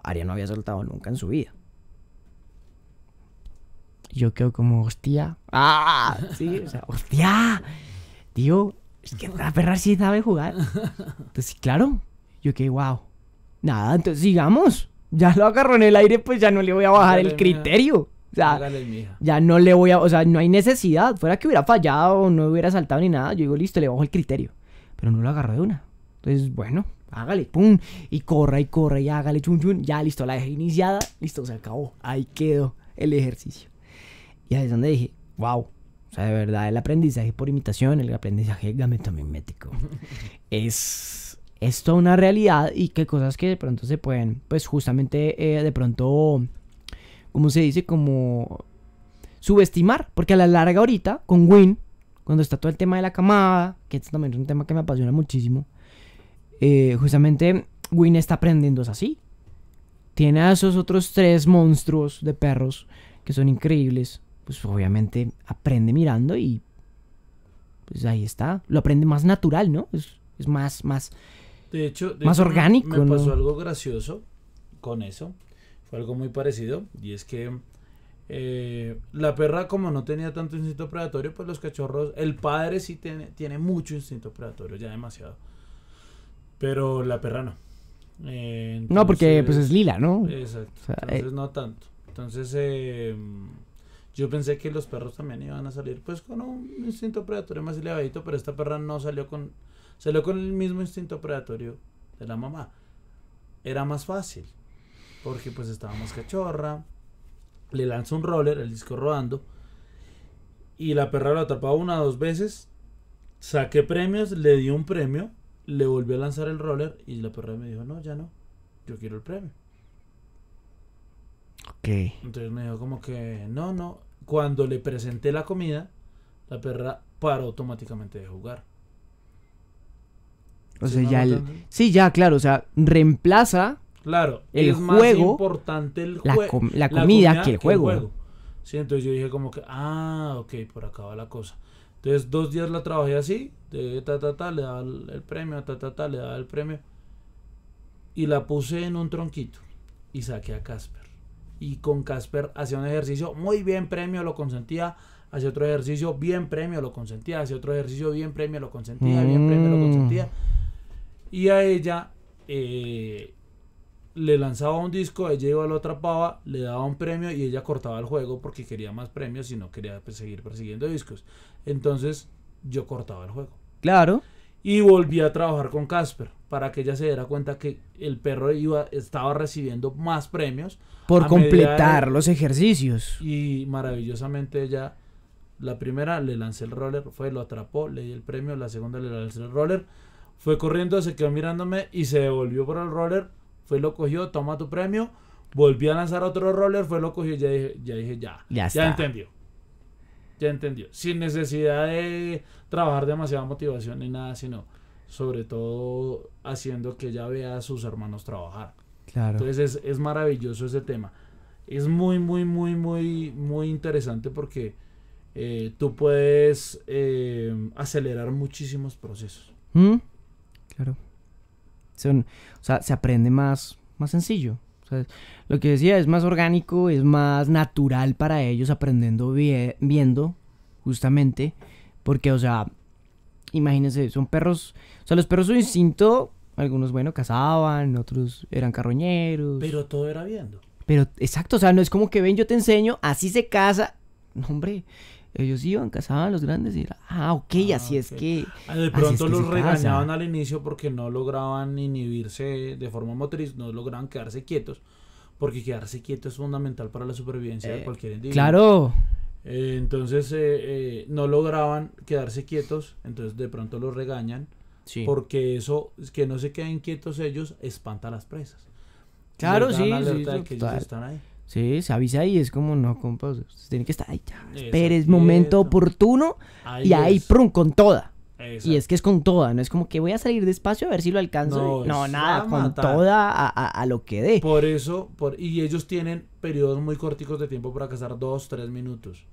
[SPEAKER 1] Aria no había saltado nunca en su vida. Yo quedo como, hostia. ¡Ah! Sí, o sea, hostia. Tío, es que la perra sí sabe jugar. Entonces, claro. Yo quedé, wow. Nada, entonces sigamos. Ya lo agarró en el aire, pues ya no le voy a bajar el criterio. O sea, ya no le voy a, o sea, no hay necesidad. Fuera que hubiera fallado o no hubiera saltado ni nada, yo digo, listo, le bajo el criterio. Pero no lo agarró de una. Entonces, bueno, hágale, pum, y corra y corra y hágale, chun chun, ya listo, la dejé iniciada, listo, se acabó. Ahí quedó el ejercicio. Y ahí es donde dije, wow. O sea, de verdad, el aprendizaje por imitación, el aprendizaje gametomimético, es, es toda una realidad y que cosas que de pronto se pueden, pues justamente eh, de pronto, ¿cómo se dice? Como subestimar, porque a la larga ahorita, con Win, cuando está todo el tema de la camada, que este también es un tema que me apasiona muchísimo, eh, justamente Win está aprendiendo es así. Tiene a esos otros tres monstruos de perros que son increíbles. Pues obviamente aprende mirando y pues ahí está. Lo aprende más natural, ¿no? Es, es más, más...
[SPEAKER 2] De hecho, de
[SPEAKER 1] Más
[SPEAKER 2] hecho,
[SPEAKER 1] orgánico,
[SPEAKER 2] Me, pasó algo gracioso con eso. Fue algo muy parecido. Y es que eh, la perra, como no tenía tanto instinto predatorio, pues los cachorros. El padre sí tiene, tiene mucho instinto predatorio, ya demasiado. Pero la perra no. Eh,
[SPEAKER 1] No, porque pues es lila, ¿no?
[SPEAKER 2] Exacto.
[SPEAKER 1] O sea,
[SPEAKER 2] Entonces no tanto. Entonces eh, yo pensé que los perros también iban a salir pues con un instinto predatorio más elevadito, pero esta perra no salió con salió con el mismo instinto predatorio de la mamá. Era más fácil porque pues estaba más cachorra. Le lanzó un roller, el disco rodando y la perra lo atrapaba una o dos veces. Saqué premios, le di un premio, le volvió a lanzar el roller y la perra me dijo, "No, ya no. Yo quiero el premio."
[SPEAKER 1] Ok.
[SPEAKER 2] Entonces me dijo como que no, no. Cuando le presenté la comida, la perra paró automáticamente de jugar.
[SPEAKER 1] O
[SPEAKER 2] ¿Sí
[SPEAKER 1] sea, ya el... Sí, ya, claro, o sea, reemplaza
[SPEAKER 2] Claro,
[SPEAKER 1] El
[SPEAKER 2] es más
[SPEAKER 1] juego,
[SPEAKER 2] importante el
[SPEAKER 1] la, com- la comida que el juego.
[SPEAKER 2] Sí, entonces yo dije como que, ah, ok, por acá va la cosa. Entonces dos días la trabajé así, de ta, ta, ta, le daba el, el premio, ta, ta, ta, le daba el premio. Y la puse en un tronquito y saqué a Casper. Y con Casper hacía un ejercicio, muy bien premio, lo consentía. Hacía otro ejercicio, bien premio, lo consentía. Hacía otro ejercicio, bien premio, lo consentía. Bien premio, lo consentía. Y a ella eh, le lanzaba un disco, ella iba, lo atrapaba, le daba un premio y ella cortaba el juego porque quería más premios y no quería pues, seguir persiguiendo discos. Entonces yo cortaba el juego.
[SPEAKER 1] Claro.
[SPEAKER 2] Y volví a trabajar con Casper para que ella se diera cuenta que el perro iba, estaba recibiendo más premios
[SPEAKER 1] Por completar
[SPEAKER 2] de-
[SPEAKER 1] los ejercicios.
[SPEAKER 2] y maravillosamente ella, la primera le lancé el roller, fue, lo atrapó, le di el premio, la segunda le lancé el roller, fue corriendo, se quedó mirándome y se devolvió por el roller, fue, lo cogió, toma tu premio, volví a lanzar otro roller, fue, lo cogió y ya dije, ya, dije, ya,
[SPEAKER 1] Ya
[SPEAKER 2] ya entendió. Ya entendió. Sin necesidad de trabajar demasiada motivación ni nada, sino sobre todo haciendo que ella vea a sus hermanos trabajar.
[SPEAKER 1] Claro.
[SPEAKER 2] Entonces es, es maravilloso ese tema. Es muy, muy, muy, muy, muy interesante porque eh, tú puedes eh, acelerar muchísimos procesos.
[SPEAKER 1] ¿Mm? Claro. Son, o sea, se aprende más, más sencillo. O sea, lo que decía es más orgánico, es más natural para ellos aprendiendo vie- viendo, justamente. Porque, o sea, imagínense, son perros. O sea, los perros su instinto, algunos, bueno, cazaban, otros eran carroñeros.
[SPEAKER 2] Pero todo era viendo.
[SPEAKER 1] Pero, exacto, o sea, no es como que ven, yo te enseño, así se casa. No, hombre. Ellos iban, cazaban a los grandes y era, ah, ok,
[SPEAKER 2] Ah,
[SPEAKER 1] así es que...
[SPEAKER 2] Ah, De
[SPEAKER 1] es
[SPEAKER 2] pronto
[SPEAKER 1] que
[SPEAKER 2] los regañaban al inicio porque no lograban inhibirse de forma motriz, no lograban quedarse quietos, porque quedarse quieto es fundamental para la supervivencia de
[SPEAKER 1] Eh,
[SPEAKER 2] cualquier individuo.
[SPEAKER 1] Claro,
[SPEAKER 2] Eh, entonces eh, eh, no lograban quedarse quietos, entonces de pronto los regañan,
[SPEAKER 1] sí.
[SPEAKER 2] porque eso, que no se queden quietos ellos, espanta a las presas.
[SPEAKER 1] Claro, sí, sí,
[SPEAKER 2] de que están ahí.
[SPEAKER 1] Sí, se avisa y es como, no, compa, usted tiene que estar ahí ya.
[SPEAKER 2] Eso,
[SPEAKER 1] Espere, es momento oportuno y ahí,
[SPEAKER 2] es.
[SPEAKER 1] prum, con toda. Y es que es con toda, no es como que voy a salir despacio a ver si lo alcanzo.
[SPEAKER 2] No,
[SPEAKER 1] nada, con
[SPEAKER 2] matar.
[SPEAKER 1] toda a, a- a lo que dé.
[SPEAKER 2] Por eso, por, y ellos tienen periodos muy corticos de tiempo para cazar dos, tres minutos.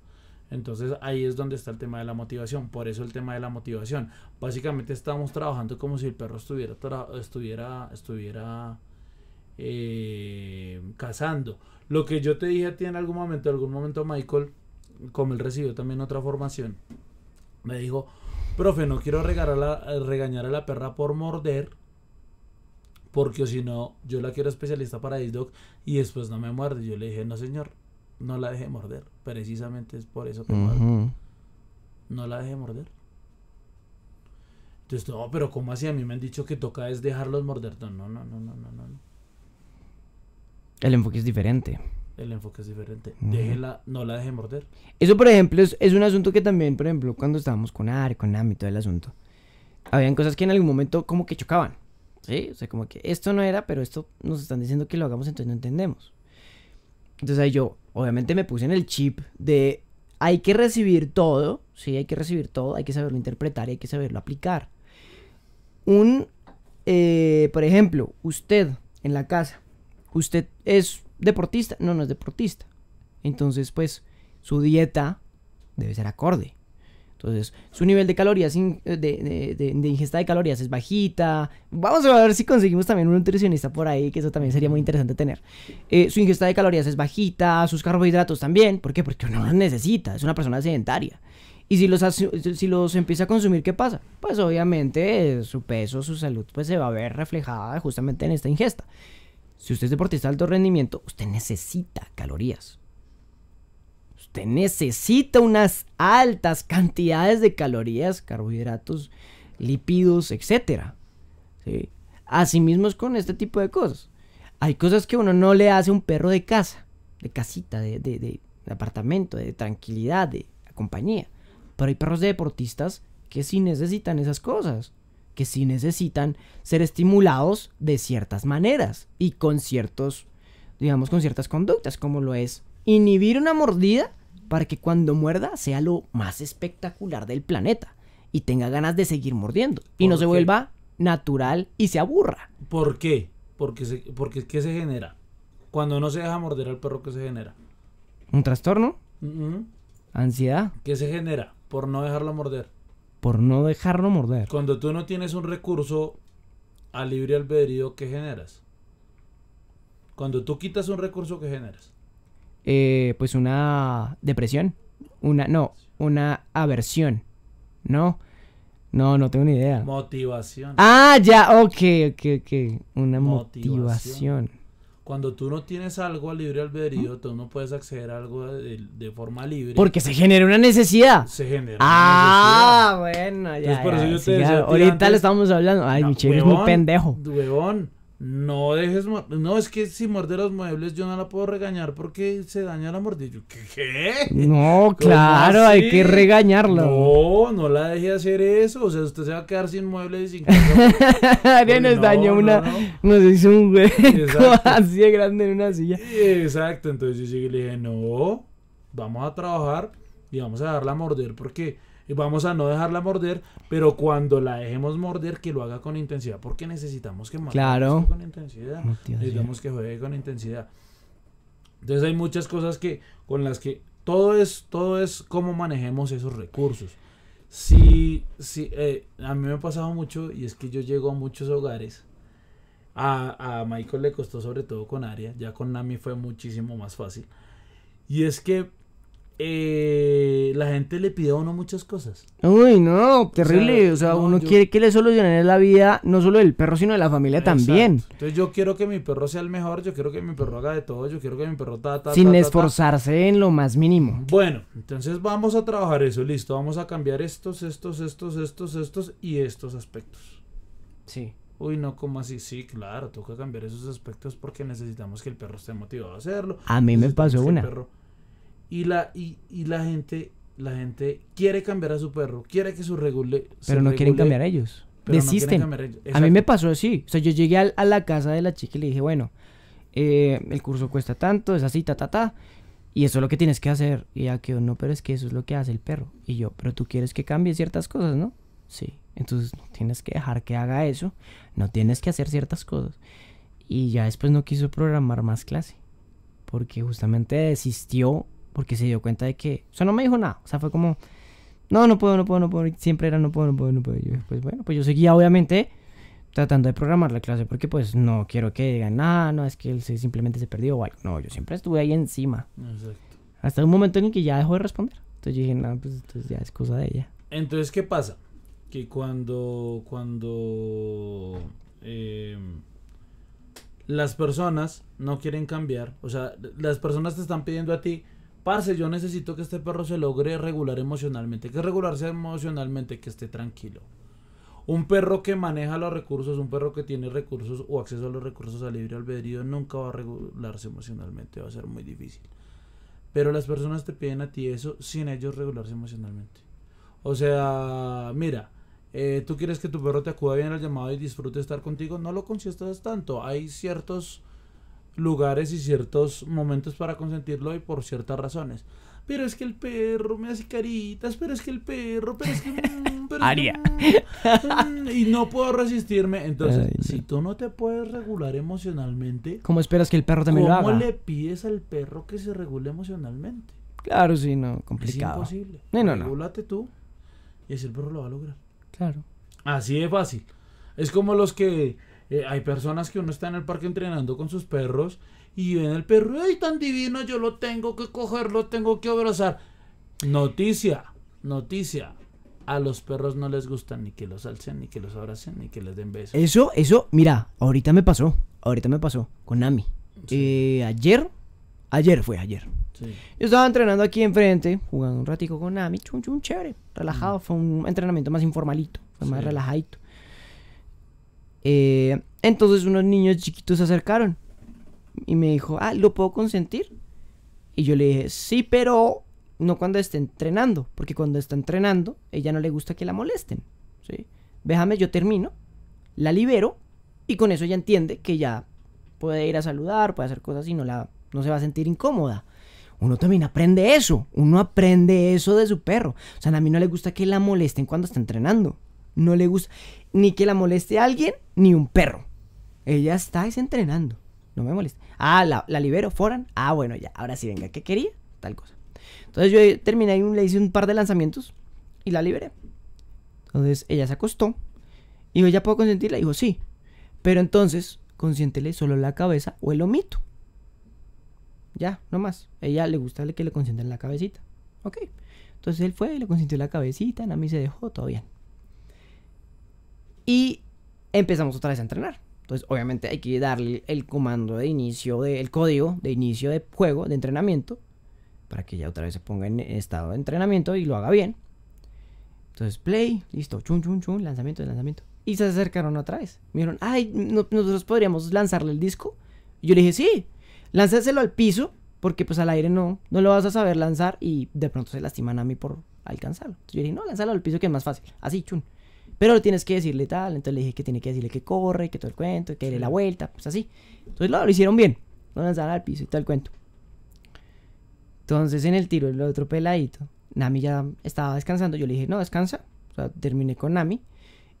[SPEAKER 2] Entonces ahí es donde está el tema de la motivación. Por eso el tema de la motivación. Básicamente estamos trabajando como si el perro estuviera estuviera estuviera eh, cazando. Lo que yo te dije a ti en algún momento, en algún momento Michael, como él recibió también otra formación, me dijo, profe, no quiero regalar a regañar a la perra por morder, porque si no, yo la quiero especialista para Dog y después no me muerde. Yo le dije, no señor, no la deje morder. Precisamente es por eso que. No la deje morder. Entonces, no, pero ¿cómo así? A mí me han dicho que toca es dejarlos morder. No, no, no, no, no, no. no.
[SPEAKER 1] El enfoque es diferente.
[SPEAKER 2] El enfoque es diferente. Déjela, no la deje morder.
[SPEAKER 1] Eso, por ejemplo, es, es un asunto que también, por ejemplo, cuando estábamos con Ari, con Nami, todo el asunto, habían cosas que en algún momento como que chocaban. ¿Sí? O sea, como que esto no era, pero esto nos están diciendo que lo hagamos, entonces no entendemos. Entonces ahí yo, obviamente, me puse en el chip de hay que recibir todo, sí, hay que recibir todo, hay que saberlo interpretar y hay que saberlo aplicar. Un, eh, por ejemplo, usted en la casa, usted es deportista, no, no es deportista. Entonces, pues, su dieta debe ser acorde. Entonces, su nivel de calorías, in- de, ingesta de calorías es bajita. Vamos a ver si conseguimos también un nutricionista por ahí, que eso también sería muy interesante tener. Eh, su ingesta de calorías es bajita, sus carbohidratos también. ¿Por qué? Porque uno los necesita, es una persona sedentaria. Y si los, si los empieza a consumir, ¿qué pasa? Pues obviamente eh, su peso, su salud, pues se va a ver reflejada justamente en esta ingesta. Si usted es deportista de alto rendimiento, usted necesita calorías. Necesita unas altas cantidades de calorías, carbohidratos, lípidos, etc. ¿sí? Asimismo es con este tipo de cosas. Hay cosas que uno no le hace a un perro de casa, de casita, de, apartamento, de tranquilidad, de compañía. Pero hay perros de deportistas que sí necesitan esas cosas, que sí necesitan ser estimulados de ciertas maneras y con ciertos, digamos, con ciertas conductas, como lo es inhibir una mordida para que cuando muerda sea lo más espectacular del planeta y tenga ganas de seguir mordiendo y no
[SPEAKER 2] ¿Por
[SPEAKER 1] se vuelva natural y se aburra.
[SPEAKER 2] ¿Por qué? Porque, se, porque ¿qué se genera? Cuando no se deja morder al perro, ¿qué se genera?
[SPEAKER 1] Un trastorno, ansiedad,
[SPEAKER 2] ¿Qué se genera? Por no dejarlo morder.
[SPEAKER 1] por no dejarlo morder.
[SPEAKER 2] Cuando tú no tienes un recurso a libre albedrío, ¿qué generas? Cuando tú quitas un recurso, ¿qué generas?
[SPEAKER 1] Eh, pues una depresión, una, no, una aversión, ¿no? No, no tengo ni idea.
[SPEAKER 2] Motivación.
[SPEAKER 1] Ah, ya, ok, ok, ok. Una
[SPEAKER 2] Motivación.
[SPEAKER 1] motivación.
[SPEAKER 2] Cuando tú no tienes algo a libre albedrío, tú no puedes acceder a algo de, de forma libre.
[SPEAKER 1] Porque se genera una necesidad.
[SPEAKER 2] se genera. una
[SPEAKER 1] Ah, bueno, ya.
[SPEAKER 2] Entonces, por eso te decía
[SPEAKER 1] Ahorita
[SPEAKER 2] antes-
[SPEAKER 1] le estamos hablando. Ay,
[SPEAKER 2] No,
[SPEAKER 1] mi chef es muy pendejo.
[SPEAKER 2] Huevón, no dejes. No, es que si muerde los muebles, yo no la puedo regañar porque se daña la mordida. ¿Qué?
[SPEAKER 1] No, claro, hay que regañarlo.
[SPEAKER 2] No, no la deje hacer eso. O sea, usted se va a quedar sin muebles y sin casa.
[SPEAKER 1] Ariel nos
[SPEAKER 2] No,
[SPEAKER 1] dañó
[SPEAKER 2] no,
[SPEAKER 1] una.
[SPEAKER 2] no.
[SPEAKER 1] Nos hizo un
[SPEAKER 2] Exacto.
[SPEAKER 1] así de grande en una silla.
[SPEAKER 2] Exacto, entonces yo llegué y le dije, no, vamos a trabajar y vamos a dejarla morder porque vamos a no dejarla morder, pero cuando la dejemos morder que lo haga con intensidad, porque necesitamos que
[SPEAKER 1] Claro.
[SPEAKER 2] con intensidad,
[SPEAKER 1] Motivación.
[SPEAKER 2] necesitamos que juegue con intensidad. Entonces hay muchas cosas que con las que todo es todo es cómo manejemos esos recursos. Si, si eh, a mí me ha pasado mucho y es que yo llego a muchos hogares a, a Michael le costó sobre todo con Aria, ya con Nami fue muchísimo más fácil. Y es que eh, la gente le pide a uno muchas cosas.
[SPEAKER 1] Uy, no, terrible. O sea,
[SPEAKER 2] no,
[SPEAKER 1] uno
[SPEAKER 2] yo-
[SPEAKER 1] quiere que le solucionen la vida, no solo del perro, sino de la familia también.
[SPEAKER 2] Exacto. Entonces yo quiero que mi perro sea el mejor, yo quiero que mi perro haga de todo, yo quiero que mi perro ta, ta,
[SPEAKER 1] Sin
[SPEAKER 2] ta, ta, ta.
[SPEAKER 1] esforzarse en lo más mínimo.
[SPEAKER 2] Bueno, entonces vamos a trabajar eso, listo. Vamos a cambiar estos, estos, estos, estos, estos y estos aspectos.
[SPEAKER 1] Sí.
[SPEAKER 2] Uy, no, ¿cómo así? Sí, claro, toca cambiar esos aspectos porque necesitamos que el perro esté motivado a hacerlo.
[SPEAKER 1] A mí me pasó
[SPEAKER 2] que el
[SPEAKER 1] una.
[SPEAKER 2] perro- Y la, y, y la gente, la gente quiere cambiar a su perro, quiere que su regule.
[SPEAKER 1] Pero no quieren cambiar ellos.
[SPEAKER 2] pero no
[SPEAKER 1] Desisten.
[SPEAKER 2] cambiar ellos.
[SPEAKER 1] A mí me pasó así. O sea, yo llegué al- a, la casa de la chica y le dije, bueno, eh, el curso cuesta tanto, es así, ta, ta, ta. Y eso es lo que tienes que hacer. Y ella quedó, no, pero es que eso es lo que hace el perro. Y yo, pero tú quieres que cambie ciertas cosas, ¿no? Sí. Entonces no tienes que dejar que haga eso. No tienes que hacer ciertas cosas. Y ya después no quiso programar más clase. Porque justamente desistió. Porque se dio cuenta de que. O sea, no me dijo nada. O sea, fue como. No, no puedo, no puedo, no puedo. Siempre era no puedo, no puedo, no puedo. Yo, pues bueno, pues yo seguía obviamente tratando de programar la clase porque pues no quiero que digan, ah, no, es que él se- simplemente se perdió o algo. No, yo siempre estuve ahí encima.
[SPEAKER 2] Exacto.
[SPEAKER 1] Hasta un momento en el que ya dejó de responder. Entonces yo dije, no, pues entonces ya es cosa de ella.
[SPEAKER 2] Entonces, ¿qué pasa? Que cuando, cuando eh, las personas no quieren cambiar, o sea, las personas te están pidiendo a ti, parce, yo necesito que este perro se logre regular emocionalmente. ¿Qué es regularse emocionalmente? Que esté tranquilo. Un perro que maneja los recursos, un perro que tiene recursos o acceso a los recursos a libre albedrío, nunca va a regularse emocionalmente, va a ser muy difícil. Pero las personas te piden a ti eso sin ellos regularse emocionalmente. O sea, mira, eh, tú quieres que tu perro te acuda bien al llamado y disfrute estar contigo, no lo consientas tanto. Hay ciertos lugares y ciertos momentos para consentirlo y por ciertas razones. Pero es que el perro me hace caritas, pero es que el perro, pero es que... mm, pero es
[SPEAKER 1] Aria.
[SPEAKER 2] mm, mm, y no puedo resistirme. Entonces,
[SPEAKER 1] Ay, no.
[SPEAKER 2] si tú no te puedes regular emocionalmente,
[SPEAKER 1] ¿Cómo esperas que el perro también lo
[SPEAKER 2] ¿cómo
[SPEAKER 1] haga?
[SPEAKER 2] le pides al perro que se regule emocionalmente?
[SPEAKER 1] Claro, sí, no,
[SPEAKER 2] Es
[SPEAKER 1] complicado.
[SPEAKER 2] imposible.
[SPEAKER 1] No, no, no.
[SPEAKER 2] Regúlate tú y así el perro lo va a lograr.
[SPEAKER 1] Claro.
[SPEAKER 2] Así de fácil. Es como los que eh, hay personas que uno está en el parque entrenando con sus perros y ven el perro, ¡ay, tan divino! Yo lo tengo que coger, lo tengo que abrazar. Noticia, noticia. A los perros no les gusta ni que los alcen, ni que los abracen, ni que les den besos.
[SPEAKER 1] Eso, eso, mira, ahorita me pasó. Ahorita me pasó con Nami. Eh, ayer, ayer fue ayer.
[SPEAKER 2] Sí.
[SPEAKER 1] Yo estaba entrenando aquí enfrente, jugando un ratico con Nami, chun chun, chévere, relajado, fue un entrenamiento más informalito, fue más relajadito. Eh, entonces unos niños chiquitos se acercaron y me dijo, ah, ¿lo puedo consentir? Y yo le dije, sí, pero no cuando esté entrenando, porque cuando está entrenando, ella no le gusta que la molesten, ¿sí? Déjame, yo termino, la libero y con eso ella entiende que ya puede ir a saludar, puede hacer cosas y no, la, no se va a sentir incómoda. Uno también aprende eso, uno aprende eso de su perro. O sea, a mí no le gusta que la molesten cuando está entrenando. No le gusta ni que la moleste a alguien, ni un perro. Ella está es entrenando. No me molesta. Ah, la, la libero, foran. Ah, bueno, ya. Ahora sí, venga, ¿qué quería? Tal cosa. Entonces yo terminé y le hice un par de lanzamientos y la liberé. Entonces ella se acostó. Y dijo, ¿ya puedo consentirla? Dijo, sí. Pero entonces, consiéntele solo la cabeza o el omito. Ya, no más. Ella le gusta que le consientan la cabecita. Ok. Entonces él fue, le consintió la cabecita, Nami se dejó, todo bien. Y empezamos otra vez a entrenar. Entonces, obviamente hay que darle el comando de inicio, de, el código de inicio de juego, de entrenamiento, para que ya otra vez se ponga en estado de entrenamiento y lo haga bien. Entonces, play, listo, chun, chun, chun, lanzamiento, lanzamiento. Y se acercaron otra vez. Me dijeron, ay, no- nosotros podríamos lanzarle el disco. Y yo le dije, sí, lánzaselo al piso, porque pues al aire no, no lo vas a saber lanzar y de pronto se lastiman a mí por alcanzarlo. Entonces yo dije, no, lánzalo al piso que es más fácil. Así, chun. Pero lo tienes que decirle tal, entonces le dije que tiene que decirle que corre, que todo el cuento, que dé la vuelta, pues así. Entonces lo, lo hicieron bien, lo lanzaron al piso y todo el cuento. Entonces en el tiro, el otro peladito, Nami ya estaba descansando, yo le dije, no, descansa. O sea, terminé con Nami.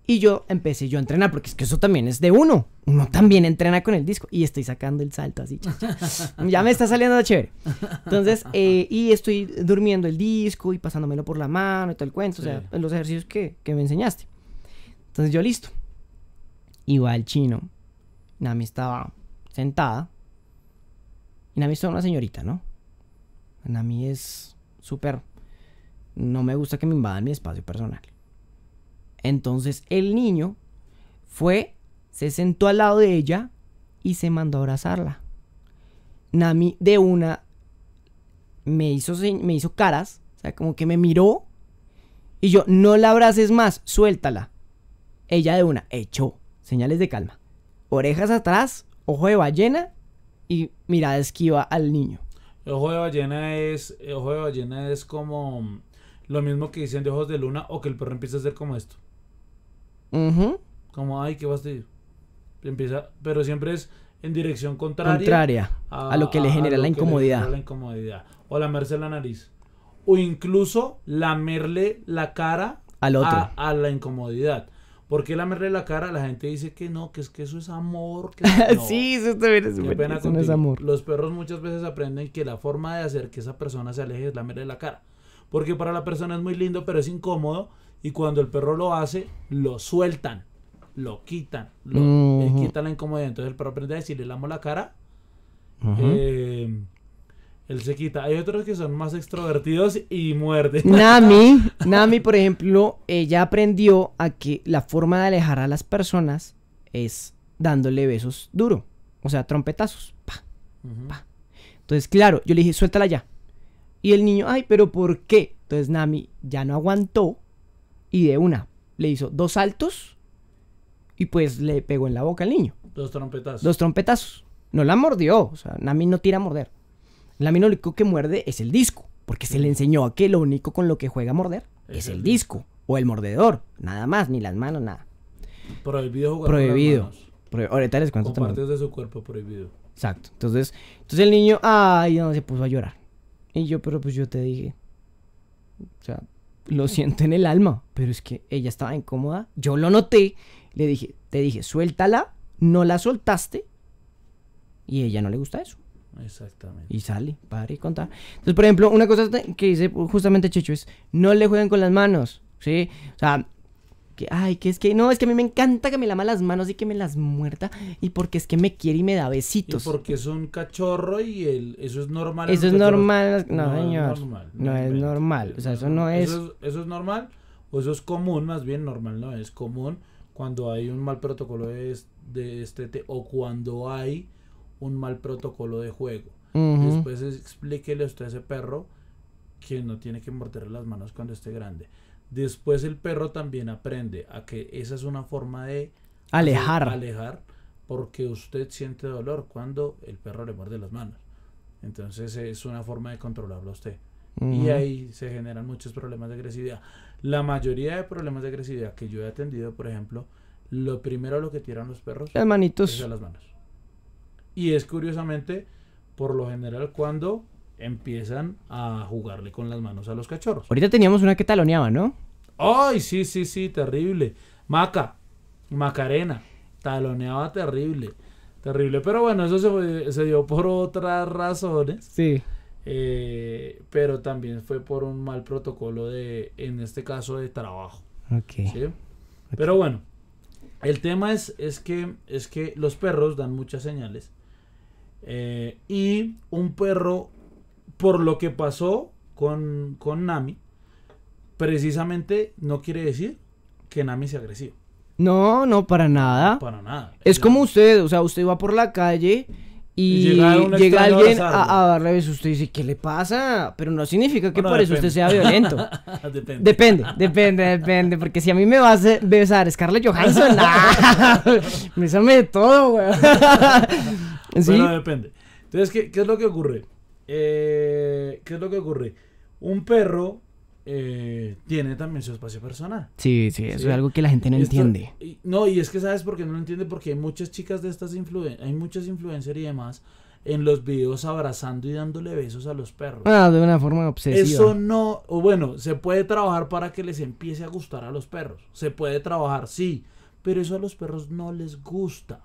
[SPEAKER 1] Y yo empecé yo a entrenar, porque es que eso también es de uno. Uno también entrena con el disco. Y estoy sacando el salto así. cha, cha. ya me está saliendo chévere. Entonces, eh, y estoy durmiendo el disco y pasándomelo por la mano y todo el cuento. O sea,
[SPEAKER 2] Sí.
[SPEAKER 1] los ejercicios que, que me enseñaste. Entonces yo listo. Iba al chino. Nami estaba sentada. Y Nami es una señorita, ¿no? Nami es su perro. No me gusta que me invadan mi espacio personal. Entonces el niño fue, se sentó al lado de ella y se mandó a abrazarla. Nami de una me hizo, me hizo caras, o sea, como que me miró y yo, no la abraces más, suéltala. Ella de una, echó, señales de calma. Orejas atrás, ojo de ballena y mirada esquiva al niño.
[SPEAKER 2] Ojo de ballena es, el ojo de ballena es como lo mismo que dicen de ojos de luna o que el perro empieza a hacer como esto. Como, ay, ¿qué vas a decir? Empieza, pero siempre es en dirección contraria.
[SPEAKER 1] Contraria a, lo que le genera, la, incomodidad.
[SPEAKER 2] la incomodidad. O lamerse la nariz. O incluso lamerle la cara
[SPEAKER 1] al otro.
[SPEAKER 2] A, la incomodidad. ¿Por qué lamerle la cara? La gente dice que no, que es que eso es amor.
[SPEAKER 1] sí, eso también es, eso no es amor.
[SPEAKER 2] Los perros muchas veces aprenden que la forma de hacer que esa persona se aleje es lamerle la cara. Porque para la persona es muy lindo, pero es incómodo. Y cuando el perro lo hace, lo sueltan, lo quitan, lo, le quitan la incomodidad. Entonces el perro aprende a decir, le lamo la cara. Eh, él se quita. Hay otros que son más extrovertidos y muerden.
[SPEAKER 1] Nami, Nami, por ejemplo, ella aprendió a que la forma de alejar a las personas es dándole besos duro. O sea, trompetazos. Entonces, claro, yo le dije, suéltala ya. Y el niño, ay, pero ¿por qué? Entonces Nami ya no aguantó y de una le hizo dos saltos y pues le pegó en la boca al niño.
[SPEAKER 2] Dos trompetazos.
[SPEAKER 1] Dos trompetazos. No la mordió, o sea, Nami no tira a morder. Nami lo único que muerde es el disco, porque se le enseñó a que lo único con lo que juega a morder es, el, disco o el mordedor, nada más, ni las manos, nada.
[SPEAKER 2] Prohibido jugar
[SPEAKER 1] Prohibido. Con
[SPEAKER 2] ahorita les cuento partes de su cuerpo prohibido.
[SPEAKER 1] Exacto. Entonces, entonces el niño, ay, no, se puso a llorar. Y yo, pero pues yo te dije. O sea, lo siento en el alma, pero es que ella estaba incómoda. Yo lo noté. Le dije, te dije, suéltala. No la soltaste. Y a ella no le gusta eso.
[SPEAKER 2] Exactamente.
[SPEAKER 1] Y sale, para y contar. Entonces, por ejemplo, una cosa que dice justamente Checho es, no le jueguen con las manos, ¿sí? O sea, que, ay, que es que, no, es que a mí me encanta que me lama las manos y que me las muerta, y porque es que me quiere y me da besitos.
[SPEAKER 2] Y porque es un cachorro y el, eso es normal.
[SPEAKER 1] Eso es normal, no, señor. no, es normal, o sea, eso no es...
[SPEAKER 2] Eso, es... eso es normal, o eso es común, más bien normal, no, es común cuando hay un mal protocolo de, de este, o cuando hay un mal protocolo de juego. Después explíquele a usted a ese perro que no tiene que morderle las manos cuando esté grande. Después el perro también aprende a que esa es una forma de
[SPEAKER 1] alejar.
[SPEAKER 2] alejar porque usted siente dolor cuando el perro le muerde las manos. Entonces es una forma de controlarlo a usted. Y ahí se generan muchos problemas de agresividad. La mayoría de problemas de agresividad que yo he atendido, por ejemplo, lo primero lo que tiran los perros
[SPEAKER 1] las manitos.
[SPEAKER 2] es a las manos. Y es curiosamente, por lo general, cuando empiezan a jugarle con las manos a los cachorros.
[SPEAKER 1] Ahorita teníamos una que taloneaba, ¿no?
[SPEAKER 2] Ay, sí, sí, sí, terrible. Maca, Macarena, taloneaba terrible. Terrible, pero bueno, eso se, se dio por otras razones.
[SPEAKER 1] Sí.
[SPEAKER 2] Eh, pero también fue por un mal protocolo de, en este caso, de trabajo.
[SPEAKER 1] Ok.
[SPEAKER 2] ¿sí? Pero bueno, el tema es, es, que, es que los perros dan muchas señales. Eh, y un perro por lo que pasó con, con Nami, precisamente no quiere decir que Nami sea agresivo.
[SPEAKER 1] No, no, para nada.
[SPEAKER 2] Para nada.
[SPEAKER 1] Es como usted, o sea, usted va por la calle y, llega, alguien a, darle besos. Usted dice, ¿qué le pasa? Pero no significa que por eso usted sea violento. depende. Depende, depende, depende. Porque si a mí me va a besar Scarlett Johansson, nah, me de todo, güey.
[SPEAKER 2] ¿Sí? Bueno, depende. Entonces, ¿qué, ¿qué es lo que ocurre? Eh, ¿Qué es lo que ocurre? Un perro eh, tiene también su espacio personal.
[SPEAKER 1] Sí, sí, eso es algo que la gente no entiende.
[SPEAKER 2] no, y es que sabes por qué no lo entiende, porque hay muchas chicas de estas influencers, hay muchas influencers y demás en los videos abrazando y dándole besos a los perros.
[SPEAKER 1] Ah, de una forma obsesiva.
[SPEAKER 2] Eso no, o bueno, se puede trabajar para que les empiece a gustar a los perros. Se puede trabajar, sí, pero eso a los perros no les gusta.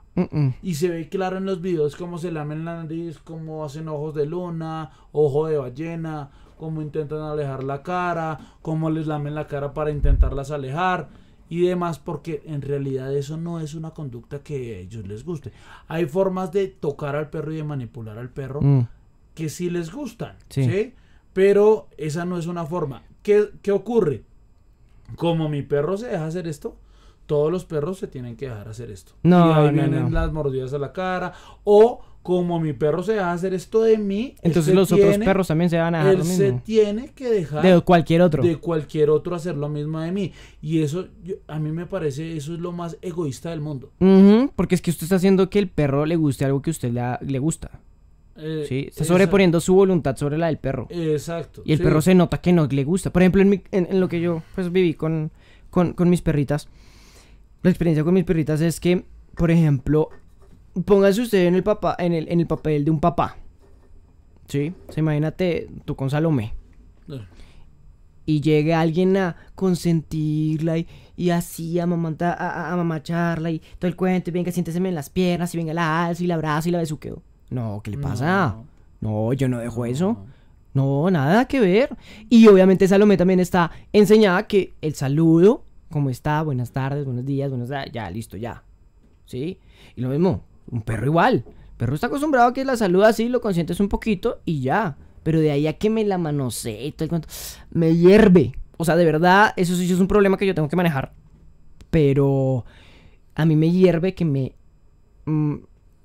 [SPEAKER 2] Y se ve claro en los videos cómo se lamen la nariz, cómo hacen ojos de luna, ojo de ballena, cómo intentan alejar la cara, cómo les lamen la cara para intentarlas alejar y demás, porque en realidad eso no es una conducta que a ellos les guste. Hay formas de tocar al perro y de manipular al perro mm. que sí les gustan, sí. Pero esa no es una forma. ¿Qué, qué ocurre? Como mi perro se deja hacer esto, todos los perros se tienen que dejar hacer esto.
[SPEAKER 1] No,
[SPEAKER 2] y ahí
[SPEAKER 1] no,
[SPEAKER 2] vienen
[SPEAKER 1] no.
[SPEAKER 2] las mordidas a la cara. O como mi perro se deja hacer esto de mí,
[SPEAKER 1] Entonces
[SPEAKER 2] se
[SPEAKER 1] los otros perros también se van a dejar
[SPEAKER 2] él
[SPEAKER 1] lo
[SPEAKER 2] se
[SPEAKER 1] mismo.
[SPEAKER 2] tiene que dejar
[SPEAKER 1] De cualquier otro.
[SPEAKER 2] de cualquier otro hacer lo mismo de mí. Y eso, yo- a mí me parece, eso es lo más egoísta del mundo.
[SPEAKER 1] Ujú, porque es que usted está haciendo que el perro le guste algo que a usted le, le gusta.
[SPEAKER 2] Eh,
[SPEAKER 1] ¿sí? Está sobreponiendo su voluntad sobre la del perro.
[SPEAKER 2] Exacto.
[SPEAKER 1] Y el
[SPEAKER 2] sí.
[SPEAKER 1] perro se nota que no le gusta. Por ejemplo, en, mi- en- en lo que yo pues viví con, con, con mis perritas. La experiencia con mis perritas es que, por ejemplo, póngase usted en el papá, en el, en el papel de un papá. ¿Sí? O sea, imagínate tú con Salomé. Y llegue alguien a consentirla y, y así a, mamanta- a, a- a mamacharla y todo el cuento. Y venga, siénteseme en las piernas y venga, la alzo y la abrazo y la besuqueo. No, ¿qué le pasa? No, yo no dejo eso. No, nada que ver. Y obviamente Salomé también está enseñada que el saludo, como está, buenas tardes, buenos días, buenos ya, listo, ya. ¿Sí? Y lo mismo, un perro igual. El perro está acostumbrado a que la saluda así, lo consientes un poquito y ya. Pero de ahí a que me la manosee y todo el cuento, me hierve. O sea, de verdad, eso sí es un problema que yo tengo que manejar. Pero a mí me hierve que me mm,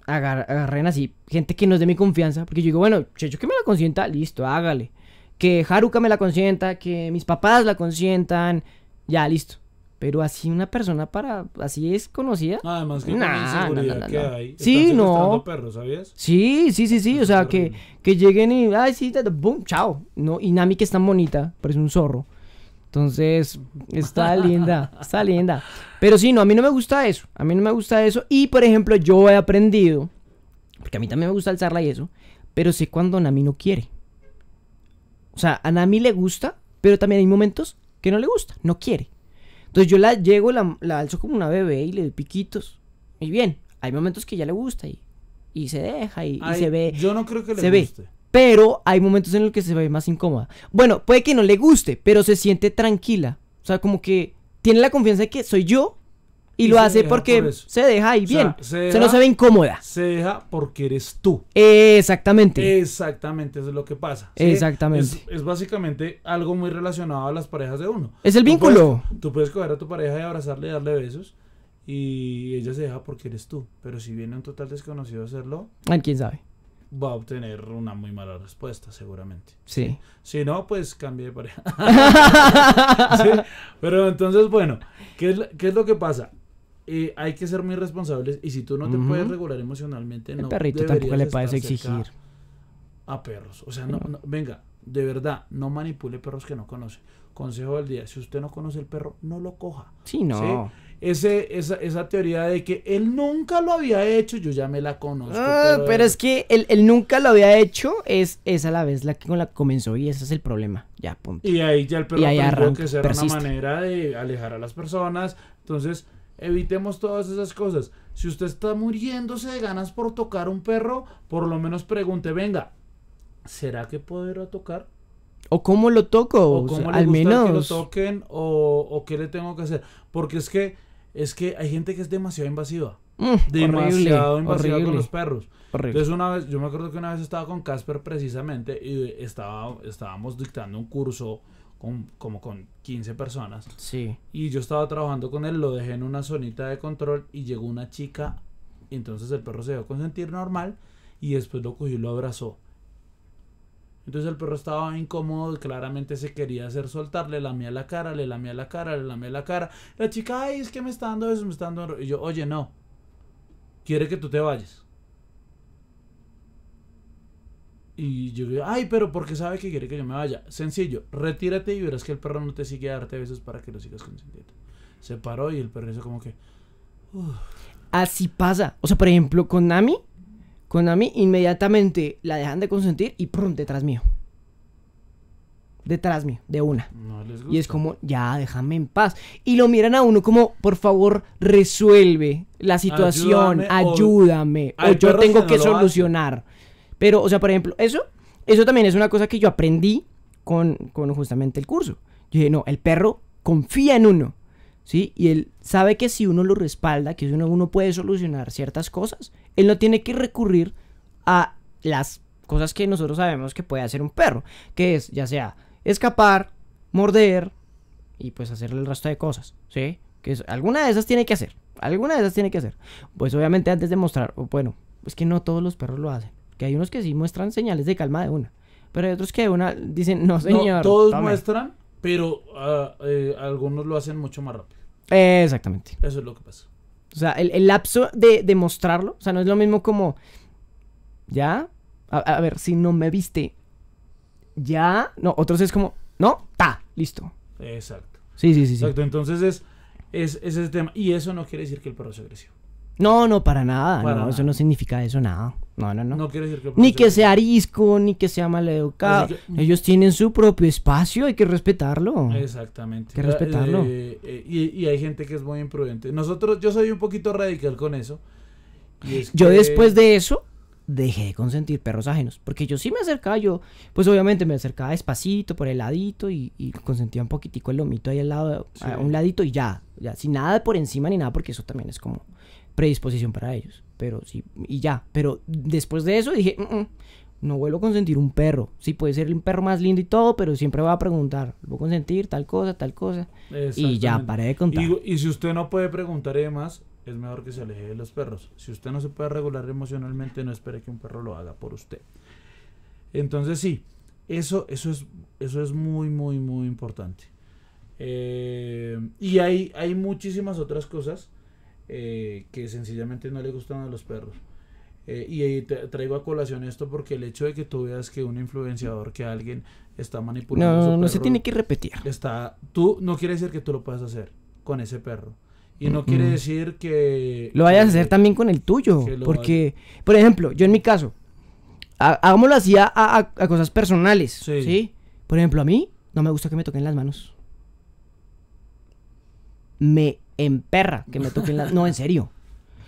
[SPEAKER 1] agar- agarren así gente que no es de mi confianza. Porque yo digo, bueno, Checho que me la consienta, listo, hágale. Que Haruka me la consienta, que mis papás la consientan, ya, listo. Pero así una persona para, así es conocida.
[SPEAKER 2] Además que con
[SPEAKER 1] Nah,
[SPEAKER 2] la inseguridad que.
[SPEAKER 1] Sí, no.
[SPEAKER 2] secuestrando perros, ¿sabías?
[SPEAKER 1] Sí, sí, sí, sí. O sea, que, que lleguen y, ay, sí, boom, chao. No, y Nami que es tan bonita, parece un zorro. Entonces, está linda, está linda. Pero sí, no, a mí no me gusta eso. A mí no me gusta eso. Y, por ejemplo, yo he aprendido, porque a mí también me gusta alzarla y eso, pero sé cuando Nami no quiere. O sea, a Nami le gusta, pero también hay momentos que no le gusta, no quiere. Entonces yo la llego, la, la alzo como una bebé y le doy piquitos. Y bien, hay momentos que ya le gusta y, y se deja y, se ve.
[SPEAKER 2] Yo no creo que le
[SPEAKER 1] se ve.
[SPEAKER 2] guste.
[SPEAKER 1] Pero hay momentos en los que se ve más incómoda. Bueno, puede que no le guste, pero se siente tranquila. O sea, como que tiene la confianza de que soy yo y,
[SPEAKER 2] Y
[SPEAKER 1] lo
[SPEAKER 2] se
[SPEAKER 1] hace
[SPEAKER 2] deja
[SPEAKER 1] porque
[SPEAKER 2] por
[SPEAKER 1] se deja ahí
[SPEAKER 2] O sea,
[SPEAKER 1] bien.
[SPEAKER 2] se
[SPEAKER 1] o sea, no
[SPEAKER 2] deja-
[SPEAKER 1] se ve incómoda.
[SPEAKER 2] Se deja porque eres tú.
[SPEAKER 1] Exactamente.
[SPEAKER 2] Exactamente, eso es lo que pasa. ¿sí?
[SPEAKER 1] Exactamente.
[SPEAKER 2] Es, es básicamente algo muy relacionado a las parejas de uno.
[SPEAKER 1] Es el
[SPEAKER 2] Tú
[SPEAKER 1] vínculo.
[SPEAKER 2] puedes- tú puedes coger a tu pareja y abrazarle y darle besos. Y ella se deja porque eres tú. Pero si viene un total desconocido a hacerlo,
[SPEAKER 1] Ay, quién sabe.
[SPEAKER 2] va a obtener una muy mala respuesta, seguramente.
[SPEAKER 1] Sí.
[SPEAKER 2] Si no, pues cambie de pareja. Sí, Pero entonces, bueno, ¿qué es, qué es lo que pasa? Eh, hay que ser muy responsables y si tú no te puedes regular emocionalmente,
[SPEAKER 1] El
[SPEAKER 2] no
[SPEAKER 1] perrito tampoco le puedes exigir.
[SPEAKER 2] a perros. O sea, no, no- venga, de verdad, no manipule perros que no conoce. Consejo del día, si usted no conoce el perro, no lo coja.
[SPEAKER 1] Sí, no.
[SPEAKER 2] Ese, esa, esa teoría de que él nunca lo había hecho, yo ya me la conozco.
[SPEAKER 1] Ah, pero es que él, él nunca lo había hecho, es, es a la vez la que con la que comenzó y ese es el problema. Ya, punto.
[SPEAKER 2] Y ahí ya el perro
[SPEAKER 1] arranca,
[SPEAKER 2] que esa era una manera de alejar a las personas. Entonces, evitemos todas esas cosas. Si usted está muriéndose de ganas por tocar un perro, por lo menos pregunte, venga, ¿será que puedo ir a tocar?
[SPEAKER 1] O cómo lo toco,
[SPEAKER 2] ¿O
[SPEAKER 1] o
[SPEAKER 2] cómo
[SPEAKER 1] sea,
[SPEAKER 2] le
[SPEAKER 1] al
[SPEAKER 2] gusta que lo toquen? O, ¿O qué le tengo que hacer? Porque es que, es que hay gente que es demasiado invasiva.
[SPEAKER 1] Mm,
[SPEAKER 2] Demasiado
[SPEAKER 1] horrible,
[SPEAKER 2] invasiva con los perros.
[SPEAKER 1] horrible.
[SPEAKER 2] Entonces una vez, yo me acuerdo que una vez estaba con Casper precisamente y estaba, estábamos dictando un curso con, como con 15 personas
[SPEAKER 1] Sí.
[SPEAKER 2] y yo estaba trabajando con él, lo dejé en una zonita de control y llegó una chica, y entonces el perro se dejó consentir normal y después lo cogió y lo abrazó. Entonces el perro estaba incómodo, claramente se quería hacer soltar, le lamía la cara, le lamía la cara, le lamía la cara. La chica, ay, es que me está dando eso, me está dando... Y yo, oye, no, quiere que tú te vayas. Y yo digo, ay, pero porque sabe que quiere que yo me vaya. Sencillo, retírate y verás que el perro no te sigue a darte besos para que lo sigas consintiendo. Se paró y el perro hizo como que,
[SPEAKER 1] Así pasa. O sea, por ejemplo, con Nami, con Nami inmediatamente la dejan de consentir y prum, detrás mío. Detrás mío, de una.
[SPEAKER 2] no les gusta.
[SPEAKER 1] Y es como, ya, déjame en paz. Y lo miran a uno como, por favor, resuelve la situación,
[SPEAKER 2] Ayúdame, o-
[SPEAKER 1] ayúdame, o,
[SPEAKER 2] Hay
[SPEAKER 1] yo tengo
[SPEAKER 2] que no
[SPEAKER 1] solucionar. Pero, o sea, por ejemplo, eso, eso también es una cosa que yo aprendí con, con justamente el curso. Yo dije, no, el perro confía en uno, ¿sí? Y él sabe que si uno lo respalda, que si uno, uno puede solucionar ciertas cosas, él no tiene que recurrir a las cosas que nosotros sabemos que puede hacer un perro, que es ya sea escapar, morder y pues hacerle el resto de cosas, ¿sí? Que alguna de esas tiene que hacer, alguna de esas tiene que hacer. Pues obviamente antes de mostrar, bueno, es que no todos los perros lo hacen, que hay unos que sí muestran señales de calma de una, pero hay otros que de una dicen, no señor.
[SPEAKER 2] No, todos
[SPEAKER 1] tome".
[SPEAKER 2] muestran, pero ah, eh, algunos lo hacen mucho más rápido.
[SPEAKER 1] Eh, exactamente.
[SPEAKER 2] Eso es lo que pasa.
[SPEAKER 1] O sea, el, el lapso de, de mostrarlo, o sea, no es lo mismo como, ya, a, a ver, si no me viste, ya, no, otros es como, no, ta, listo.
[SPEAKER 2] Exacto.
[SPEAKER 1] Sí, sí, sí, sí.
[SPEAKER 2] Exacto. Entonces es, es, es ese tema. Y eso no quiere decir que el perro sea agresivo.
[SPEAKER 1] No, no, para nada,
[SPEAKER 2] Para
[SPEAKER 1] no,
[SPEAKER 2] nada.
[SPEAKER 1] eso no significa eso, nada. No, no, no.
[SPEAKER 2] No, quiere decir que
[SPEAKER 1] Ni que sea arisco, ni que sea maleducado.
[SPEAKER 2] Que-
[SPEAKER 1] Ellos tienen su propio espacio, hay que respetarlo.
[SPEAKER 2] Exactamente.
[SPEAKER 1] que respetarlo.
[SPEAKER 2] Eh, eh, y, y hay gente que es muy imprudente. Nosotros, yo soy un poquito radical con eso. y es
[SPEAKER 1] Yo
[SPEAKER 2] que-
[SPEAKER 1] después de eso dejé de consentir perros ajenos. Porque yo sí me acercaba, yo, pues obviamente me acercaba despacito por el ladito y, y consentía un poquitico el lomito ahí al lado,
[SPEAKER 2] Sí.
[SPEAKER 1] a un ladito y ya, ya, sin nada por encima ni nada, porque eso también es como predisposición para ellos. Pero sí, y ya. Pero después de eso dije, "Mm, mm, no vuelvo a consentir un perro. Sí, puede ser un perro más lindo y todo, pero siempre va a preguntar, ¿voy a consentir tal cosa, tal cosa? Y ya, paré de contar.
[SPEAKER 2] Y, y si usted no puede preguntar y demás, es mejor que se aleje de los perros. Si usted no se puede regular emocionalmente, no espere que un perro lo haga por usted. Entonces sí, eso, eso, es, eso es muy, muy, muy importante. Eh, y hay, hay muchísimas otras cosas eh, que sencillamente no le gustan a los perros. Eh, y ahí te- traigo a colación esto porque el hecho de que tú veas que un influenciador, que alguien está manipulando a su
[SPEAKER 1] No, no se tiene que repetir.
[SPEAKER 2] está tú no quiere decir que tú lo puedas hacer con ese perro y no quiere decir que
[SPEAKER 1] Lo vayas a hacer también con el tuyo. Porque, por ejemplo, yo en mi caso, ha- hagámoslo así a, a- a cosas personales.
[SPEAKER 2] Sí.
[SPEAKER 1] Sí. Por ejemplo, a mí no me gusta que me toquen las manos. Me emperra que me toquen las No, en serio.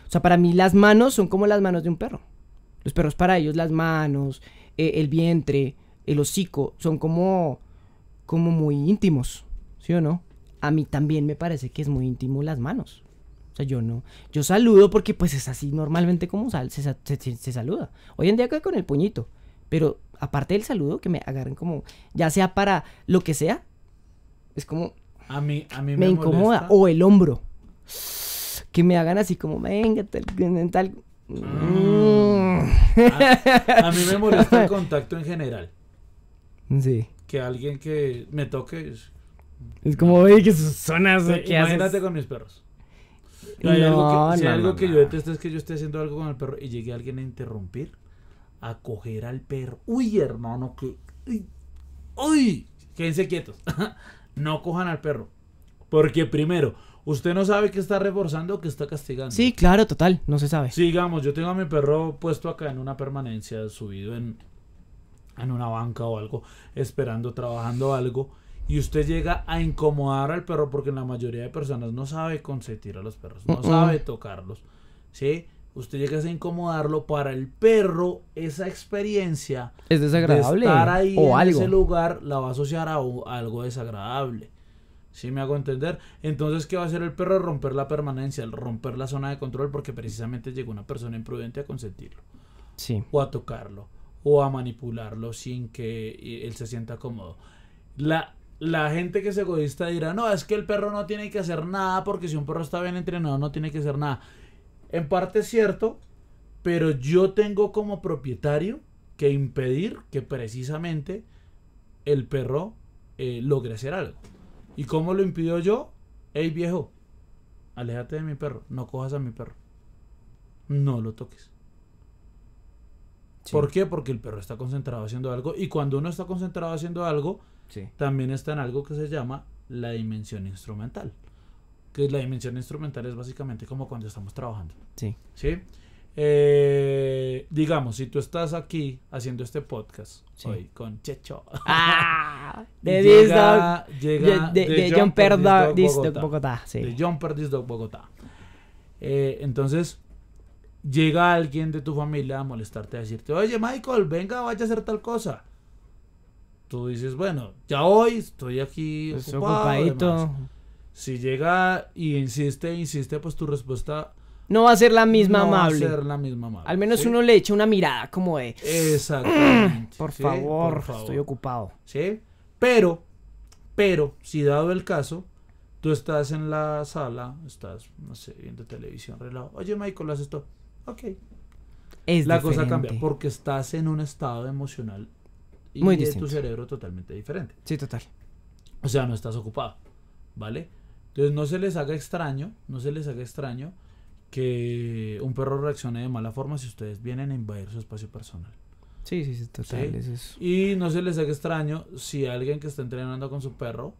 [SPEAKER 1] O sea, para mí las manos son como las manos de un perro. Los perros para ellos las manos, eh, el vientre, el hocico, son como, como muy íntimos. ¿Sí o no? A mí también me parece que es muy íntimo las manos. O sea, yo no. Yo saludo porque pues es así normalmente como se- se- se saluda. Hoy en día acá con el puñito. Pero aparte del saludo, que me agarren como, ya sea para lo que sea, es como,
[SPEAKER 2] a mí a mí
[SPEAKER 1] me,
[SPEAKER 2] me,
[SPEAKER 1] incomoda.
[SPEAKER 2] molesta.
[SPEAKER 1] O el hombro. Que me hagan así como, venga, tal. tal.
[SPEAKER 2] Mm. a, a mí me molesta el contacto en general
[SPEAKER 1] Sí.
[SPEAKER 2] que alguien que me toque es-
[SPEAKER 1] Es como, oye, que sus zonas,
[SPEAKER 2] Sí,
[SPEAKER 1] ¿qué
[SPEAKER 2] imagínate
[SPEAKER 1] haces?
[SPEAKER 2] con mis perros Y hay algo
[SPEAKER 1] No,
[SPEAKER 2] que, si hay
[SPEAKER 1] no,
[SPEAKER 2] algo
[SPEAKER 1] no,
[SPEAKER 2] que
[SPEAKER 1] no.
[SPEAKER 2] yo detesto es que yo esté haciendo algo con el perro y llegue alguien a interrumpir, a coger al perro. Uy, hermano, que. Uy, uy, quédense quietos. no cojan al perro. Porque primero, usted no sabe que está reforzando o que está castigando.
[SPEAKER 1] Sí, claro, total, no se sabe.
[SPEAKER 2] Sí, digamos, yo tengo a mi perro puesto acá en una permanencia, subido en, en una banca o algo, esperando, trabajando algo, y usted llega a incomodar al perro porque la mayoría de personas no sabe consentir a los perros, no sabe tocarlos, ¿sí? Usted llega a incomodarlo para el perro, esa experiencia
[SPEAKER 1] Es
[SPEAKER 2] de
[SPEAKER 1] desagradable.
[SPEAKER 2] estar ahí
[SPEAKER 1] o
[SPEAKER 2] en
[SPEAKER 1] algo.
[SPEAKER 2] ese lugar la va a asociar a, algo desagradable. ¿Sí me hago entender? Entonces, ¿qué va a hacer el perro? Romper la permanencia, romper la zona de control porque precisamente llegó una persona imprudente a consentirlo
[SPEAKER 1] Sí.
[SPEAKER 2] o a tocarlo o a manipularlo sin que eh, él se sienta cómodo. La, la gente que es egoísta dirá, no, es que el perro no tiene que hacer nada porque si un perro está bien entrenado no tiene que hacer nada. En parte es cierto, pero yo tengo como propietario que impedir que precisamente el perro eh, logre hacer algo. ¿Y cómo lo impido yo? Hey viejo, aléjate de mi perro, no cojas a mi perro. No lo toques.
[SPEAKER 1] Sí.
[SPEAKER 2] ¿Por qué? Porque el perro está concentrado haciendo algo y cuando uno está concentrado haciendo algo,
[SPEAKER 1] Sí.
[SPEAKER 2] también está en algo que se llama la dimensión instrumental. Que la dimensión instrumental es básicamente como cuando estamos trabajando.
[SPEAKER 1] Sí.
[SPEAKER 2] ¿Sí? Eh, digamos, si tú estás aquí haciendo este podcast
[SPEAKER 1] Sí.
[SPEAKER 2] hoy con Checho.
[SPEAKER 1] Ah, de
[SPEAKER 2] llega, llega
[SPEAKER 1] De, de, Dog Disdog
[SPEAKER 2] Bogotá.
[SPEAKER 1] Bogotá. Sí.
[SPEAKER 2] de Jumper Disc Dog Bogotá. Eh, entonces, llega alguien de tu familia a molestarte, a decirte, oye Michael, venga, vaya a hacer tal cosa. Tú dices, bueno, ya hoy estoy aquí
[SPEAKER 1] Pues
[SPEAKER 2] ocupado,
[SPEAKER 1] ocupadito.
[SPEAKER 2] Si llega y insiste, insiste, pues tu respuesta
[SPEAKER 1] no va a ser la misma
[SPEAKER 2] no
[SPEAKER 1] amable.
[SPEAKER 2] va a ser la misma amable.
[SPEAKER 1] Al menos
[SPEAKER 2] ¿sí?
[SPEAKER 1] uno le echa una mirada como de,
[SPEAKER 2] Exactamente.
[SPEAKER 1] por
[SPEAKER 2] ¿sí?
[SPEAKER 1] favor,
[SPEAKER 2] Por favor.
[SPEAKER 1] estoy ocupado.
[SPEAKER 2] ¿sí? Pero, pero, si dado el caso, tú estás en la sala, estás, no sé, viendo televisión, reloj. Oye, Michael, haz esto. Ok.
[SPEAKER 1] Es
[SPEAKER 2] la cosa cambia porque estás en un estado emocional y
[SPEAKER 1] Muy
[SPEAKER 2] de
[SPEAKER 1] distinto.
[SPEAKER 2] tu cerebro totalmente diferente.
[SPEAKER 1] Sí, total.
[SPEAKER 2] O sea, no estás ocupado, ¿vale? Entonces no se les haga extraño, no se les haga extraño que un perro reaccione de mala forma si ustedes vienen a invadir su espacio personal.
[SPEAKER 1] Sí, sí, sí, total.
[SPEAKER 2] Sí.
[SPEAKER 1] eso es-
[SPEAKER 2] Y no se les haga extraño si alguien que está entrenando con su perro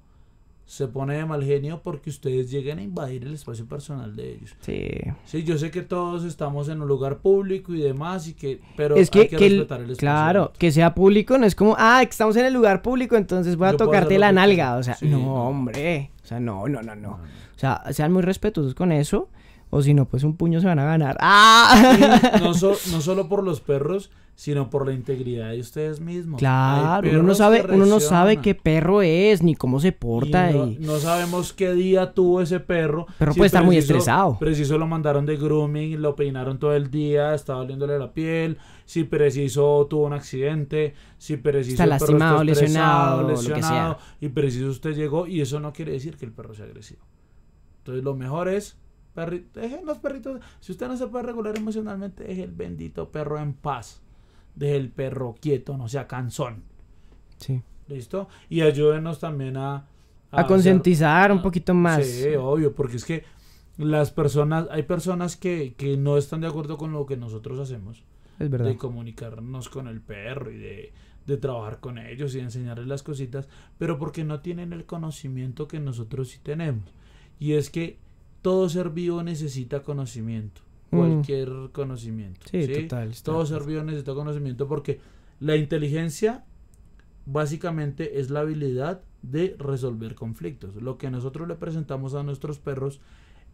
[SPEAKER 2] se pone de mal genio porque ustedes lleguen a invadir el espacio personal de ellos.
[SPEAKER 1] Sí.
[SPEAKER 2] Sí, yo sé que todos estamos en un lugar público y demás, y que, pero
[SPEAKER 1] es que,
[SPEAKER 2] hay que,
[SPEAKER 1] que el-
[SPEAKER 2] respetar el espacio.
[SPEAKER 1] claro, que sea público no es como, ah, que estamos en el lugar público, entonces voy a
[SPEAKER 2] Yo
[SPEAKER 1] tocarte la nalga. O sea,
[SPEAKER 2] Sí,
[SPEAKER 1] no,
[SPEAKER 2] no.
[SPEAKER 1] hombre. O sea, no, no, no, no. O sea, sean muy respetuosos con eso. O si no, pues un puño se van a ganar. ¡Ah!
[SPEAKER 2] No, so- no solo por los perros, sino por la integridad de ustedes mismos.
[SPEAKER 1] Claro, uno no sabe, uno no sabe qué perro es, ni cómo se
[SPEAKER 2] Y
[SPEAKER 1] porta.
[SPEAKER 2] no,
[SPEAKER 1] y-
[SPEAKER 2] no sabemos qué día tuvo ese perro.
[SPEAKER 1] Perro puede estar muy estresado.
[SPEAKER 2] Preciso lo mandaron de grooming, lo peinaron todo el día, estaba oliéndole la piel. Si preciso tuvo un accidente, si preciso
[SPEAKER 1] Está
[SPEAKER 2] el perro
[SPEAKER 1] lastimado, lesionado, lo que sea.
[SPEAKER 2] y preciso usted llegó y eso no quiere decir que el perro sea agresivo. Entonces lo mejor es dejen los perritos. Si usted no se puede regular emocionalmente, deje el bendito perro en paz. Deje el perro quieto, no sea cansón.
[SPEAKER 1] sí.
[SPEAKER 2] ¿Listo? Y ayúdenos también a...
[SPEAKER 1] A
[SPEAKER 2] hacer-
[SPEAKER 1] concientizar un poquito más.
[SPEAKER 2] Sí, obvio, porque es que las personas, hay personas que, que no están de acuerdo con lo que nosotros hacemos,
[SPEAKER 1] Es verdad.
[SPEAKER 2] de comunicarnos con el perro y de, de trabajar con ellos y de enseñarles las cositas, pero porque no tienen el conocimiento que nosotros sí tenemos. Y es que todo ser vivo necesita conocimiento,
[SPEAKER 1] Mm.
[SPEAKER 2] cualquier conocimiento.
[SPEAKER 1] Sí, total, está
[SPEAKER 2] Todo
[SPEAKER 1] de
[SPEAKER 2] ser
[SPEAKER 1] acuerdo.
[SPEAKER 2] vivo necesita conocimiento porque la inteligencia básicamente es la habilidad de resolver conflictos. Lo que nosotros le presentamos a nuestros perros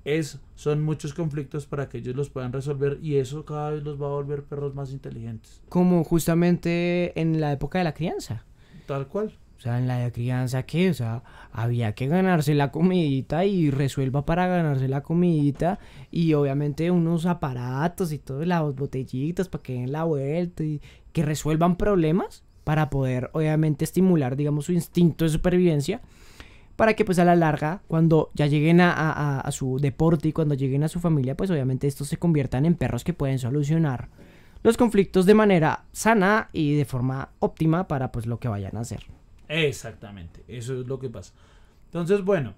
[SPEAKER 2] es son muchos conflictos para que ellos los puedan resolver y eso cada vez los va a volver perros más inteligentes.
[SPEAKER 1] Como justamente en la época de la crianza.
[SPEAKER 2] Tal cual.
[SPEAKER 1] Sea, en la crianza, ¿qué? O sea, había que ganarse la comidita y resuelva para ganarse la comidita. Y obviamente unos aparatos y todo, las botellitas para que den la vuelta y que resuelvan problemas para poder, obviamente, estimular, digamos, su instinto de supervivencia. Para que, pues, a la larga, cuando ya lleguen a- a su deporte y cuando lleguen a su familia, pues, obviamente, estos se conviertan en perros que pueden solucionar los conflictos de manera sana y de forma óptima para, pues, lo que vayan a hacer.
[SPEAKER 2] Exactamente, eso es lo que pasa. Entonces, bueno,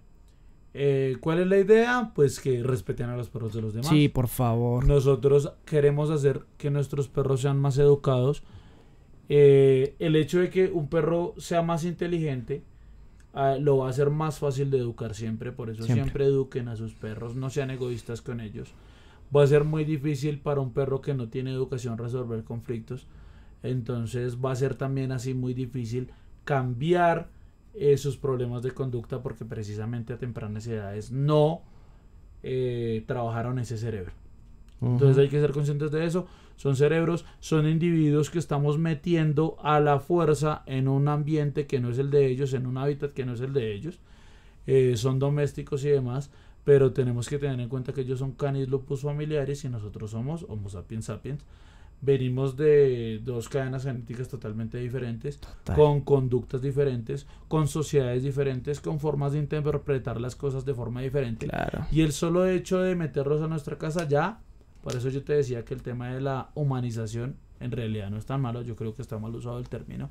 [SPEAKER 2] eh, ¿cuál es la idea? Pues que respeten a los perros de los demás.
[SPEAKER 1] Sí, por favor.
[SPEAKER 2] Nosotros queremos hacer que nuestros perros sean más educados. Eh, el hecho de que un perro sea más inteligente ah, lo va a hacer más fácil de educar siempre. Por eso
[SPEAKER 1] Siempre.
[SPEAKER 2] siempre. eduquen a sus perros, no sean egoístas con ellos. Va a ser muy difícil para un perro que no tiene educación resolver conflictos. Entonces va a ser también así muy difícil cambiar eh, sus problemas de conducta porque precisamente a tempranas edades no eh, trabajaron ese cerebro. Entonces hay que ser conscientes de eso. Son cerebros, son individuos que estamos metiendo a la fuerza en un ambiente que no es el de ellos, en un hábitat que no es el de ellos. Eh, son domésticos y demás, pero tenemos que tener en cuenta que ellos son canis lupus familiares y nosotros somos Homo sapiens sapiens. Venimos de dos cadenas genéticas totalmente diferentes,
[SPEAKER 1] Total.
[SPEAKER 2] con conductas diferentes, con sociedades diferentes, con formas de interpretar las cosas de forma diferente.
[SPEAKER 1] Claro.
[SPEAKER 2] Y el solo hecho de meterlos a nuestra casa ya, por eso yo te decía que el tema de la humanización en realidad no es tan malo, yo creo que está mal usado el término.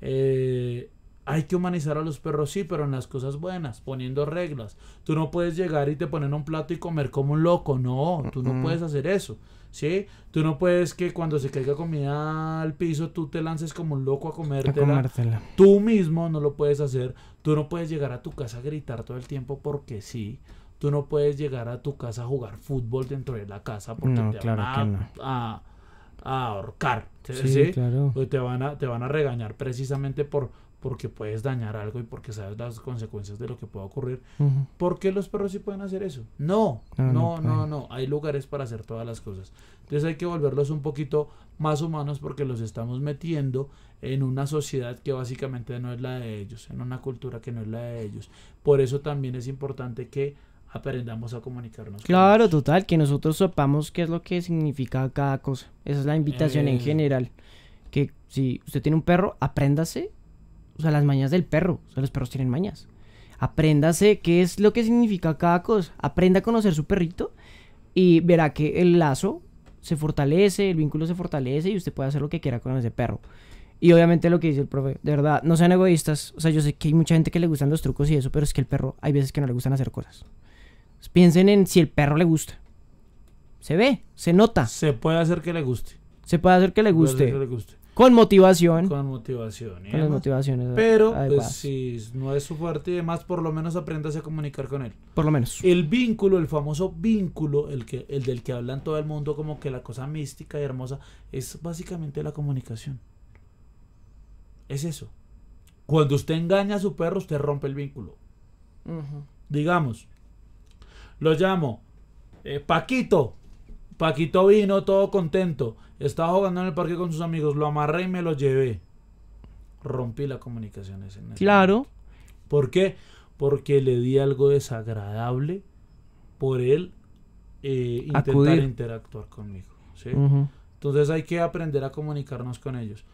[SPEAKER 2] Eh, hay que humanizar a los perros, sí, pero en las cosas buenas, poniendo reglas. Tú no puedes llegar y te ponen un plato y comer como un loco, no, tú no puedes hacer eso, ¿sí? Tú no puedes que cuando se caiga comida al piso tú te lances como un loco a
[SPEAKER 1] A
[SPEAKER 2] comértela.
[SPEAKER 1] comértela.
[SPEAKER 2] Tú mismo no lo puedes hacer. Tú no puedes llegar a tu casa a gritar todo el tiempo porque sí. Tú no puedes llegar a tu casa a jugar fútbol dentro de la casa porque
[SPEAKER 1] No,
[SPEAKER 2] te
[SPEAKER 1] claro
[SPEAKER 2] van
[SPEAKER 1] que
[SPEAKER 2] a,
[SPEAKER 1] no.
[SPEAKER 2] a- a ahorcar. ¿sí?
[SPEAKER 1] Sí, claro.
[SPEAKER 2] O te van a te van a regañar precisamente por porque puedes dañar algo y porque sabes las consecuencias de lo que pueda ocurrir.
[SPEAKER 1] Ujú.
[SPEAKER 2] ¿Por qué los perros sí pueden hacer eso? No,
[SPEAKER 1] No, no
[SPEAKER 2] no, no, Hay lugares para hacer todas las cosas. Entonces hay que volverlos un poquito más humanos porque los estamos metiendo en una sociedad que básicamente no es la de ellos, en una cultura que no es la de ellos. Por eso también es importante que aprendamos a comunicarnos. con
[SPEAKER 1] Claro,
[SPEAKER 2] ellos.
[SPEAKER 1] total, que nosotros sepamos qué es lo que significa cada cosa. Esa es la invitación en
[SPEAKER 2] Eh.
[SPEAKER 1] general. Que si usted tiene un perro, apréndase, o sea, las mañas del perro. O sea, los perros tienen mañas. Apréndase qué es lo que significa cada cosa. Aprenda a conocer su perrito y verá que el lazo se fortalece, el vínculo se fortalece y usted puede hacer lo que quiera con ese perro. Y obviamente lo que dice el profe, de verdad, no sean egoístas. O sea, yo sé que hay mucha gente que le gustan los trucos y eso, pero es que el perro, hay veces que no le gustan hacer cosas. Pues piensen en si el perro le gusta. Se ve, se nota.
[SPEAKER 2] Se puede hacer que le guste.
[SPEAKER 1] Se puede hacer que le
[SPEAKER 2] Se puede hacer
[SPEAKER 1] guste.
[SPEAKER 2] que le guste.
[SPEAKER 1] Con motivación. Con,
[SPEAKER 2] Con motivación. y
[SPEAKER 1] las motivaciones
[SPEAKER 2] Pero, pues, si no es su fuerte y demás, por lo menos apréndase a comunicar con él.
[SPEAKER 1] Por lo menos.
[SPEAKER 2] El vínculo, el famoso vínculo, el, que, el del que hablan todo el mundo como que la cosa mística y hermosa, es básicamente la comunicación. Es eso. Cuando usted engaña a su perro, usted rompe el vínculo. Digamos, lo llamo, eh, Paquito. Paquito vino todo contento. Estaba jugando en el parque con sus amigos. Lo amarré y me lo llevé. Rompí la comunicación ese.
[SPEAKER 1] Claro.
[SPEAKER 2] ¿Por qué? Porque le di algo desagradable por él eh, intentar
[SPEAKER 1] Acudir.
[SPEAKER 2] interactuar conmigo. ¿sí? Entonces hay que aprender a comunicarnos con ellos.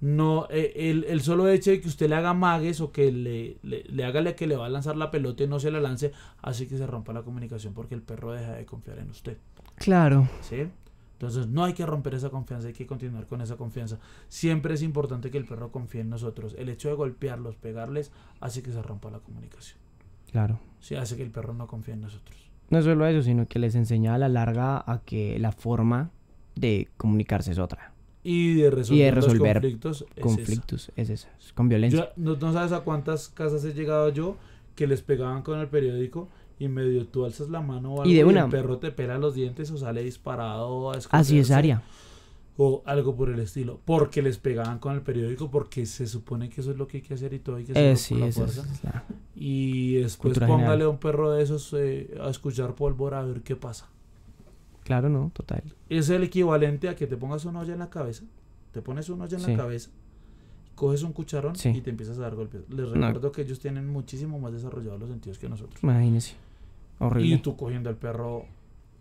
[SPEAKER 2] No, eh, el, el solo hecho de que usted le haga magues o que le, le, le haga le- que le va a lanzar la pelota y no se la lance, hace que se rompa la comunicación porque el perro deja de confiar en usted.
[SPEAKER 1] Claro.
[SPEAKER 2] ¿sí? Entonces no hay que romper esa confianza, hay que continuar con esa confianza. Siempre es importante que el perro confíe en nosotros. El hecho de golpearlos, pegarles, hace que se rompa la comunicación.
[SPEAKER 1] Claro.
[SPEAKER 2] Sí, hace que el perro no confíe en nosotros.
[SPEAKER 1] No solo eso, sino que les enseña a la larga a que la forma de comunicarse es otra.
[SPEAKER 2] Y de resolver,
[SPEAKER 1] Y de
[SPEAKER 2] los
[SPEAKER 1] resolver
[SPEAKER 2] conflictos. es.
[SPEAKER 1] Conflictos, es esa. es con violencia.
[SPEAKER 2] Yo- no, no sabes a cuántas casas he llegado yo que les pegaban con el periódico y medio tú alzas la mano o algo
[SPEAKER 1] Y de una.
[SPEAKER 2] el perro te pela los dientes o sale disparado a
[SPEAKER 1] Así es. Aria.
[SPEAKER 2] o algo por el estilo, porque les pegaban con el periódico, porque se supone que eso es lo que hay que hacer y todo hay que hacerlo
[SPEAKER 1] Eh, sí,
[SPEAKER 2] la
[SPEAKER 1] esa
[SPEAKER 2] fuerza.
[SPEAKER 1] es la-
[SPEAKER 2] Y después
[SPEAKER 1] Cultura
[SPEAKER 2] póngale
[SPEAKER 1] general.
[SPEAKER 2] a un perro de esos eh, a escuchar pólvora a ver qué pasa.
[SPEAKER 1] Claro, no, total.
[SPEAKER 2] Es el equivalente a que te pongas una olla en la cabeza, te pones una olla en
[SPEAKER 1] Sí.
[SPEAKER 2] la cabeza, coges un cucharón
[SPEAKER 1] Sí.
[SPEAKER 2] y te empiezas a dar golpes. Les
[SPEAKER 1] No.
[SPEAKER 2] recuerdo que ellos tienen muchísimo más desarrollados los sentidos que nosotros.
[SPEAKER 1] Imagínese. Horrible.
[SPEAKER 2] Y tú cogiendo al perro.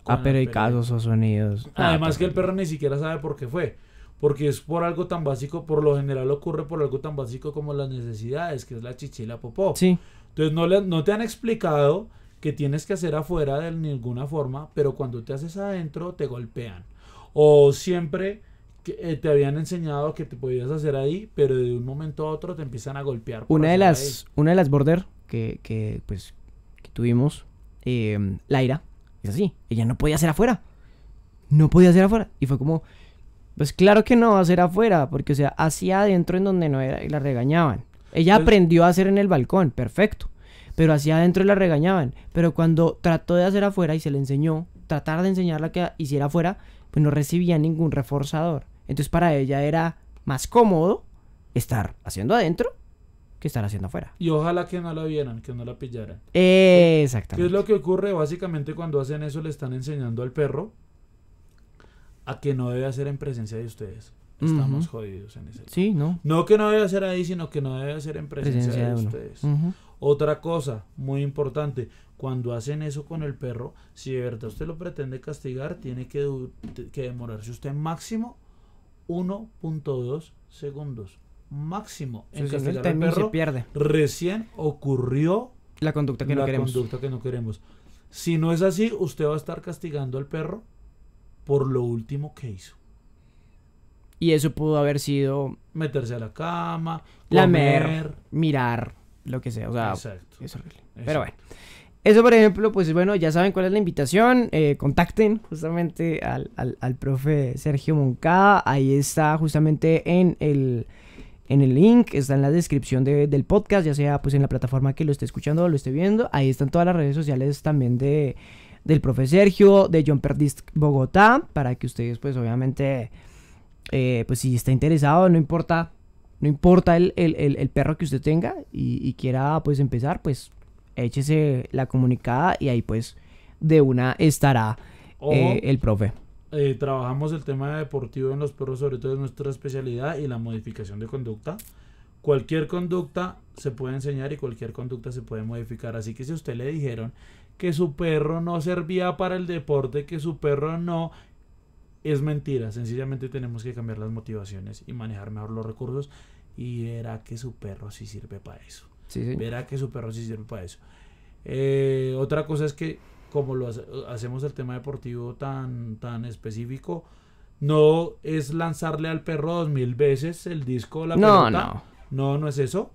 [SPEAKER 1] ah, pero
[SPEAKER 2] el
[SPEAKER 1] hay casos o sonidos. Ah,
[SPEAKER 2] Además que el perro ni siquiera sabe por qué fue. Porque es por algo tan básico, por lo general ocurre por algo tan básico como las necesidades, que es la chichi y la popó.
[SPEAKER 1] Sí,
[SPEAKER 2] Entonces no, le- no te han explicado que tienes que hacer afuera de ninguna forma, pero cuando te haces adentro te golpean. O siempre eh, te habían enseñado que te podías hacer ahí, pero de un momento a otro te empiezan a golpear.
[SPEAKER 1] una de las, una de las border que, que pues que tuvimos, eh, Laira, es así, ella no podía hacer afuera. No podía hacer afuera. Y fue como, pues claro que no va a hacer afuera, porque o sea, hacía adentro en donde no era y la regañaban. Ella
[SPEAKER 2] Pues-
[SPEAKER 1] aprendió a hacer en el balcón, perfecto. Pero hacía adentro y la regañaban. Pero cuando trató de hacer afuera y se le enseñó, tratar de enseñarla que hiciera afuera, pues no recibía ningún reforzador. Entonces para ella era más cómodo estar haciendo adentro que estar haciendo afuera.
[SPEAKER 2] Y ojalá que no la vieran, que no la pillaran. ¿Qué
[SPEAKER 1] Exactamente.
[SPEAKER 2] es lo que ocurre? Básicamente cuando hacen eso le están enseñando al perro a que no debe hacer en presencia de ustedes. Estamos jodidos en ese.
[SPEAKER 1] Sí, ¿no?
[SPEAKER 2] No que no debe hacer ahí, sino que no debe hacer en presencia,
[SPEAKER 1] Presencia
[SPEAKER 2] de, ustedes. Otra cosa muy importante, cuando hacen eso con el perro, si de verdad usted lo pretende castigar, tiene que, que demorarse usted máximo 1.2 segundos. Máximo en
[SPEAKER 1] Sí, sí,
[SPEAKER 2] castigar al
[SPEAKER 1] timing se
[SPEAKER 2] perro.
[SPEAKER 1] pierde.
[SPEAKER 2] Recién ocurrió
[SPEAKER 1] La conducta que
[SPEAKER 2] la
[SPEAKER 1] no queremos.
[SPEAKER 2] conducta que no queremos. Si no es así, usted va a estar castigando al perro por lo último que hizo.
[SPEAKER 1] Y eso pudo haber sido
[SPEAKER 2] Meterse a la cama,
[SPEAKER 1] lamer,
[SPEAKER 2] comer.
[SPEAKER 1] mirar, lo que sea. O sea,
[SPEAKER 2] Exacto.
[SPEAKER 1] es horrible.
[SPEAKER 2] Exacto.
[SPEAKER 1] Pero bueno. Eso, por ejemplo, pues bueno, ya saben cuál es la invitación. eh, contacten justamente al, al, al profe Sergio Moncada. Ahí está justamente en el, en el link, está en la descripción de- del podcast, ya sea pues en la plataforma que lo esté escuchando o lo esté viendo. Ahí están todas las redes sociales también de, del profe Sergio, de John Perdist Bogotá, para que ustedes pues obviamente, eh, pues si está interesado, no importa, no importa el, el- el- el perro que usted tenga y, y quiera pues empezar, pues échese la comunicada y ahí pues de una estará eh, el profe.
[SPEAKER 2] Eh, trabajamos el tema deportivo en los perros, sobre todo es nuestra especialidad y la modificación de conducta. Cualquier conducta se puede enseñar y cualquier conducta se puede modificar. Así que si a usted le dijeron que su perro no servía para el deporte, que su perro no... Es mentira, sencillamente tenemos que cambiar las motivaciones y manejar mejor los recursos y verá que su perro sí sirve para eso.
[SPEAKER 1] Sí, sí.
[SPEAKER 2] Verá que su perro sí sirve para eso. Eh, otra cosa es que como lo hace- hacemos el tema deportivo tan, tan específico, no es lanzarle al perro dos mil veces el disco o la
[SPEAKER 1] No,
[SPEAKER 2] pelota.
[SPEAKER 1] no.
[SPEAKER 2] No, no es eso.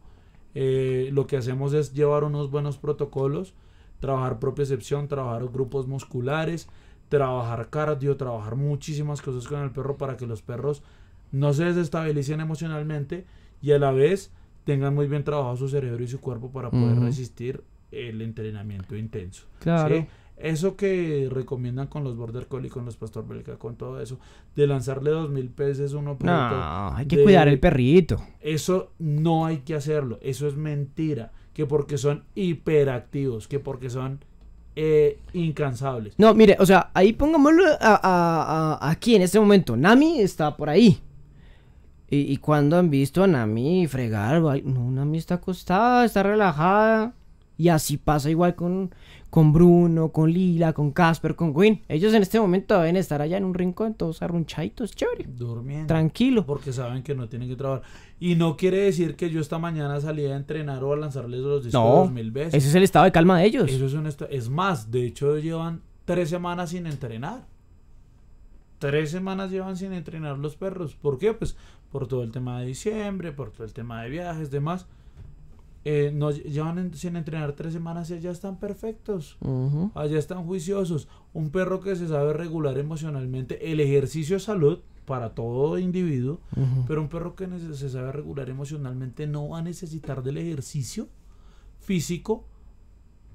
[SPEAKER 2] Eh, lo que hacemos es llevar unos buenos protocolos, trabajar propiocepción, trabajar grupos musculares, trabajar cardio, trabajar muchísimas cosas con el perro para que los perros no se desestabilicen emocionalmente y a la vez tengan muy bien trabajado su cerebro y su cuerpo para poder resistir el entrenamiento intenso.
[SPEAKER 1] Claro.
[SPEAKER 2] ¿sí? Eso que recomiendan con los Border Collie, con los Pastor Belga, con todo eso, de lanzarle dos mil peces uno por
[SPEAKER 1] No, hay que
[SPEAKER 2] de-
[SPEAKER 1] cuidar el perrito.
[SPEAKER 2] eso no hay que hacerlo, eso es mentira, que porque son hiperactivos, que porque son eh, incansables.
[SPEAKER 1] No, mire, o sea, ahí pongámoslo a- a- a- aquí en este momento. Nami está por ahí. Y, y cuando han visto a Nami fregar, no, Nami está acostada, está relajada. Y así pasa igual con, con Bruno, con Lila, con Casper, con Gwen. Ellos en este momento deben estar allá en un rincón, todos arrunchaditos, chévere.
[SPEAKER 2] Durmiendo.
[SPEAKER 1] Tranquilo.
[SPEAKER 2] Porque saben que no tienen que trabajar. Y no quiere decir que yo esta mañana salí a entrenar o a lanzarles los discos
[SPEAKER 1] No,
[SPEAKER 2] dos mil veces.
[SPEAKER 1] ese es el estado de calma de ellos.
[SPEAKER 2] Eso es un Es más, de hecho llevan tres semanas sin entrenar. Tres semanas llevan sin entrenar los perros. ¿Por qué? Pues por todo el tema de diciembre, por todo el tema de viajes, demás. Eh, no, llevan en- sin entrenar tres semanas y ya están perfectos. Allá están juiciosos. Un perro que se sabe regular emocionalmente. El ejercicio es salud para todo individuo. Pero un perro que se sabe regular emocionalmente no va a necesitar del ejercicio físico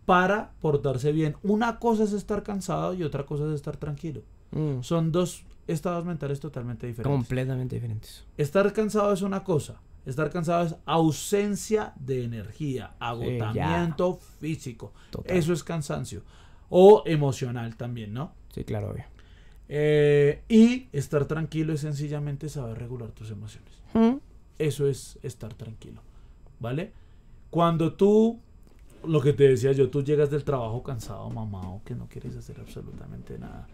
[SPEAKER 2] para portarse bien. Una cosa es estar cansado y otra cosa es estar tranquilo.
[SPEAKER 1] Mm.
[SPEAKER 2] Son dos estados mentales totalmente diferentes.
[SPEAKER 1] Completamente diferentes.
[SPEAKER 2] Estar cansado es una cosa. Estar cansado es ausencia de energía, agotamiento físico.
[SPEAKER 1] Total.
[SPEAKER 2] Eso es cansancio. O emocional también, ¿no?
[SPEAKER 1] Sí, claro, obvio.
[SPEAKER 2] Eh, y estar tranquilo es sencillamente saber regular tus emociones.
[SPEAKER 1] Mm.
[SPEAKER 2] Eso es estar tranquilo, ¿vale? Cuando tú, lo que te decía yo, tú llegas del trabajo cansado, mamado, que no quieres hacer absolutamente nada,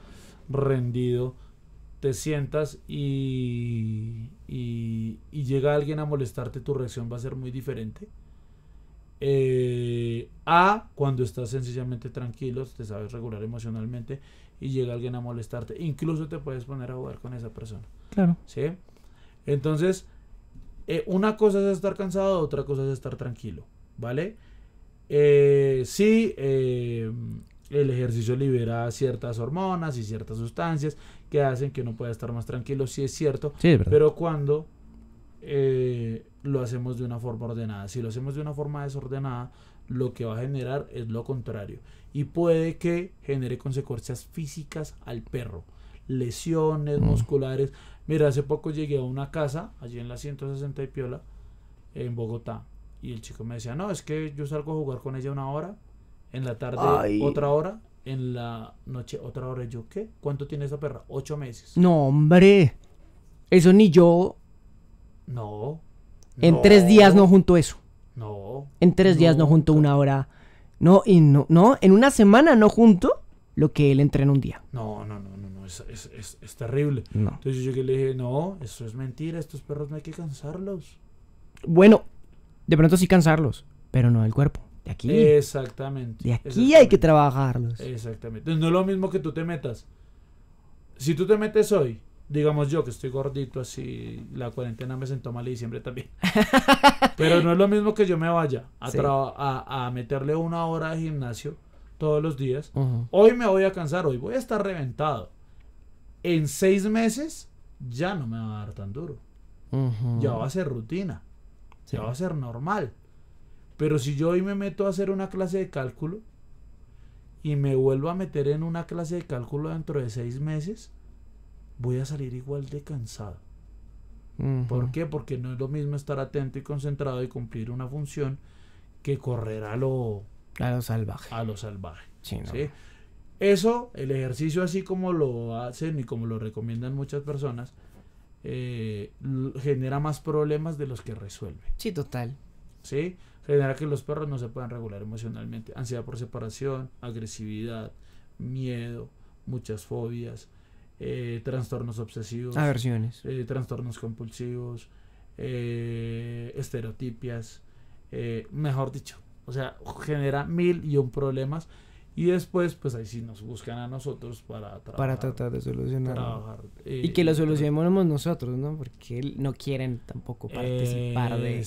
[SPEAKER 2] rendido, te sientas y, y, y llega alguien a molestarte, tu reacción va a ser muy diferente. Eh, a cuando estás sencillamente tranquilo, te sabes regular emocionalmente y llega alguien a molestarte. Incluso te puedes poner a jugar con esa persona.
[SPEAKER 1] Claro.
[SPEAKER 2] ¿Sí? Entonces, eh, una cosa es estar cansado, otra cosa es estar tranquilo, ¿vale? Eh, sí, eh, el ejercicio libera ciertas hormonas y ciertas sustancias que hacen que uno pueda estar más tranquilo, sí es cierto,
[SPEAKER 1] Sí, es verdad.
[SPEAKER 2] pero cuando eh, lo hacemos de una forma ordenada, si lo hacemos de una forma desordenada, lo que va a generar es lo contrario y puede que genere consecuencias físicas al perro, lesiones
[SPEAKER 1] Mm.
[SPEAKER 2] musculares. Mira, hace poco llegué a una casa, allí en la 160 y Piola, en Bogotá, y el chico me decía, no, es que yo salgo a jugar con ella una hora, en la tarde
[SPEAKER 1] Ay.
[SPEAKER 2] otra hora, en la noche otra hora. Y yo, ¿qué? ¿Cuánto tiene esa perra? Ocho meses.
[SPEAKER 1] No, hombre. Eso ni yo.
[SPEAKER 2] No.
[SPEAKER 1] En tres días no junto eso.
[SPEAKER 2] No.
[SPEAKER 1] En tres días no junto una hora. No, y no, no, en una semana no junto lo que él entrena un día.
[SPEAKER 2] No, no, no, no, no, es, es, es, es terrible.
[SPEAKER 1] No.
[SPEAKER 2] Entonces yo llegué y le dije, no, eso es mentira, estos perros no hay que cansarlos.
[SPEAKER 1] Bueno, de pronto sí cansarlos, pero no del cuerpo. De aquí.
[SPEAKER 2] Exactamente.
[SPEAKER 1] de aquí hay que trabajarlos.
[SPEAKER 2] Exactamente. No es lo mismo que tú te metas. Si tú te metes hoy, digamos yo que estoy gordito así, la cuarentena me sentó mal y diciembre también. Pero no es lo mismo que yo me vaya a,
[SPEAKER 1] Sí.
[SPEAKER 2] a, a meterle una hora de gimnasio todos los días. Hoy me voy a cansar, hoy voy a estar reventado. En seis meses ya no me va a dar tan duro. Ya va a ser rutina.
[SPEAKER 1] Sí.
[SPEAKER 2] Ya va a ser normal. Pero si yo hoy me meto a hacer una clase de cálculo y me vuelvo a meter en una clase de cálculo dentro de seis meses, voy a salir igual de cansado. ¿Por qué? Porque no es lo mismo estar atento y concentrado y cumplir una función que correr a lo,
[SPEAKER 1] A lo salvaje.
[SPEAKER 2] a lo salvaje.
[SPEAKER 1] Sí, no.
[SPEAKER 2] ¿sí? Eso, el ejercicio así como lo hacen y como lo recomiendan muchas personas, eh, genera más problemas de los que resuelve.
[SPEAKER 1] Sí, total.
[SPEAKER 2] ¿sí? Genera que los perros no se puedan regular emocionalmente. Ansiedad por separación, agresividad, miedo, muchas fobias, eh, trastornos obsesivos,
[SPEAKER 1] Aversiones.
[SPEAKER 2] eh, trastornos compulsivos, eh, estereotipias, mejor dicho. O sea, genera mil y un problemas. Y después, pues ahí sí nos buscan a nosotros para trabajar.
[SPEAKER 1] Para tratar de solucionarlo.
[SPEAKER 2] trabajar, eh,
[SPEAKER 1] Y que lo solucionemos nosotros, ¿no? Porque no quieren tampoco participar de,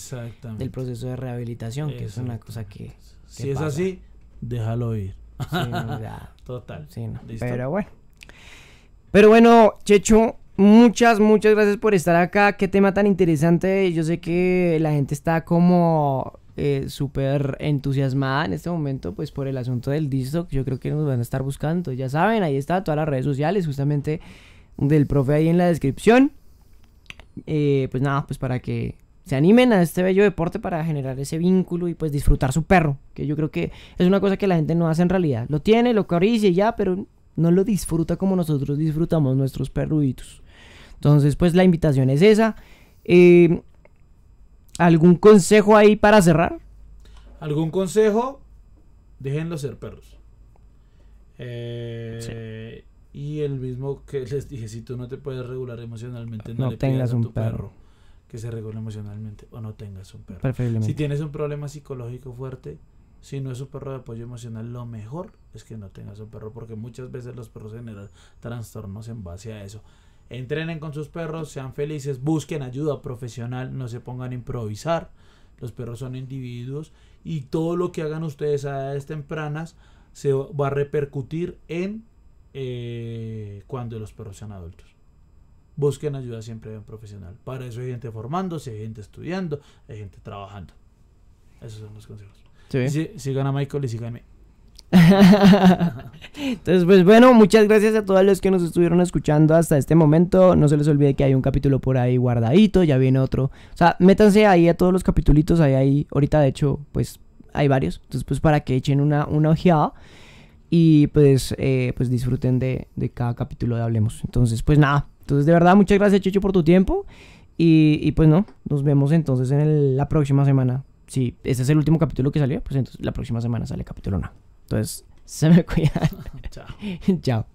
[SPEAKER 1] del proceso de rehabilitación, que es una cosa que...
[SPEAKER 2] Si es así, déjalo ir.
[SPEAKER 1] sí, no, ya,
[SPEAKER 2] Total.
[SPEAKER 1] sí, no. Pero bueno. Pero bueno, Checho, muchas, muchas gracias por estar acá. Qué tema tan interesante. Yo sé que la gente está como eh, súper entusiasmada en este momento, pues por el asunto del disco. Yo creo que nos van a estar buscando. Ya saben, ahí está todas las redes sociales, justamente del profe ahí en la descripción. Eh, pues nada, pues para que se animen a este bello deporte para generar ese vínculo y pues disfrutar su perro, que yo creo que es una cosa que la gente no hace en realidad. Lo tiene, lo acaricia y ya, pero no lo disfruta como nosotros disfrutamos nuestros perruditos. Entonces, pues la invitación es esa. Eh, ¿Algún consejo ahí para cerrar?
[SPEAKER 2] ¿Algún consejo? Déjenlo ser perros. Eh, Y el mismo que les dije, si tú no te puedes regular emocionalmente, no,
[SPEAKER 1] No
[SPEAKER 2] le
[SPEAKER 1] tengas
[SPEAKER 2] pidas a
[SPEAKER 1] un
[SPEAKER 2] tu perro.
[SPEAKER 1] perro.
[SPEAKER 2] que se regule emocionalmente o no tengas un perro.
[SPEAKER 1] Preferiblemente.
[SPEAKER 2] Si tienes un problema psicológico fuerte, si no es un perro de apoyo emocional, lo mejor es que no tengas un perro, porque muchas veces los perros generan trastornos en base a eso. Entrenen con sus perros, sean felices, busquen ayuda profesional, no se pongan a improvisar. Los perros son individuos y todo lo que hagan ustedes a edades tempranas se va a repercutir en eh, cuando los perros sean adultos. Busquen ayuda siempre de un profesional. Para eso hay gente formándose, hay gente estudiando, hay gente trabajando. Esos son los consejos.
[SPEAKER 1] Sí.
[SPEAKER 2] Sigan a Michael y síganme.
[SPEAKER 1] Entonces, pues bueno, muchas gracias a todos los que nos estuvieron escuchando hasta este momento. No se les olvide que hay un capítulo por ahí guardadito, ya viene otro. O sea, métanse ahí a todos los capitulitos, ahí, ahí. Ahorita, de hecho, pues hay varios. Entonces, pues para que echen una, una ojeada y pues, eh, pues disfruten de, de cada capítulo de Hablemos. Entonces, pues nada. Entonces, de verdad, muchas gracias, Chicho, por tu tiempo. Y, y pues no, nos vemos entonces en el- la próxima semana. Si este es el último capítulo que salió, pues entonces la próxima semana sale capítulo 1. Entonces, se me cuidan.
[SPEAKER 2] Chao.
[SPEAKER 1] Chao.